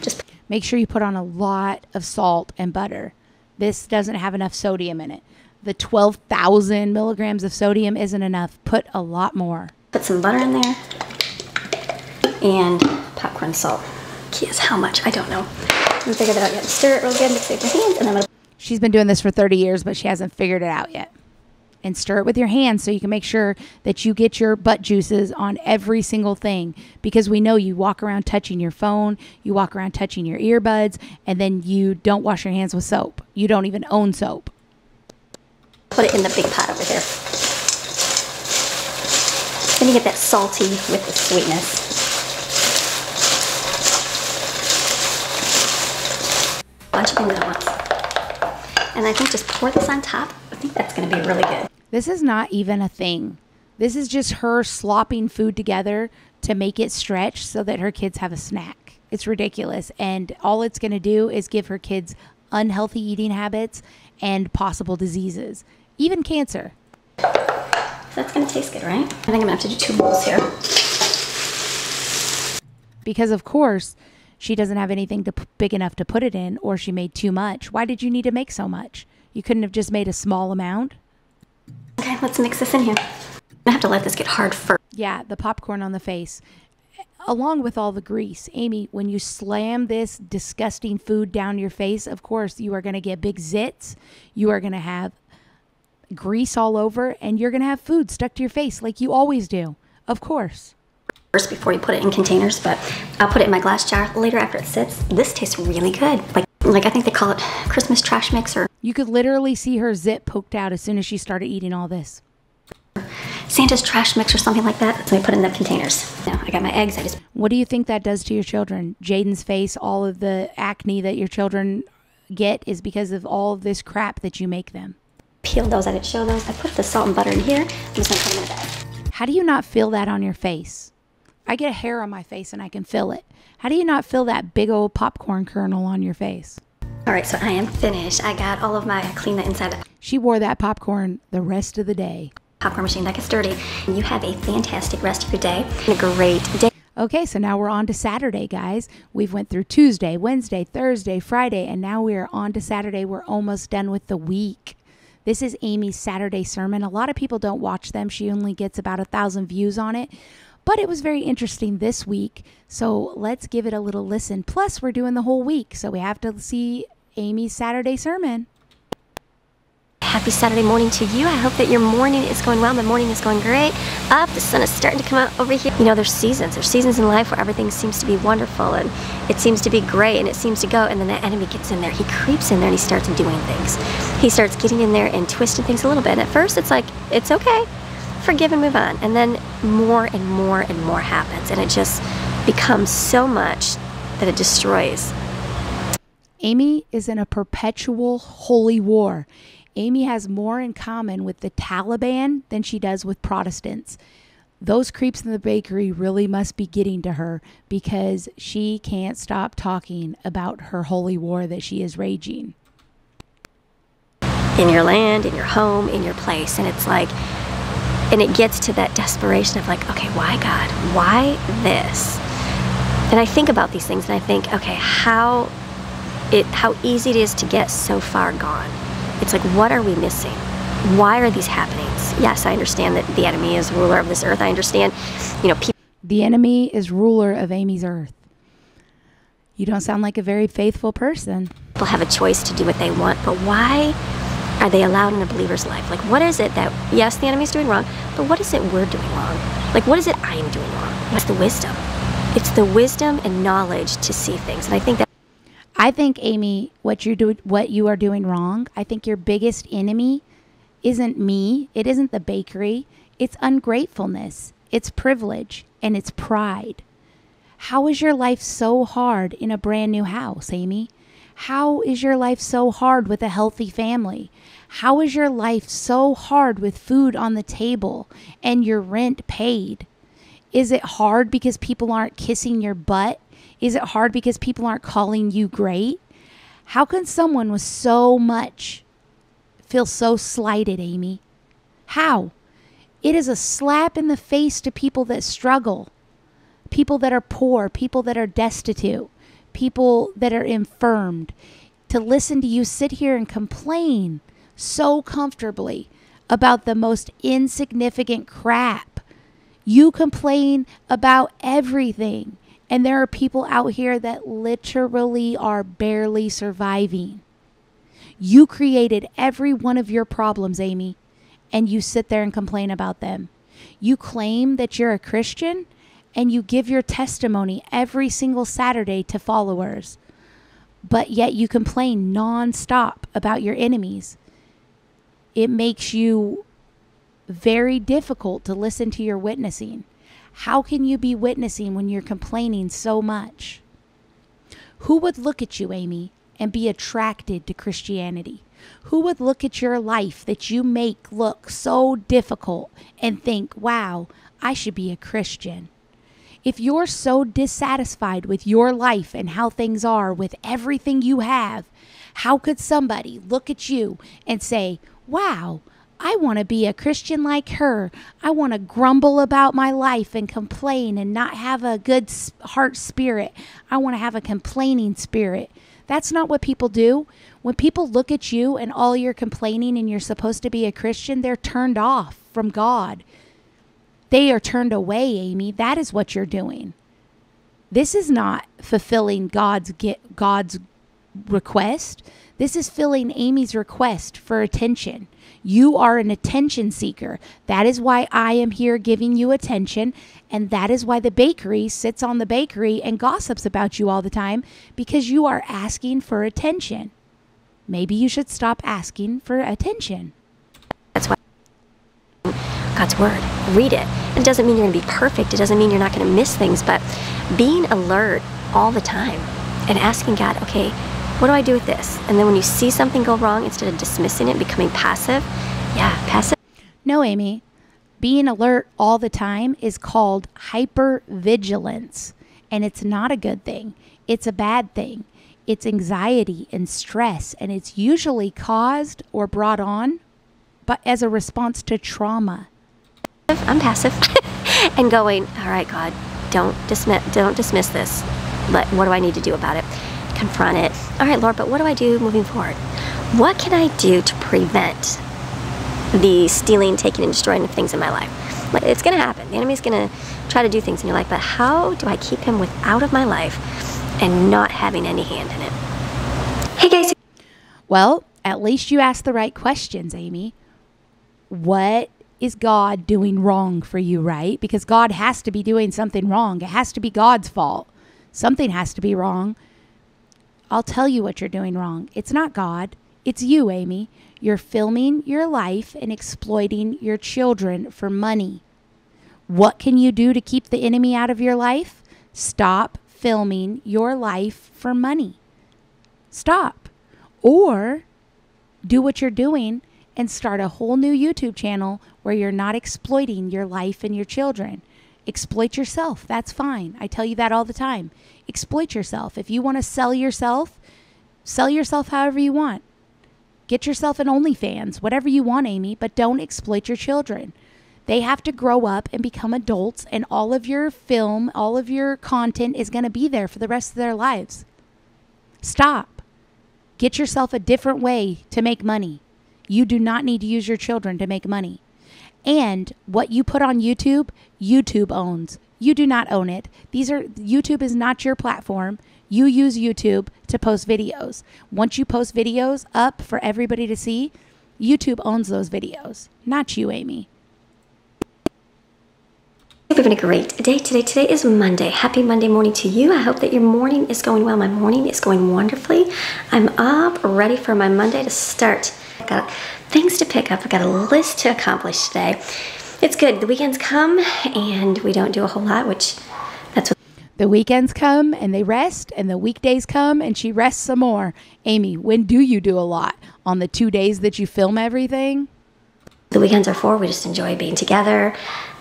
Just Make sure you put on a lot of salt and butter. This doesn't have enough sodium in it. The 12,000 milligrams of sodium isn't enough. Put a lot more. put some butter in there. And popcorn salt. Key is how much? I don't know. I haven't figured that out yet. Stir it real good, mix it with your hands, and I'm gonna She's been doing this for 30 years, but she hasn't figured it out yet. And stir it with your hands so you can make sure that you get your butt juices on every single thing. Because we know you walk around touching your phone, you walk around touching your earbuds, and then you don't wash your hands with soap. You don't even own soap. put it in the big pot over here. Then you get that salty with the sweetness. Bunch of things at once. And I think just pour this on top. Think that's gonna be really good. This is not even a thing. This is just her slopping food together to make it stretch so that her kids have a snack. It's ridiculous. And all it's going to do is give her kids unhealthy eating habits and possible diseases, even cancer. That's gonna taste good, right? I think I'm gonna have to do two bowls here. Because, of course, she doesn't have anything to, p- big enough to put it in, or she made too much. Why did you need to make so much? You couldn't have just made a small amount? Okay, let's mix this in here. I have to let this get hard first. Yeah, the popcorn on the face. Along with all the grease. Amy, when you slam this disgusting food down your face, of course, you are going to get big zits. You are going to have grease all over, and you're going to have food stuck to your face like you always do. Of course. first before you put it in containers, but I'll put it in my glass jar later after it sits. This tastes really good. Like like I think they call it Christmas trash mix or You could literally see her zit poked out as soon as she started eating all this. Santa's trash mix or something like that. So I put in the containers. Now I got my eggs. I just What do you think that does to your children? Jaden's face, all of the acne that your children get is because of all of this crap that you make them. Peel those. I didn't show those. I put the salt and butter in here. I'm just gonna put them in a bag. How do you not feel that on your face? I get a hair on my face and I can feel it. How do you not feel that big old popcorn kernel on your face? All right, so I am finished. I got all of my. I cleaned the inside She wore that popcorn the rest of the day. popcorn machine that gets dirty. And you have a fantastic rest of your day and a great day. Okay, so now we're on to Saturday, guys. We've went through Tuesday, Wednesday, Thursday, Friday, and now we are on to Saturday. We're almost done with the week. This is Amy's Saturday sermon. A lot of people don't watch them. She only gets about a thousand views on it. But it was very interesting this week. So let's give it a little listen. Plus, we're doing the whole week. So we have to see Amy's Saturday sermon. Happy Saturday morning to you. I hope that your morning is going well. My morning is going great. Up, the sun is starting to come out over here. You know, there's seasons. There's seasons in life where everything seems to be wonderful and it seems to be great and it seems to go. And then the enemy gets in there. He creeps in there and he starts doing things. He starts getting in there and twisting things a little bit. And at first, it's like, it's okay. Forgive and move on. And then more and more and more happens. And it just becomes so much that it destroys. Amy is in a perpetual holy war. Amy has more in common with the Taliban than she does with Protestants. Those creeps in the bakery really must be getting to her because she can't stop talking about her holy war that she is raging. in your land, in your home, in your place. And it's like, and it gets to that desperation of like, okay, why God? Why this? And I think about these things and I think, okay, how it how easy it is to get so far gone. It's like, what are we missing? Why are these happenings? Yes, I understand that the enemy is ruler of this earth. I understand, you know, people The enemy is ruler of Amy's earth. You don't sound like a very faithful person. People have a choice to do what they want, but why are they allowed in a believer's life? Like, what is it that, yes, the enemy's doing wrong, but what is it we're doing wrong? Like, what is it I'm doing wrong? It's the wisdom. It's the wisdom and knowledge to see things. And I think that I think Amy, what you're doing, what you are doing wrong. I think your biggest enemy isn't me, it isn't the bakery, it's ungratefulness, it's privilege, and it's pride. How is your life so hard in a brand new house, Amy? How is your life so hard with a healthy family? How is your life so hard with food on the table and your rent paid? Is it hard because people aren't kissing your butt? Is it hard because people aren't calling you great? How can someone with so much feel so slighted, Amy? How? It is a slap in the face to people that struggle, people that are poor, people that are destitute, people that are infirmed. To listen to you sit here and complain so comfortably about the most insignificant crap. You complain about everything. And there are people out here that literally are barely surviving. You created every one of your problems, Amy, and you sit there and complain about them. You claim that you're a Christian and you give your testimony every single Saturday to followers, but yet you complain nonstop about your enemies. It makes you very difficult to listen to your witnessing. How can you be witnessing when you're complaining so much? Who would look at you, Amy, and be attracted to Christianity? Who would look at your life that you make look so difficult and think, wow, I should be a Christian? If you're so dissatisfied with your life and how things are, with everything you have, how could somebody look at you and say, wow, I want to be a Christian like her. I want to grumble about my life and complain and not have a good heart spirit. I want to have a complaining spirit. That's not what people do. When people look at you and all you're complaining and you're supposed to be a Christian, they're turned off from God. They are turned away, Amy. That is what you're doing. This is not fulfilling God's get God's request. This is filling Amy's request for attention. You are an attention seeker. That is why I am here giving you attention. And that is why the bakery sits on the bakery and gossips about you all the time because you are asking for attention. Maybe you should stop asking for attention. That's why God's Word. Read it. It doesn't mean you're going to be perfect. It doesn't mean you're not going to miss things, but being alert all the time and asking God, okay, what do I do with this? And then when you see something go wrong, instead of dismissing it, becoming passive, yeah, passive. No, Amy. Being alert all the time is called hypervigilance, and it's not a good thing. It's a bad thing. It's anxiety and stress, and it's usually caused or brought on but as a response to trauma. I'm passive and going, all right, God, don't dismiss, don't dismiss this. But what do I need to do about it? Confront it. All right, Lord, but what do I do moving forward? What can I do to prevent the stealing, taking, and destroying of things in my life? It's going to happen. The enemy's going to try to do things in your life, but how do I keep him out of my life and not having any hand in it? Hey, guys. Well, at least you asked the right questions, Amy. What is God doing wrong for you, right? Because God has to be doing something wrong. It has to be God's fault. Something has to be wrong. I'll tell you what you're doing wrong. It's not God, it's you, Amy. You're filming your life and exploiting your children for money. What can you do to keep the enemy out of your life? Stop filming your life for money. Stop. Or do what you're doing and start a whole new YouTube channel where you're not exploiting your life and your children. Exploit yourself. That's fine. I tell you that all the time. Exploit yourself. If you want to sell yourself, sell yourself however you want. Get yourself an OnlyFans, whatever you want, Amy, but don't exploit your children. They have to grow up and become adults, and all of your film, all of your content is going to be there for the rest of their lives. Stop. Get yourself a different way to make money. You do not need to use your children to make money. And what you put on YouTube, YouTube owns. You do not own it. These are YouTube is not your platform. You use YouTube to post videos. Once you post videos up for everybody to see, YouTube owns those videos, not you, Amy. Hope you're having a great day today. Today is Monday. Happy Monday morning to you. I hope that your morning is going well. My morning is going wonderfully. I'm up, ready for my Monday to start. I've got things to pick up. I've got a list to accomplish today. It's good. The weekends come and we don't do a whole lot, which that's what The weekends come and they rest, and the weekdays come and she rests some more. Amy, when do you do a lot? On the two days that you film everything? the weekends are for. We just enjoy being together,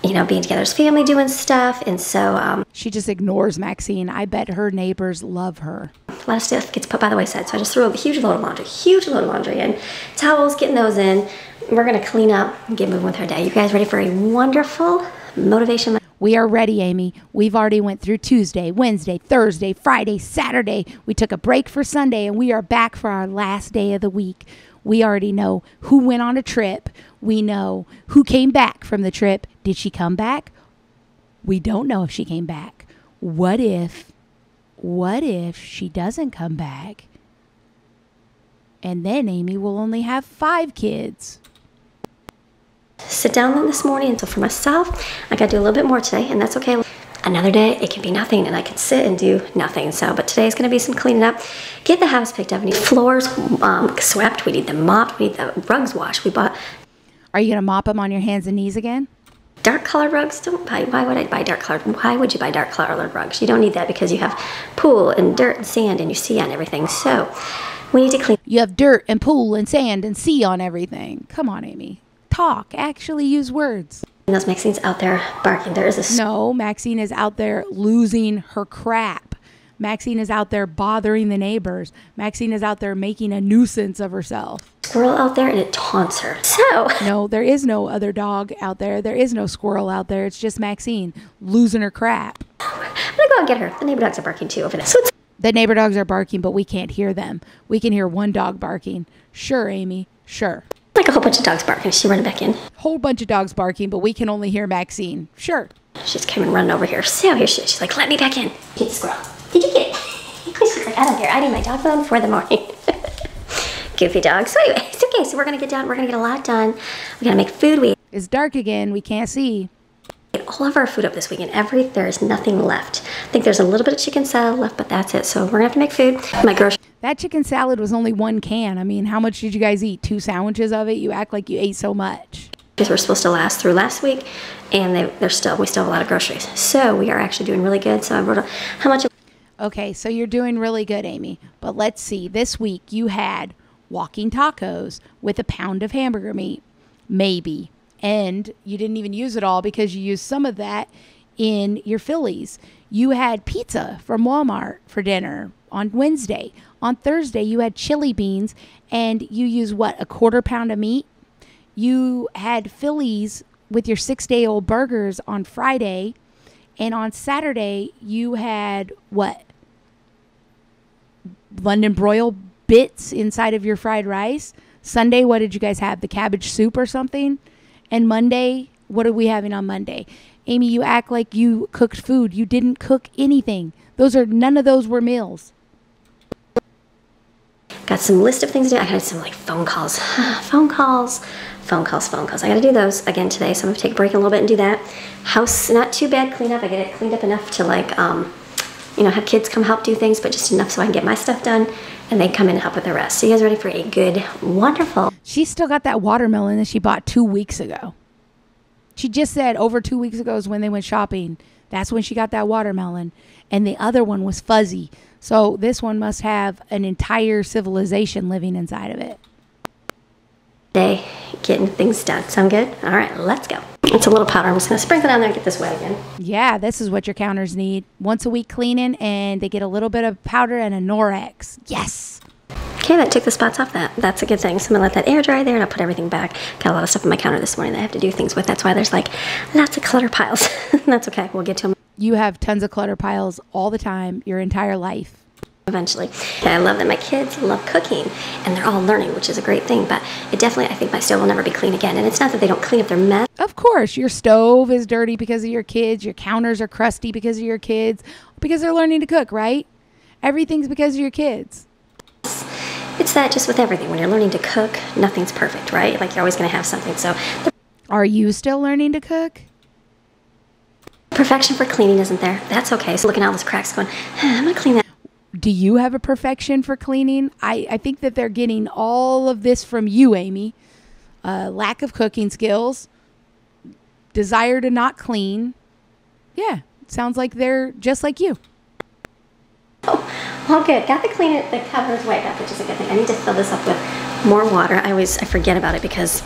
you know, being together as family, doing stuff. And so um, She just ignores Maxine. I bet her neighbors love her. a lot of stuff gets put by the wayside. So I just threw a huge load of laundry, huge load of laundry in, towels, getting those in. We're gonna clean up and get moving with our day. You guys ready for a wonderful motivation? We are ready, Amy. We've already went through Tuesday, Wednesday, Thursday, Friday, Saturday. We took a break for Sunday and we are back for our last day of the week. We already know who went on a trip. We know who came back from the trip. Did she come back? We don't know if she came back. What if what if she doesn't come back? And then Amy will only have 5 kids. Sit down this morning. And so for myself, I gotta do a little bit more today, and that's okay. Another day, it can be nothing, and I can sit and do nothing. So, but today's gonna be some cleaning up. Get the house picked up. We need floors um, swept. We need them mopped. We need the rugs washed. We bought Are you going to mop them on your hands and knees again? dark colored rugs don't buy why would i buy dark colored why would you buy dark colored rugs you don't need that because you have pool and dirt and sand and you see on everything so we need to clean You have dirt and pool and sand and sea on everything. Come on, Amy. Talk. Actually use words. those Maxines out there barking there is a No, Maxine is out there losing her crap. Maxine is out there bothering the neighbors. Maxine is out there making a nuisance of herself. squirrel out there and it taunts her so No, there is no other dog out there. There is no squirrel out there. It's just Maxine losing her crap. i'm gonna go and get her the neighbor dogs are barking too over there so The neighbor dogs are barking, but we can't hear them. We can hear one dog barking. Sure, Amy. Sure. Like a whole bunch of dogs barking. She running back in. Whole bunch of dogs barking, but we can only hear Maxine. Sure. she's coming running over here. So here she is. She's like let me back in. Get the squirrel did you get it she's like i don't care. I need my dog phone for the morning. Goofy dog. So anyway it's okay. So we're gonna get down. We're gonna get a lot done. We gotta make food. We It's dark again. We can't see. All of our food up this weekend. Every there is nothing left. I think there's a little bit of chicken salad left, but that's it. So we're gonna have to make food. My grocery That chicken salad was only one can. I mean, how much did you guys eat? Two sandwiches of it? You act like you ate so much. were supposed to last through last week, and they, they're still we still have a lot of groceries. So we are actually doing really good. So I wrote a- how much Okay, so you're doing really good, Amy. But let's see. This week you had walking tacos with a pound of hamburger meat, maybe. And you didn't even use it all because you used some of that in your Phillies. You had pizza from Walmart for dinner on Wednesday. On Thursday, you had chili beans and you used what, a quarter pound of meat? You had Phillies with your six day old burgers on Friday. And on Saturday, you had what? London broil bits inside of your fried rice. Sunday, what did you guys have? The cabbage soup or something? And Monday, what are we having on Monday? Amy, you act like you cooked food. You didn't cook anything. Those are none of those were meals. got some list of things to do. I had some like phone calls, phone calls, phone calls, phone calls. I got to do those again today. So I'm gonna take a break a little bit and do that. House not too bad clean up. I get it cleaned up enough to like um, you know have kids come help do things, but just enough so I can get my stuff done, and they come in and help with the rest. So you guys ready for a good, wonderful She still got that watermelon that she bought two weeks ago. She just said over two weeks ago is when they went shopping. That's when she got that watermelon. And the other one was fuzzy. So this one must have an entire civilization living inside of it. Day getting things done. Sound good? All right, let's go. It's a little powder. I'm just gonna sprinkle it on there and get this wet again. Yeah, this is what your counters need. Once a week cleaning, and they get a little bit of powder and a Norex. Yes. Okay, that took the spots off that. That's a good thing. So I'm gonna let that air dry there and I'll put everything back. Got a lot of stuff on my counter this morning that I have to do things with. That's why there's like lots of clutter piles. That's okay. We'll get to them You have tons of clutter piles all the time, your entire life. Eventually. Okay, I love that my kids love cooking and they're all learning, which is a great thing. But it definitely, I think my stove will never be clean again. And it's not that they don't clean up their mess. Of course, your stove is dirty because of your kids, your counters are crusty because of your kids, because they're learning to cook, right? Everything's because of your kids. It's that just with everything. When you're learning to cook, nothing's perfect, right? Like you're always gonna have something. So the Are you still learning to cook? perfection for cleaning isn't there. That's okay. So looking at all those cracks going, I'm gonna clean that Do you have a perfection for cleaning? I, I think that they're getting all of this from you, Amy. Uh, lack of cooking skills, desire to not clean. Yeah, sounds like they're just like you. Oh, all good. Got the clean the covers wiped up, which is a good thing. I need to fill this up with more water. I always I forget about it because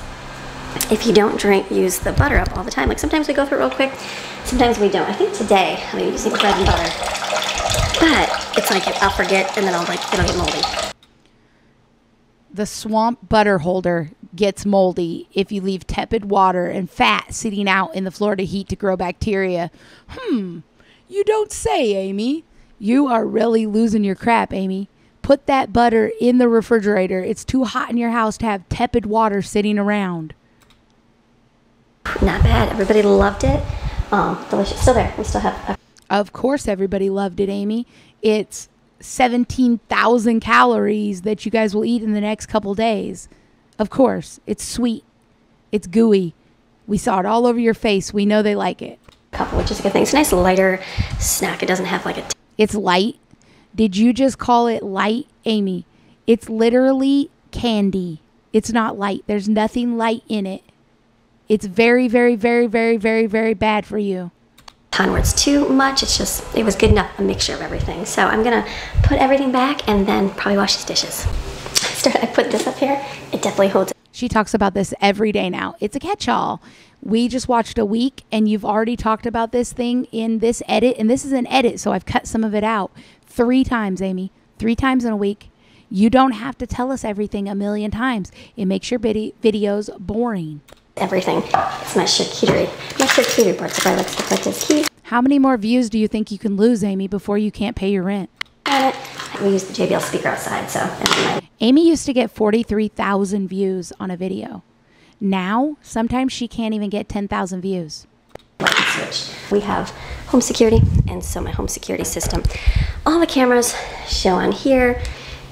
if you don't drink, use the butter up all the time. Like sometimes we go through it real quick, sometimes we don't. I think today I'm using bread and butter, but it's like I'll forget and then I'll like it'll get moldy. The swamp butter holder gets moldy if you leave tepid water and fat sitting out in the Florida heat to grow bacteria. Hmm, you don't say, Amy. You are really losing your crap, Amy. Put that butter in the refrigerator. It's too hot in your house to have tepid water sitting around. Not bad. Everybody loved it. Um, delicious. Still there. We still have. A- Of course, everybody loved it, Amy. It's 17,000 calories that you guys will eat in the next couple days. Of course, it's sweet, it's gooey. We saw it all over your face. We know they like it. couple, which is a good thing. It's a nice lighter snack. It doesn't have like a t- It's light. Did you just call it light, Amy? It's literally candy. It's not light. There's nothing light in it. It's very, very, very, very, very, very bad for you. ton where it's too much. It's just, it was good enough, a mixture of everything. So I'm gonna put everything back and then probably wash these dishes. I put this up here. It definitely holds She talks about this every day now. It's a catch all. We just watched a week and you've already talked about this thing in this edit. And this is an edit, so I've cut some of it out three times, Amy. Three times in a week. You don't have to tell us everything a million times. It makes your videos boring. Everything. It's my charcuterie. My charcuterie board. So I like to put this here How many more views do you think you can lose, Amy, before you can't pay your rent? on it. We use the JBL speaker outside, so Amy used to get 43,000 views on a video. Now, sometimes she can't even get 10,000 views. We have home security, and so my home security system. All the cameras show on here.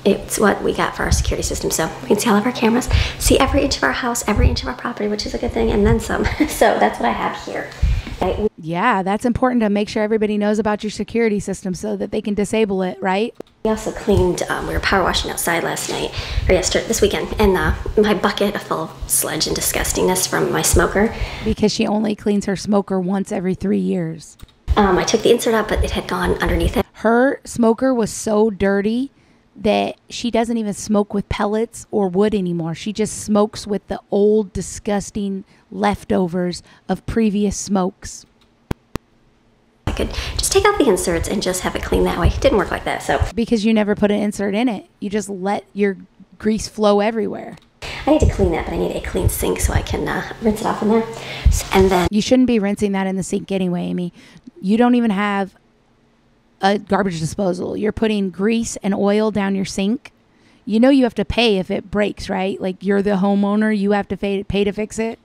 It's what we got for our security system. So we can see all of our cameras, see every inch of our house, every inch of our property, which is a good thing, and then some. so that's what I have here. I, Yeah, that's important to make sure everybody knows about your security system so that they can disable it, right? we also cleaned. Um, we were power washing outside last night, or yesterday, this weekend, and uh, my bucket full of sludge and disgustingness from my smoker. Because she only cleans her smoker once every three years. Um, I took the insert out, but it had gone underneath it. Her smoker was so dirty that she doesn't even smoke with pellets or wood anymore. She just smokes with the old, disgusting leftovers of previous smokes. I could just take out the inserts and just have it clean that way. It didn't work like that, so Because you never put an insert in it. You just let your grease flow everywhere. I need to clean that, but I need a clean sink so I can uh, rinse it off in there. And then You shouldn't be rinsing that in the sink anyway, Amy. You don't even have a garbage disposal. You're putting grease and oil down your sink. You know you have to pay if it breaks, right? Like you're the homeowner, you have to pay, pay to fix it.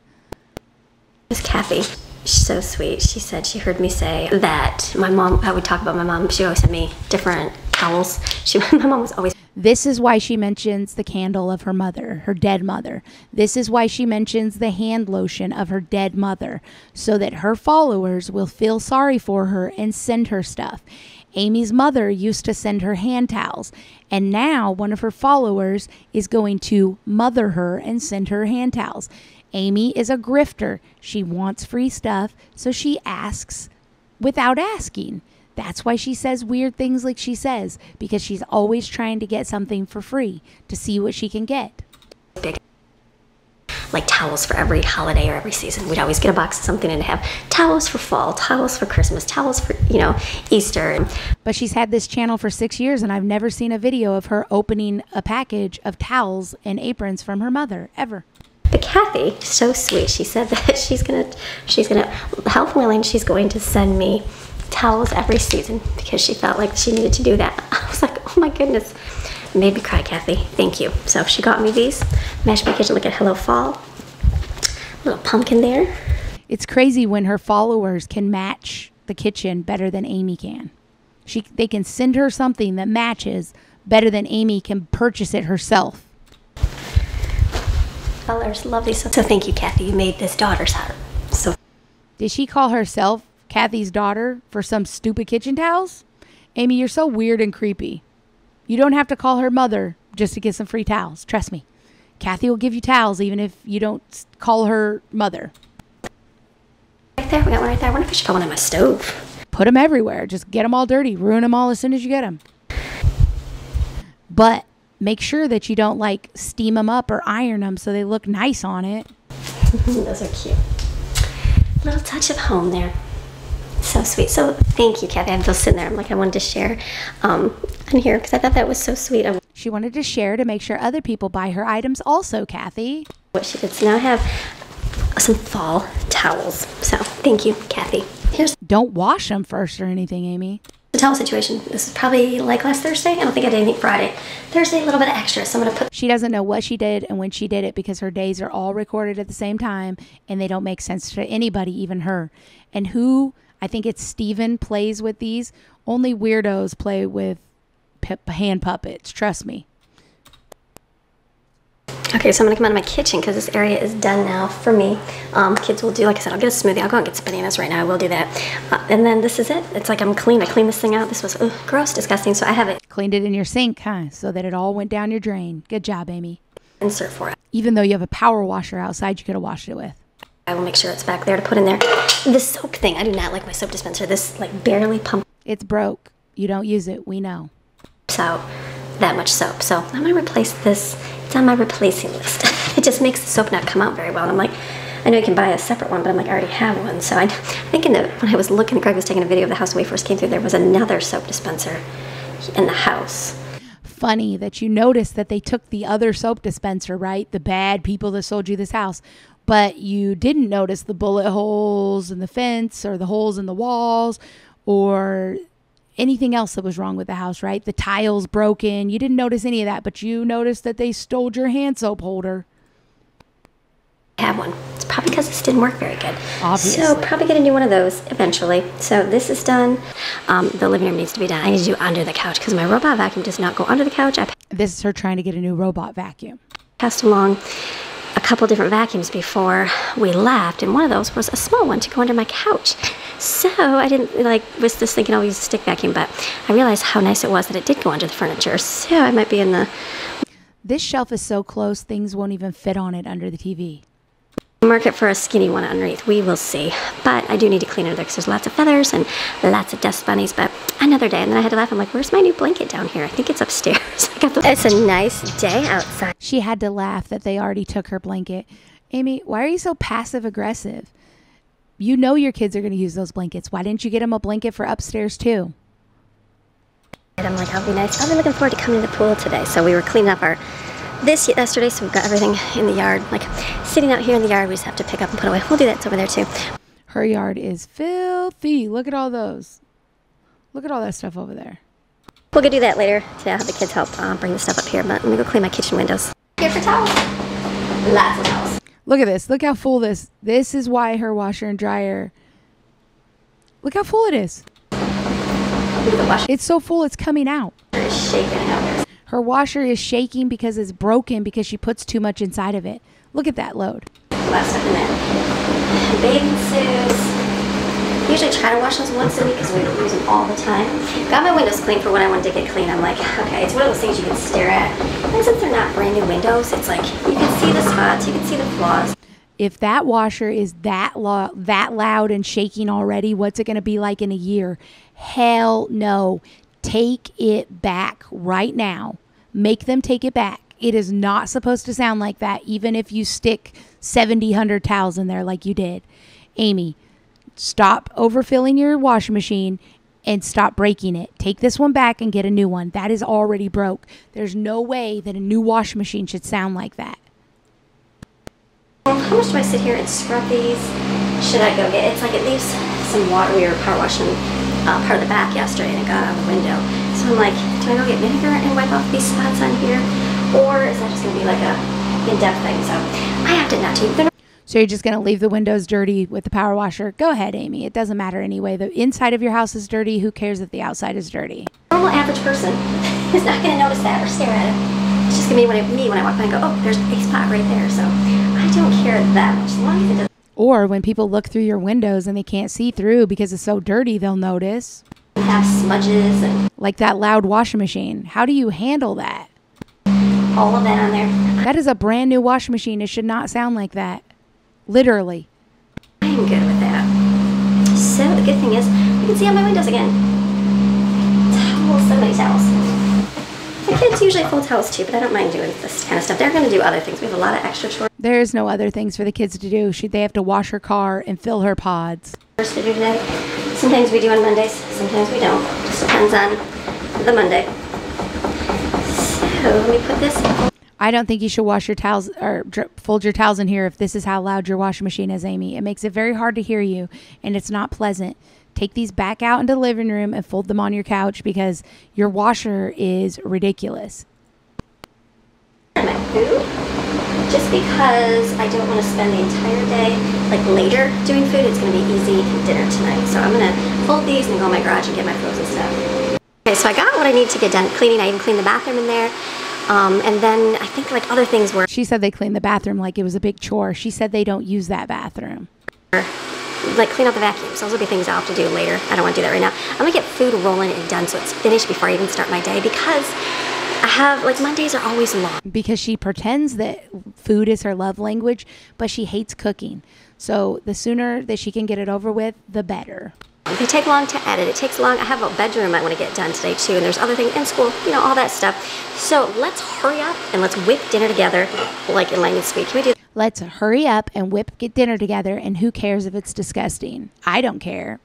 there's Kathy. She's so sweet. She said she heard me say that my mom, I would talk about my mom. She always sent me different towels. She, my mom was always This is why she mentions the candle of her mother, her dead mother. This is why she mentions the hand lotion of her dead mother, so that her followers will feel sorry for her and send her stuff. Amy's mother used to send her hand towels, and now one of her followers is going to mother her and send her hand towels. Amy is a grifter. She wants free stuff, so she asks without asking. That's why she says weird things like she says, because she's always trying to get something for free to see what she can get. Like towels for every holiday or every season. We'd always get a box of something and have towels for fall, towels for Christmas, towels for, you know, Easter. But she's had this channel for six years, and I've never seen a video of her opening a package of towels and aprons from her mother, ever. But Kathy, so sweet. She said that she's gonna, she's gonna, health willing, she's going to send me towels every season because she felt like she needed to do that. I was like, oh my goodness, made me cry, Kathy. Thank you. So she got me these mashed potatoes. Look at Hello Fall. Little pumpkin there. It's crazy when her followers can match the kitchen better than Amy can. She, they can send her something that matches better than Amy can purchase it herself. Colors, lovely. So, so thank you, Kathy. You made this daughter's heart. So Did she call herself Kathy's daughter for some stupid kitchen towels? Amy, you're so weird and creepy. You don't have to call her mother just to get some free towels. Trust me. Kathy will give you towels even if you don't call her mother. Right there, we got one right there. I wonder if I should put one on my stove. Put them everywhere. Just get them all dirty. Ruin them all as soon as you get them. But make sure that you don't like steam them up or iron them so they look nice on it. Those are cute. Little touch of home there. So sweet. So thank you, Kathy. I'm just sitting there. I'm like, I wanted to share um, on here because I thought that was so sweet She wanted to share to make sure other people buy her items also, Kathy. what she did. So now I have some fall towels. So thank you, Kathy. Here's Don't wash them first or anything, Amy. the towel situation. This is probably like last Thursday. I don't think I did anything Friday. Thursday, a little bit extra. So I'm going to put She doesn't know what she did and when she did it because her days are all recorded at the same time and they don't make sense to anybody, even her. And who, I think it's Steven, plays with these. Only weirdos play with hand puppets. Trust me. Okay, so I'm gonna come out of my kitchen because this area is done now for me. Um, kids will do, like I said, I'll get a smoothie. I'll go and get some bananas right now. I will do that. Uh, and then this is it. It's like I'm clean. I cleaned this thing out. This was ugh, gross, disgusting. So I have it Cleaned it in your sink, huh? So that it all went down your drain. Good job, Amy. insert for it. Even though you have a power washer outside, you could have washed it with. I will make sure it's back there to put in there. The soap thing. I do not like my soap dispenser. This like barely pumps It's broke. You don't use it. We know. So that much soap. So I'm gonna replace this. It's on my replacing list. it just makes the soap not come out very well. And I'm like, I know you can buy a separate one, but I'm like, I already have one. So I, I think in the, when I was looking, Greg was taking a video of the house when we first came through. There was another soap dispenser in the house. funny that you noticed that they took the other soap dispenser, right? The bad people that sold you this house. But you didn't notice the bullet holes in the fence or the holes in the walls or anything else that was wrong with the house, right? The tiles broken. You didn't notice any of that, but you noticed that they stole your hand soap holder. I have one. It's probably because this didn't work very good. Obviously. So probably gonna do one of those eventually. So this is done. Um, the living room needs to be done. I need to do under the couch because my robot vacuum does not go under the couch. I This is her trying to get a new robot vacuum. passed along couple different vacuums before we left, and one of those was a small one to go under my couch. So I didn't like was just thinking oh, I'll use a stick vacuum, but I realized how nice it was that it did go under the furniture. So I might be in the This shelf is so close, things won't even fit on it under the TV. Market for a skinny one underneath. We will see. But I do need to clean it there because there's lots of feathers and lots of dust bunnies. But another day, and then I had to laugh. I'm like, "Where's my new blanket down here? I think it's upstairs." I got the- it's a nice day outside. She had to laugh that they already took her blanket. Amy, why are you so passive aggressive? You know your kids are going to use those blankets. Why didn't you get them a blanket for upstairs too? And I'm like, I'll be nice. I'll be looking forward to coming to the pool today. So we were cleaning up our this yesterday, so we've got everything in the yard, like sitting out here in the yard. We just have to pick up and put away. We'll do that. It's over there too. Her yard is filthy. Look at all those. Look at all that stuff over there. We'll go do that later. Today I'll have the kids help uh, bring the stuff up here. But let me go clean my kitchen windows. Here for towels. Lots of towels. Look at this. Look how full this. This is why her washer and dryer. Look how full it is. Look at the washer It's so full it's coming out. is shaking out there. Her washer is shaking because it's broken because she puts too much inside of it. Look at that load. Last stuff in there. Bathing suits. Usually try to wash those once a week because we use them all the time. Got my windows clean for when I wanted to get clean. I'm like, okay, it's one of those things you can stare at. And since they're not brand new windows, it's like you can see the spots, you can see the flaws. if that washer is that lo- that loud and shaking already, what's it going to be like in a year? Hell no. Take it back right now. Make them take it back. It is not supposed to sound like that, even if you stick 70, 100 towels in there like you did. Amy, stop overfilling your washing machine and stop breaking it. Take this one back and get a new one. That is already broke. There's no way that a new washing machine should sound like that. Well, how much do I sit here and scrub these? Should I go get? It's like it leaves some water. We were power washing uh, part of the back yesterday, and it got out the window. So I'm like, do I go get vinegar and wipe off these spots on here, or is that just gonna be like a in-depth thing? So I opted not to. So you're just going to leave the windows dirty with the power washer? Go ahead, Amy. It doesn't matter anyway. The inside of your house is dirty. Who cares if the outside is dirty? normal average person is not gonna notice that or stare at it. It's just gonna be when I, me when I walk by and go, oh, there's a spot right there. So I don't care that much. As long as it doesn't Or when people look through your windows and they can't see through because it's so dirty, they'll notice. Have smudges and Like that loud washing machine. How do you handle that? all of that on there. That is a brand new washing machine. It should not sound like that. Literally. I am good with that. So the good thing is, you can see on my windows again. Towels, so many towels. My kids usually fold towels too, but I don't mind doing this kind of stuff. They're going to do other things. We have a lot of extra chores There is no other things for the kids to do. Should they have to wash her car and fill her pods? to do today. Sometimes we do on Mondays, sometimes we don't. Just depends on the Monday. So let me put this. I don't think you should wash your towels or fold your towels in here if this is how loud your washing machine is, Amy. It makes it very hard to hear you and it's not pleasant. Take these back out into the living room and fold them on your couch because your washer is ridiculous. just because I don't want to spend the entire day like later doing food. It's going to be easy dinner tonight. So I'm going to fold these and go in my garage and get my frozen stuff. Okay, so I got what I need to get done cleaning. I even cleaned the bathroom in there. Um, and then I think like other things were She said they cleaned the bathroom like it was a big chore. She said they don't use that bathroom. Like clean out the vacuum. So those will be things I'll have to do later. I don't want to do that right now. I'm going to get food rolling and done so it's finished before I even start my day because I have like Mondays are always long. because she pretends that food is her love language, but she hates cooking. So the sooner that she can get it over with, the better. They take long to edit. It takes long. I have a bedroom I want to get done today too, and there's other things in school, you know, all that stuff. So let's hurry up and let's whip dinner together, like in Language Speak. Can we do Let's hurry up and whip get dinner together and who cares if it's disgusting? I don't care.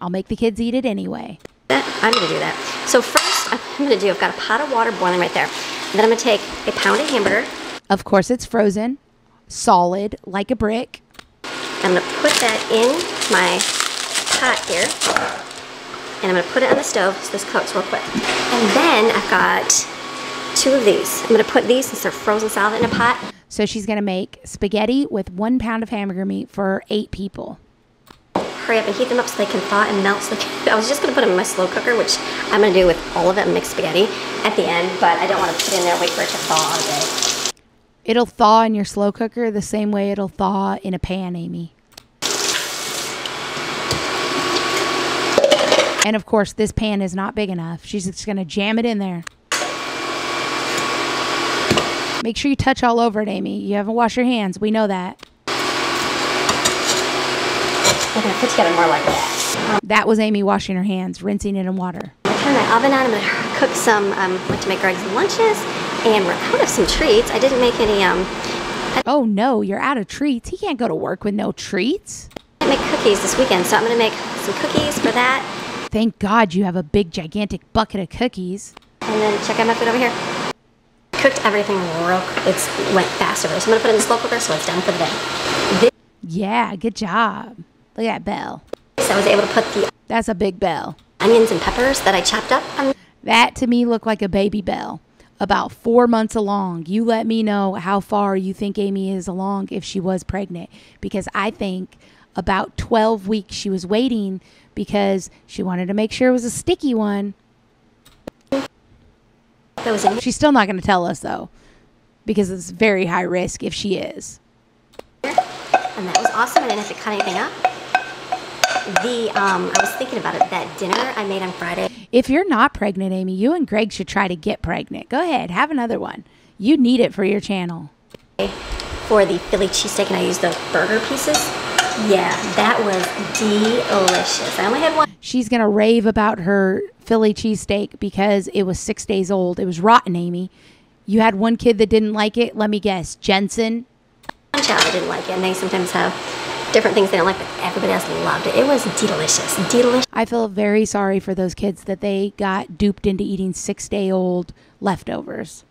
I'll make the kids eat it anyway. I'm to do that. So first, I'm going to do. I've got a pot of water boiling right there. And then I'm going to take a pound of hamburger. Of course it's frozen, solid like a brick. I'm going to put that in my pot here. And I'm going to put it on the stove so this cooks real quick. And then I've got two of these. I'm going to put these since they're frozen solid in a pot. So she's going to make spaghetti with one pound of hamburger meat for eight people. hurry up and heat them up so they can thaw and melt. So can, I was just gonna put them in my slow cooker, which I'm gonna do with all of it and mixed spaghetti at the end, but I don't want to put it in there and wait for it to thaw all day. It'll thaw in your slow cooker the same way it'll thaw in a pan, Amy. And of course, this pan is not big enough. She's just going to jam it in there. Make sure you touch all over it, Amy. You haven't washed your hands. We know that. We're gonna put together more like that. That was Amy washing her hands, rinsing it in water. I'm turn my oven on. I'm gonna cook some, um, like to make Greg's lunches, and we're out of some treats. I didn't make any, um, Oh no, you're out of treats. He can't go to work with no treats. I make cookies this weekend, so I'm gonna make some cookies for that. Thank God you have a big, gigantic bucket of cookies. And then check out my food over here. Cooked everything real. It's went fast over. So I'm gonna put it in the slow cooker so it's done for the day. Yeah, good job. Look at that bell. This, I was able to put the That's a big bell. onions and peppers that I chopped up on That to me looked like a baby bell. About four months along. You let me know how far you think Amy is along if she was pregnant. Because I think about 12 weeks she was waiting because she wanted to make sure it was a sticky one. Those in She's still not going to tell us though, because it's very high risk if she is. And that was awesome. I didn't have to cut anything up. The, um, I was thinking about it, that dinner I made on Friday. If you're not pregnant, Amy, you and Greg should try to get pregnant. Go ahead, have another one. You need it for your channel. for the Philly cheesesteak and I used the burger pieces. Yeah, that was delicious. I only had one She's going to rave about her Philly cheesesteak because it was six days old. It was rotten, Amy. You had one kid that didn't like it. Let me guess. Jensen. One child that didn't like it, and they sometimes have different things they don't like, but everybody else loved it. It was delicious. Delicious. I feel very sorry for those kids that they got duped into eating six day old leftovers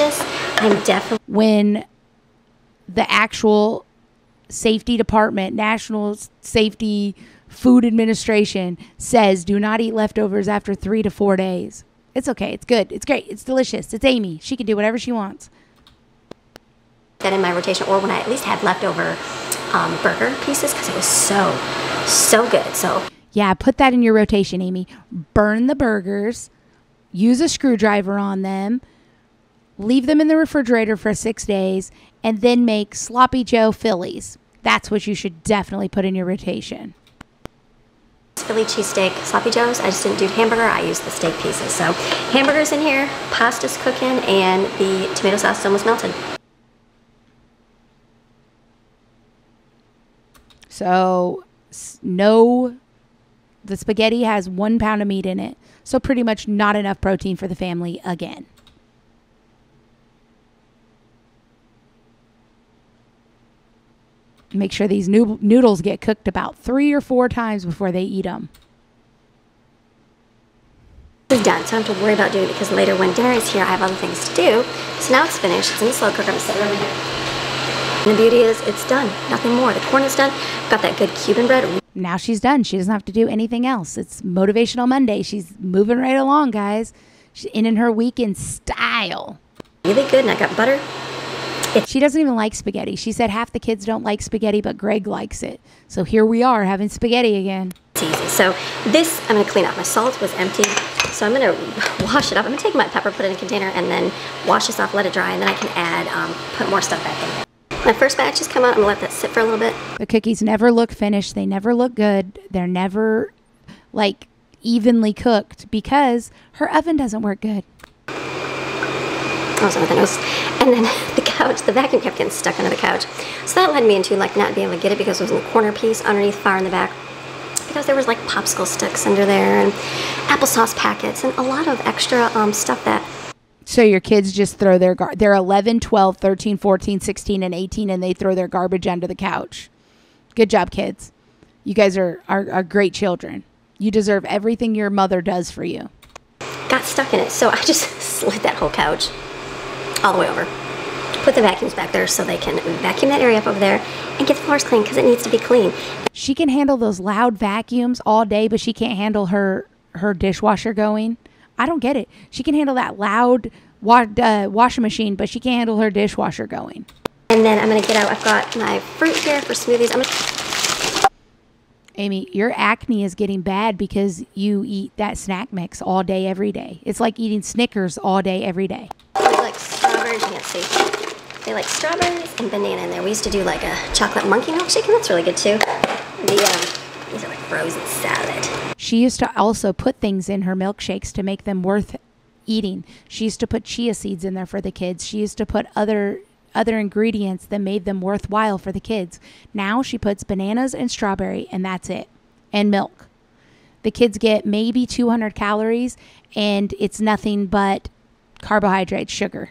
I'm definitely when the actual safety department, National Safety Food Administration says do not eat leftovers after three to four days. It's okay. It's good. It's great. It's delicious. It's Amy. She can do whatever she wants. that in my rotation, or when I at least had leftover um, burger pieces, because it was so, so good. So Yeah, put that in your rotation, Amy. Burn the burgers, use a screwdriver on them, leave them in the refrigerator for six days, and then make sloppy Joe Phillies. That's what you should definitely put in your rotation. Philly cheesesteak sloppy joes. I just didn't do hamburger. I used the steak pieces. So hamburgers in here, pasta's cooking, and the tomato sauce is almost melted. So, no, the spaghetti has one pound of meat in it. So, pretty much not enough protein for the family again. Make sure these noodles get cooked about three or four times before they eat them. It's done, so I don't have to worry about doing it because later when dinner is here, I have other things to do. So now it's finished. It's in the slow cooker. I'm set it over here. And the beauty is, it's done. Nothing more. The corn is done. Got that good Cuban bread. Now she's done. She doesn't have to do anything else. It's Motivational Monday. She's moving right along, guys. She's in, in her week in style. Really good, and I got butter. She doesn't even like spaghetti. She said half the kids don't like spaghetti, but Greg likes it. So here we are having spaghetti again. It's easy. So this, I'm gonna clean up. My salt was empty, so I'm gonna wash it up. I'm gonna take my pepper, put it in a container, and then wash this off, let it dry, and then I can add, um, put more stuff back in there. My first batch has come out. I'm gonna let that sit for a little bit. The cookies never look finished. They never look good. They're never like evenly cooked because her oven doesn't work good. With. And then the couch, the vacuum kept getting stuck under the couch. So that led me into like not being able to get it because it was in the corner piece underneath far in the back. Because there was like popsicle sticks under there and applesauce packets and a lot of extra um, stuff that So your kids just throw their gar- they're 11, 12, 13, 14, 16 and 18 and they throw their garbage under the couch. Good job, kids. You guys are are, are great children. You deserve everything your mother does for you. got stuck in it. So I just slid that whole couch all the way over. Put the vacuums back there so they can vacuum that area up over there and get the floors clean because it needs to be clean. She can handle those loud vacuums all day, but she can't handle her her dishwasher going. I don't get it. She can handle that loud wa- uh, washing machine, but she can't handle her dishwasher going. And then I'm gonna get out. I've got my fruit here for smoothies. I'm gonna Amy, your acne is getting bad because you eat that snack mix all day, every day. It's like eating Snickers all day, every day. Like strawberries, you can't see. They like strawberries and banana in there. We used to do like a chocolate monkey milkshake, and that's really good too. The um, these are like frozen salad. She used to also put things in her milkshakes to make them worth eating. She used to put chia seeds in there for the kids. She used to put other other ingredients that made them worthwhile for the kids. Now she puts bananas and strawberry and that's it. And milk. The kids get maybe 200 calories and it's nothing but carbohydrate, sugar.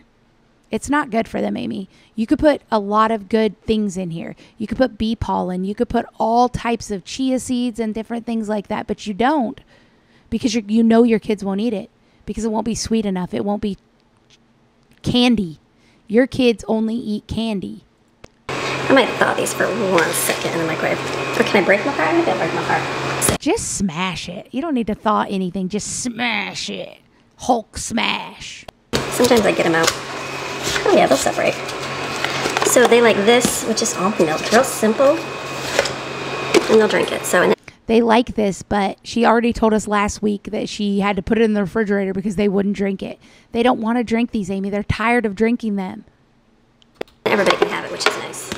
It's not good for them, Amy. You could put a lot of good things in here. You could put bee pollen. You could put all types of chia seeds and different things like that, but you don't because you you know your kids won't eat it because it won't be sweet enough. It won't be candy. Your kids only eat candy. I might thaw these for one second in the microwave. Or can I break my heart? Maybe I'll break my heart. Just smash it. You don't need to thaw anything. Just smash it. Hulk smash. Sometimes I get them out. Oh yeah, they'll separate. So they like this, which is almond milk. Real simple. And they'll drink it. So and They like this, but she already told us last week that she had to put it in the refrigerator because they wouldn't drink it. They don't want to drink these, Amy. They're tired of drinking them. everybody can have it, which is nice.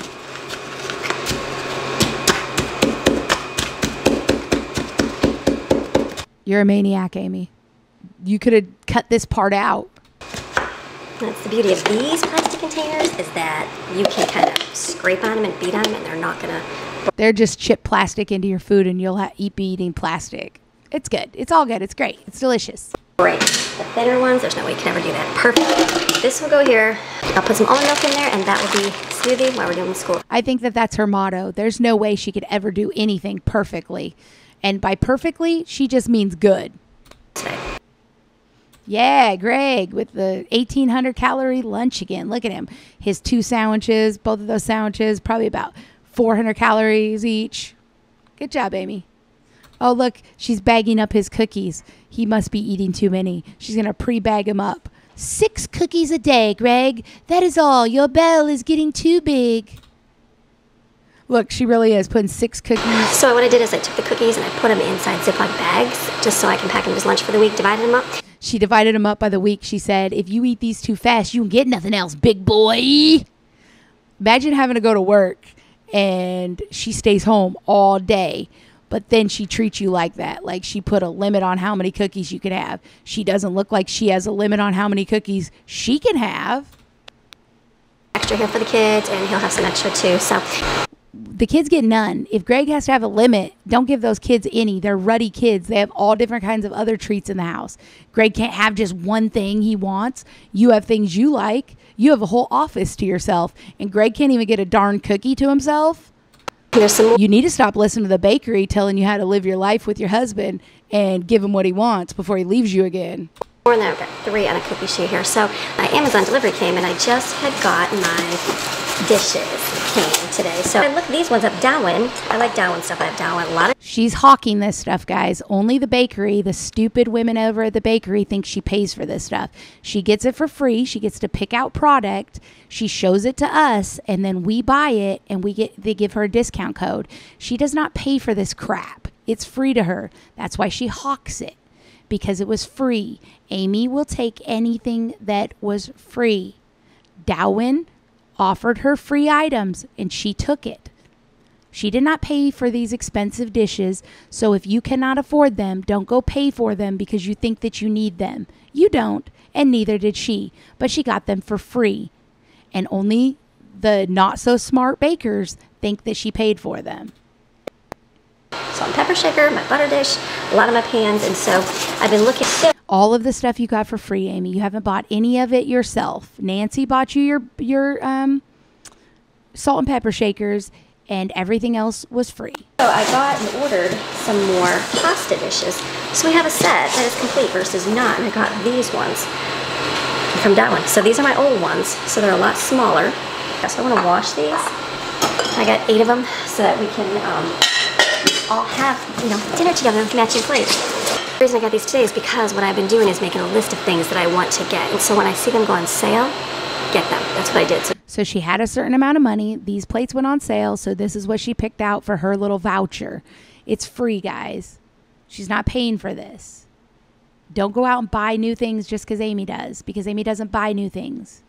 You're a maniac, Amy. You could have cut this part out. That's the beauty of these plastic containers is that you can kind of scrape on them and beat on them, and they're not gonna. They're just chip plastic into your food, and you'll eat be eating plastic. It's good. It's all good. It's great. It's delicious. Great. The thinner ones, there's no way you can ever do that. Perfect. This will go here. I'll put some almond milk in there, and that will be smoothie while we're doing the school. I think that that's her motto. There's no way she could ever do anything perfectly. And by perfectly, she just means good. today. Yeah, Greg with the 1800 calorie lunch again. Look at him. His two sandwiches, both of those sandwiches, probably about 400 calories each. Good job, Amy. Oh, look, she's bagging up his cookies. He must be eating too many. She's going to pre bag him up. Six cookies a day, Greg. That is all. Your bell is getting too big. Look, she really is putting six cookies. So what I did is I took the cookies and I put them inside Ziploc bags just so I can pack them as lunch for the week, divided them up. She divided them up by the week. She said, if you eat these too fast, you can get nothing else, big boy. Imagine having to go to work and she stays home all day. But then she treats you like that. Like she put a limit on how many cookies you can have. She doesn't look like she has a limit on how many cookies she can have. extra here for the kids, and he'll have some extra too. So the kids get none. If Greg has to have a limit, don't give those kids any. They're ruddy kids. They have all different kinds of other treats in the house. Greg can't have just one thing he wants. You have things you like. You have a whole office to yourself, and Greg can't even get a darn cookie to himself. You need to stop listening to the bakery telling you how to live your life with your husband and give him what he wants before he leaves you again. I've got three on a cookie sheet here. So my Amazon delivery came, and I just had got my dishes came today. So I looked these ones up. Dowan. I like Dowan stuff. I have Dowan. A lot of She's hawking this stuff, guys. Only the bakery, the stupid women over at the bakery think she pays for this stuff. She gets it for free. She gets to pick out product. She shows it to us and then we buy it and we get they give her a discount code. She does not pay for this crap. It's free to her. That's why she hawks it because it was free. Amy will take anything that was free. Dowan offered her free items and she took it. She did not pay for these expensive dishes, so if you cannot afford them, don't go pay for them because you think that you need them. You don't, and neither did she, but she got them for free. And only the not so smart bakers think that she paid for them. salt and pepper shaker, my butter dish, a lot of my pans, and so I've been looking. All of the stuff you got for free, Amy. You haven't bought any of it yourself. Nancy bought you your your um, salt and pepper shakers, and everything else was free. So I got and ordered some more pasta dishes. So we have a set that is complete versus not, and I got these ones from Dowan. So these are my old ones, so they're a lot smaller. So I want to wash these. I got eight of them so that we can um, all have, you know, dinner together with matching plates. The reason I got these today is because what I've been doing is making a list of things that I want to get. And so when I see them go on sale, get them. That's what I did. So So she had a certain amount of money. These plates went on sale, so this is what she picked out for her little voucher. It's free, guys. She's not paying for this. Don't go out and buy new things just because Amy does, because Amy doesn't buy new things.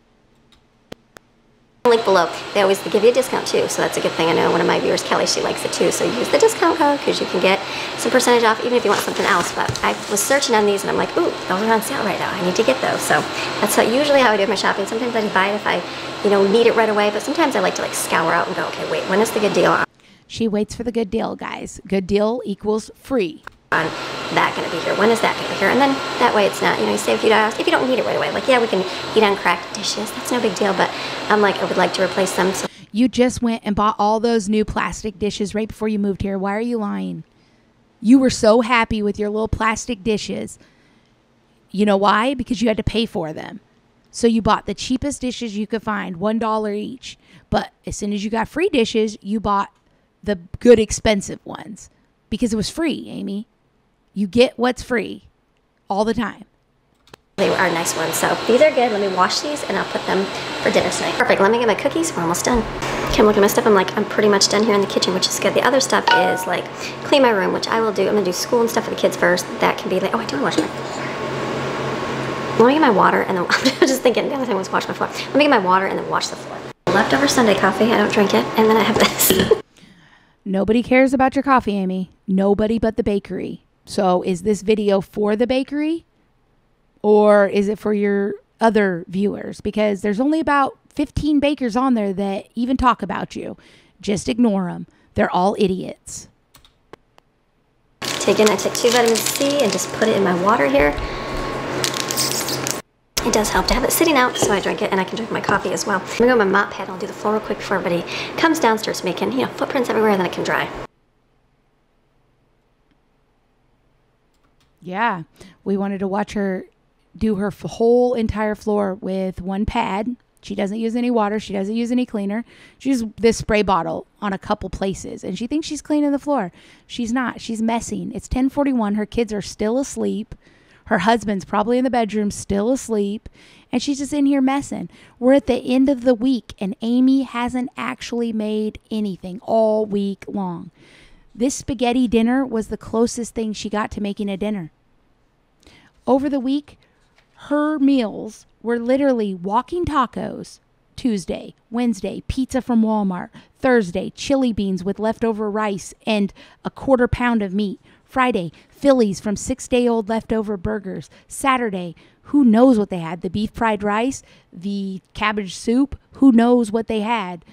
Link below. They always give you a discount too, so that's a good thing. I know one of my viewers, Kelly, she likes it too. So use the discount code because you can get some percentage off even if you want something else. But I was searching on these and I'm like, ooh, those are on sale right now. I need to get those. So that's what, usually how I do my shopping. Sometimes I just buy it if I, you know, need it right away. But sometimes I like to like scour out and go, okay, wait, when is the good deal on? She waits for the good deal, guys. Good deal equals free. on that going to be here? When is that going to be here? And then that way it's not, you know, you save a few dollars if you don't need it right away. Like, yeah, we can eat on cracked dishes. That's no big deal. But I'm like, I would like to replace them. So You just went and bought all those new plastic dishes right before you moved here. Why are you lying? You were so happy with your little plastic dishes. You know why? Because you had to pay for them. So you bought the cheapest dishes you could find, $1 each. But as soon as you got free dishes, you bought the good expensive ones because it was free, Amy. You get what's free all the time. They are nice ones. So these are good. Let me wash these and I'll put them for dinner tonight. Perfect. Let me get my cookies. We're almost done. Okay, I'm looking at my stuff. I'm like, I'm pretty much done here in the kitchen, which is good. The other stuff is like clean my room, which I will do. I'm gonna do school and stuff for the kids first. That can be like, oh, I do want to wash my floor. let me get my water and then I'm just thinking the other thing was wash my floor. Let me get my water and then wash the floor. Leftover Sunday coffee, I don't drink it, and then I have this. Nobody cares about your coffee, Amy. Nobody but the bakery. So is this video for the bakery or is it for your other viewers? Because there's only about 15 bakers on there that even talk about you. Just ignore them. They're all idiots. Take in, I took two vitamin C and just put it in my water here. It does help to have it sitting out so I drink it and I can drink my coffee as well. I'm gonna go with my mop pad and I'll do the floor real quick before everybody comes downstairs making, you know, footprints everywhere and then it can dry. Yeah. We wanted to watch her do her whole entire floor with one pad. She doesn't use any water. She doesn't use any cleaner. She uses this spray bottle on a couple places and she thinks she's cleaning the floor. She's not. She's messing. It's 1041. Her kids are still asleep. Her husband's probably in the bedroom, still asleep. And she's just in here messing. We're at the end of the week and Amy hasn't actually made anything all week long. This spaghetti dinner was the closest thing she got to making a dinner. Over the week, her meals were literally walking tacos, Tuesday, Wednesday, pizza from Walmart. Thursday, chili beans with leftover rice and a quarter pound of meat. Friday, Phillies from six day old leftover burgers. Saturday, who knows what they had? The beef fried rice, the cabbage soup, who knows what they had?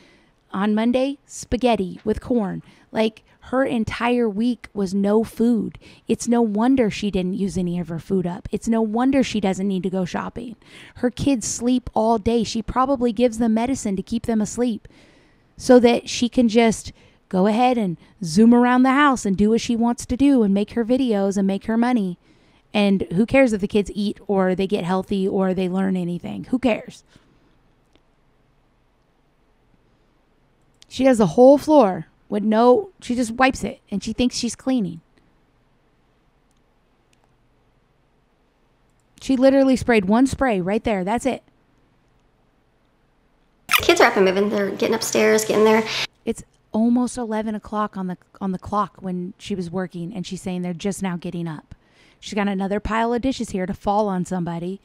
On Monday, spaghetti with corn. Like her entire week was no food. It's no wonder she didn't use any of her food up. It's no wonder she doesn't need to go shopping. Her kids sleep all day. She probably gives them medicine to keep them asleep so that she can just go ahead and zoom around the house and do what she wants to do and make her videos and make her money. And who cares if the kids eat or they get healthy or they learn anything? Who cares? She has a whole floor with no, she just wipes it and she thinks she's cleaning. She literally sprayed one spray right there. That's it. Kids are up and moving. They're getting upstairs, getting there. It's almost 11 o'clock on the on the clock when she was working and she's saying they're just now getting up she's got another pile of dishes here to fall on somebody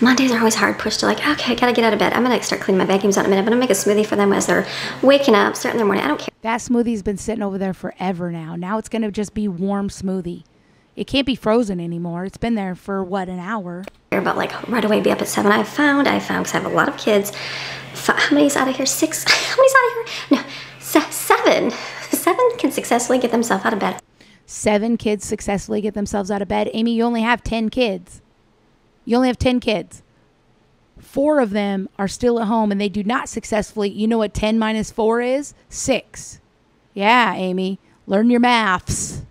Mondays are always hard push to like, okay, I gotta get out of bed. I'm gonna start cleaning my vacuums out in a minute. but I'm gonna make a smoothie for them as they're waking up, starting their morning. I don't care that smoothie's been sitting over there forever now now it's going to just be warm smoothie it can't be frozen anymore it's been there for what an hour about like right away be up at seven. I found, I found, because I have a lot of kids. F- how many's out of here? Six? How many's out of here? No, se- seven. Seven can successfully get themselves out of bed. seven kids successfully get themselves out of bed amy you only have 10 kids you only have 10 kids four of them are still at home and they do not successfully you know what 10 minus 4 is 6 yeah amy learn your maths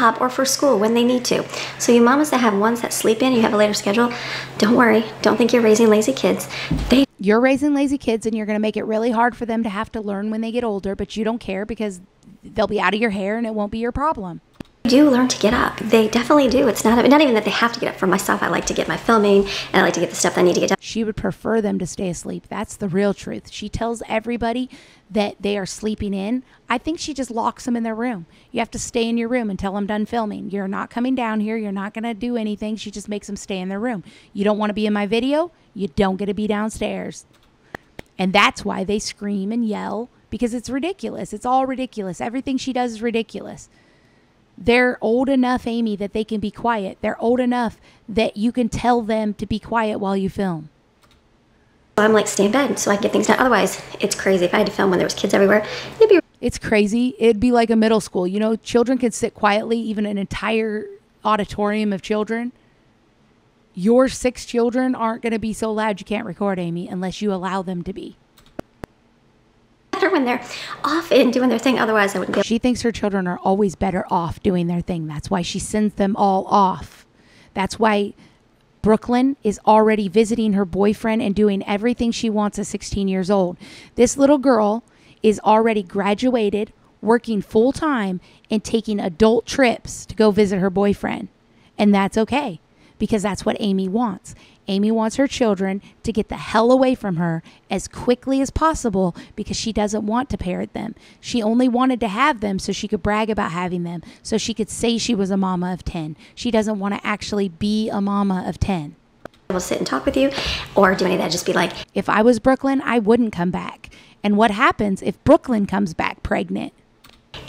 job or for school when they need to. So you mamas that have ones that sleep in, you have a later schedule, don't worry. Don't think you're raising lazy kids. They you're raising lazy kids and you're going to make it really hard for them to have to learn when they get older, but you don't care because they'll be out of your hair and it won't be your problem. Do learn to get up. They definitely do. It's not not even that they have to get up. For myself, I like to get my filming and I like to get the stuff I need to get done. She would prefer them to stay asleep. That's the real truth. She tells everybody that they are sleeping in. I think she just locks them in their room. You have to stay in your room until I'm done filming. You're not coming down here. You're not going to do anything. She just makes them stay in their room. You don't want to be in my video? You don't get to be downstairs. And that's why they scream and yell because it's ridiculous. It's all ridiculous. Everything she does is ridiculous. They're old enough, Amy, that they can be quiet. They're old enough that you can tell them to be quiet while you film. So I'm like, stay in bed so I can get things done. Otherwise, it's crazy. If I had to film when there was kids everywhere, it'd be It's crazy. It'd be like a middle school. You know, children can sit quietly, even an entire auditorium of children. Your six children aren't going to be so loud you can't record, Amy, unless you allow them to be. Better when they're off and doing their thing. Otherwise, I wouldn't be She thinks her children are always better off doing their thing. That's why she sends them all off. That's why Brooklyn is already visiting her boyfriend and doing everything she wants at 16 years old. This little girl is already graduated, working full time, and taking adult trips to go visit her boyfriend. And that's okay because that's what Amy wants. Amy wants her children to get the hell away from her as quickly as possible because she doesn't want to parent them. She only wanted to have them so she could brag about having them, so she could say she was a mama of 10. She doesn't want to actually be a mama of 10. will sit and talk with you or do any of that. Just be like, If I was Brooklyn, I wouldn't come back. And what happens if Brooklyn comes back pregnant?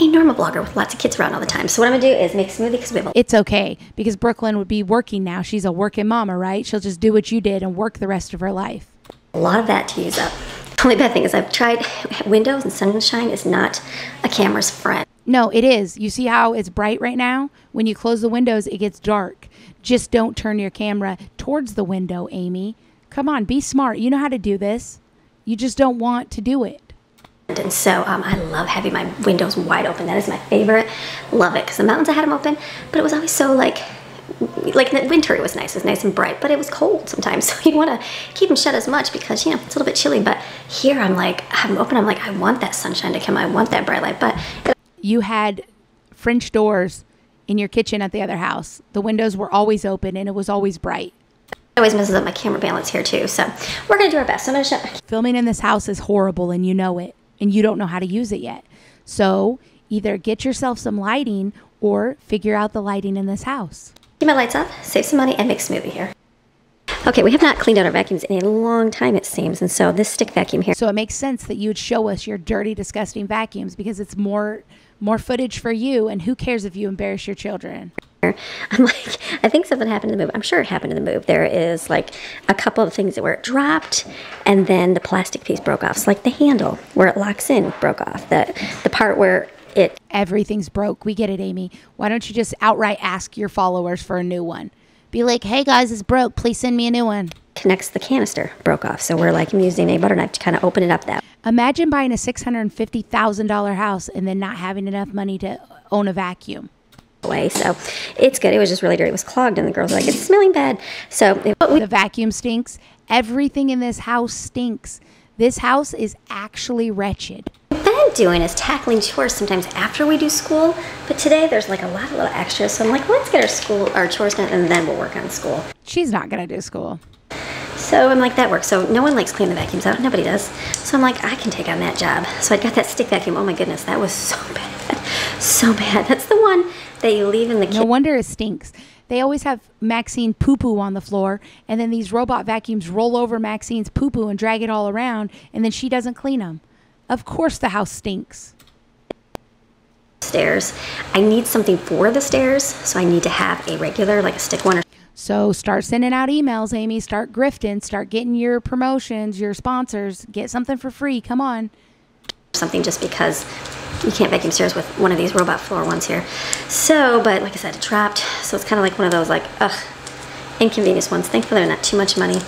A normal blogger with lots of kids around all the time. So what I'm gonna do is make a smoothie because we have a It's okay because Brooklyn would be working now. She's a working mama, right? She'll just do what you did and work the rest of her life. a lot of that to use up. The only bad thing is I've tried Windows and sunshine is not a camera's friend. No, it is. You see how it's bright right now? When you close the windows, it gets dark. Just don't turn your camera towards the window, Amy. Come on, be smart. You know how to do this. You just don't want to do it. And so um, I love having my windows wide open. That is my favorite. Love it because the mountains I had them open, but it was always so like, like in the winter it was nice. It was nice and bright, but it was cold sometimes. So you want to keep them shut as much because you know it's a little bit chilly. But here I'm like, I'm open. I'm like, I want that sunshine to come. I want that bright light. But You had French doors in your kitchen at the other house. The windows were always open and it was always bright. always messes up my camera balance here too. So we're gonna do our best. So I'm gonna shut. Filming in this house is horrible and you know it and you don't know how to use it yet. So either get yourself some lighting or figure out the lighting in this house. Keep my lights up, save some money, and make a smoothie here. Okay, we have not cleaned out our vacuums in a long time, it seems. And so this stick vacuum here, So it makes sense that you would show us your dirty, disgusting vacuums because it's more more footage for you. And who cares if you embarrass your children? I'm like, I think something happened in the move. I'm sure it happened in the move. There is like a couple of things that where it dropped, and then the plastic piece broke off. So like the handle where it locks in broke off. The the part where it Everything's broke. We get it, Amy. Why don't you just outright ask your followers for a new one? Be like, hey guys, it's broke. Please send me a new one. connects the canister broke off. So we're like using a butter knife to kind of open it up that Imagine buying a $650,000 house and then not having enough money to own a vacuum. Way. So it's good. It was just really dirty. It was clogged, and the girls were like, it's smelling bad. So it, The vacuum stinks. Everything in this house stinks. This house is actually wretched. been doing is tackling chores sometimes after we do school. But today there's like a lot of little extras. So I'm like, let's get our school, our chores done, and then we'll work on school. She's not going to do school. So I'm like, that works. So no one likes cleaning the vacuums out. Nobody does. So I'm like, I can take on that job. So I got that stick vacuum. Oh my goodness, that was so bad. So bad. That's the one that you leave in the No wonder it stinks. They always have Maxine poo poo on the floor, and then these robot vacuums roll over Maxine's poo poo and drag it all around, and then she doesn't clean them. Of course, the house stinks. stairs. I need something for the stairs. So I need to have a regular, like a stick one or So start sending out emails, Amy. Start grifting. Start getting your promotions, your sponsors. Get something for free. Come on. something just because you can't vacuum stairs with one of these robot floor ones here. So, but like I said, it dropped. So it's kind of like one of those like, ugh, inconvenience ones. Thankfully, they're not too much money.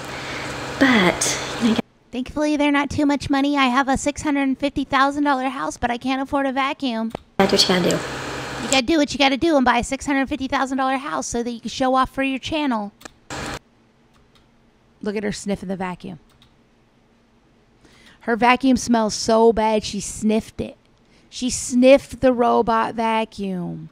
But, you know, Thankfully, they're not too much money. I have a $650,000 house, but I can't afford a vacuum. gotta what you gotta do. You gotta do what you gotta do and buy a $650,000 house so that you can show off for your channel. Look at her sniffing the vacuum. Her vacuum smells so bad, she sniffed it. She sniffed the robot vacuum.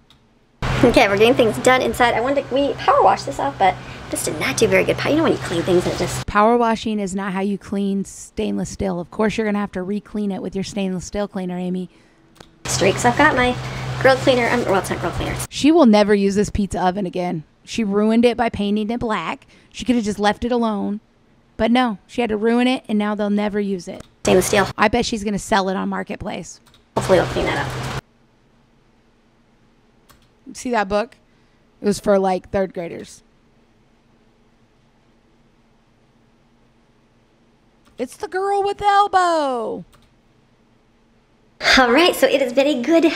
Okay, we're getting things done inside. I wanted to, we power wash this off, but this did not do very good. You know when you clean things and it just Power washing is not how you clean stainless steel. Of course, you're gonna have to re-clean it with your stainless steel cleaner, Amy. Streaks. I've got my grill cleaner. Um, well, it's not grill cleaner. She will never use this pizza oven again. She ruined it by painting it black. She could have just left it alone. But no, she had to ruin it, and now they'll never use it. stainless steel. I bet she's going to sell it on Marketplace. Hopefully, it'll clean that up. See that book? It was for like third graders. It's the girl with the elbow. All right, so it has been a good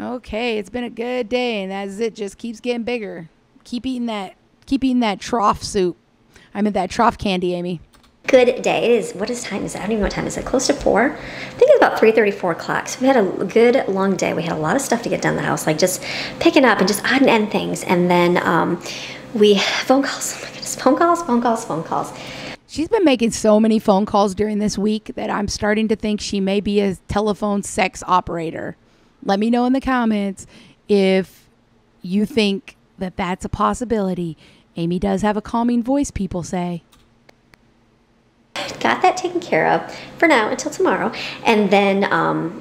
Okay, it's been a good day, and as it just keeps getting bigger. Keep eating that. Keep eating that trough soup. I mean that trough candy, Amy. good day. It is, what is time is it? I don't even know what time is it. Close to four? I think it's about 3.30, 4 o'clock. So we had a good long day. We had a lot of stuff to get done in the house, like just picking up and just odd and end things. And then um, we, phone calls. Oh my goodness, phone calls, phone calls, phone calls. She's been making so many phone calls during this week that I'm starting to think she may be a telephone sex operator. Let me know in the comments if you think that that's a possibility. Amy does have a calming voice, people say. got that taken care of for now until tomorrow. And then um,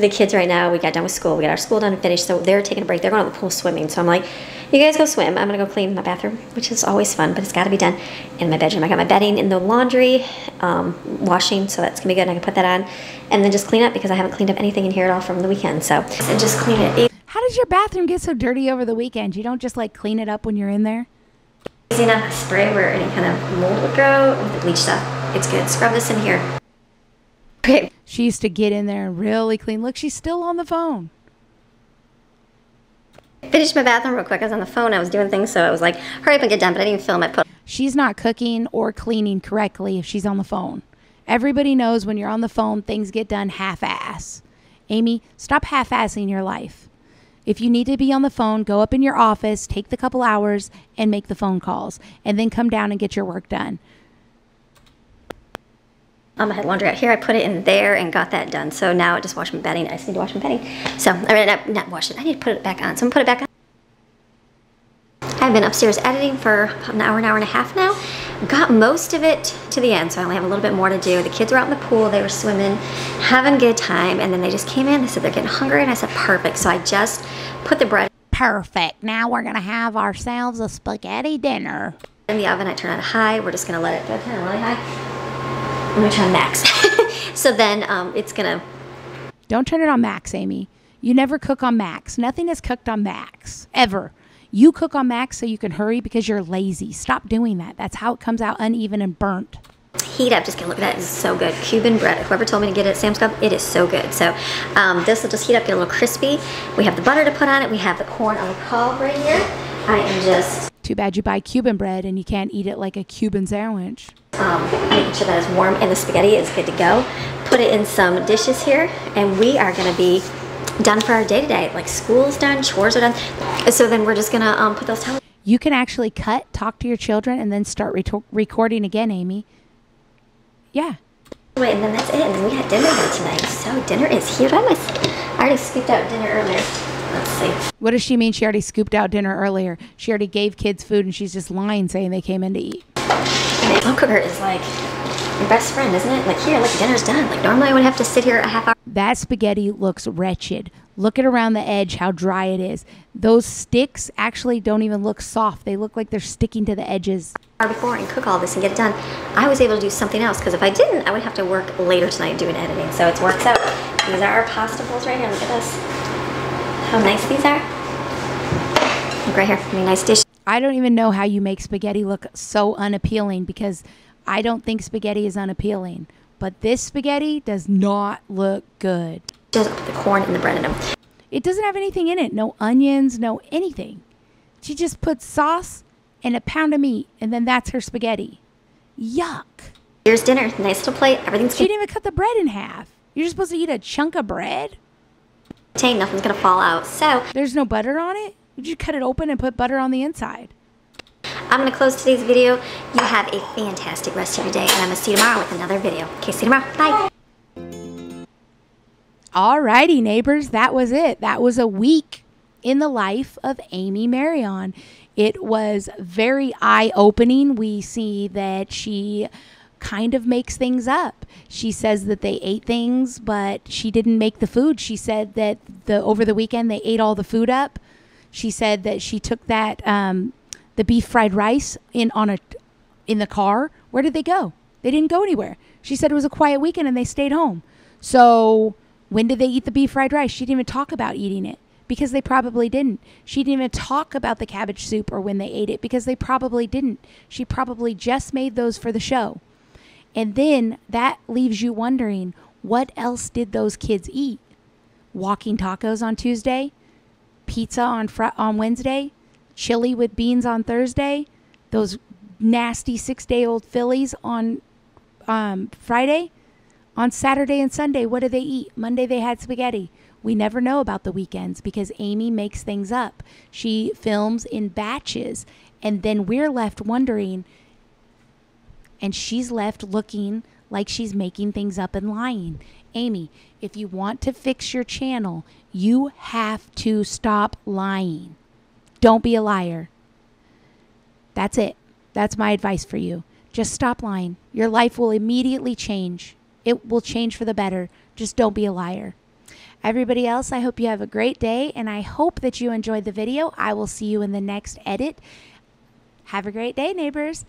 the kids right now, we got done with school. We got our school done and finished. So they're taking a break. They're going to the pool swimming. So I'm like, you guys go swim. I'm going to go clean my bathroom, which is always fun, but it's got to be done in my bedroom. I got my bedding in the laundry, um, washing. So that's going to be good. And I can put that on and then just clean up because I haven't cleaned up anything in here at all from the weekend. So and just clean it. How does your bathroom get so dirty over the weekend? You don't just like clean it up when you're in there? Easy enough spray where any kind of mold would grow with the bleach stuff. It's good. Scrub this in here. Okay. She used to get in there and really clean. Look, she's still on the phone. Finished my bathroom real quick. I was on the phone. I was doing things, so I was like, hurry up and get done. But I didn't film it. Put She's not cooking or cleaning correctly if she's on the phone. Everybody knows when you're on the phone, things get done half ass. Amy, stop half assing your life. If you need to be on the phone, go up in your office, take the couple hours, and make the phone calls, and then come down and get your work done. Um, I had laundry out here. I put it in there and got that done. So now I just wash my bedding. I just need to wash my bedding. So I mean, not, not wash it. I need to put it back on. So I'm gonna put it back on. I've been upstairs editing for an hour, an hour and a half now. Got most of it to the end, so I only have a little bit more to do. The kids were out in the pool, they were swimming, having a good time, and then they just came in. They said they're getting hungry, and I said, perfect. So I just put the bread Perfect. Now we're going to have ourselves a spaghetti dinner. In the oven, I turn on high. We're just gonna let it, I turn it really high? I'm gonna turn max. so then um, it's gonna, Don't turn it on max, Amy. You never cook on max. Nothing is cooked on max, ever. You cook on max so you can hurry because you're lazy. Stop doing that. That's how it comes out uneven and burnt. heat up. Just gonna look at that. It's so good. Cuban bread. Whoever told me to get it at Sam's Club, it is so good. So um, this will just heat up, get a little crispy. We have the butter to put on it. We have the corn on the cob right here. I am just Too bad you buy Cuban bread and you can't eat it like a Cuban sandwich. um, making sure that it's warm and the spaghetti is good to go. Put it in some dishes here, and we are gonna be done for our day today. Like school's done, chores are done. So then we're just gonna um, put those towels. You can actually cut, talk to your children, and then start reto- recording again, Amy. Yeah. Wait, and then that's it. And then we had dinner here tonight. So dinner is here. I already scooped out dinner earlier. Let's see. What does she mean? She already scooped out dinner earlier. She already gave kids food and she's just lying saying they came in to eat. And slow cooker is like your best friend, isn't it? Like here, look, dinner's done. Like normally I would have to sit here a half hour That spaghetti looks wretched. Look at around the edge how dry it is. Those sticks actually don't even look soft. They look like they're sticking to the edges. before and cook all this and get it done. I was able to do something else because if I didn't, I would have to work later tonight doing editing. So it works out. These are our pasta bowls right here. Look at this. How nice these are. Look right here. I mean, nice dish. I don't even know how you make spaghetti look so unappealing because I don't think spaghetti is unappealing. But this spaghetti does not look good. Just put the corn and the bread in them. It doesn't have anything in it. No onions, no anything. She just puts sauce and a pound of meat, and then that's her spaghetti. Yuck. Here's dinner. Nice little plate. Everything's She didn't even cut the bread in half. You're just supposed to eat a chunk of bread? Nothing's gonna fall out. So There's no butter on it? You just cut it open and put butter on the inside. I'm gonna close today's video. You have a fantastic rest of your day, and I'm gonna see you tomorrow with another video. Okay, see you tomorrow. Bye. Alrighty, neighbors, that was it. That was a week in the life of Amy Maryon. It was very eye opening. We see that she kind of makes things up. She says that they ate things, but she didn't make the food. She said that the over the weekend they ate all the food up. She said that she took that um, the beef fried rice in on a in the car. Where did they go? They didn't go anywhere. She said it was a quiet weekend and they stayed home. So when did they eat the beef fried rice? She didn't even talk about eating it because they probably didn't. She didn't even talk about the cabbage soup or when they ate it because they probably didn't. She probably just made those for the show. And then that leaves you wondering what else did those kids eat? Walking tacos on Tuesday, pizza on fr- on Wednesday, chili with beans on Thursday, those nasty six day old fillies on um, Friday. On Saturday and Sunday, what do they eat? Monday, they had spaghetti. We never know about the weekends because Amy makes things up. She films in batches, and then we're left wondering, and she's left looking like she's making things up and lying. Amy, if you want to fix your channel, you have to stop lying. Don't be a liar. That's it. That's my advice for you. Just stop lying. Your life will immediately change. It will change for the better. Just don't be a liar. Everybody else, I hope you have a great day and I hope that you enjoyed the video. I will see you in the next edit. Have a great day, neighbors.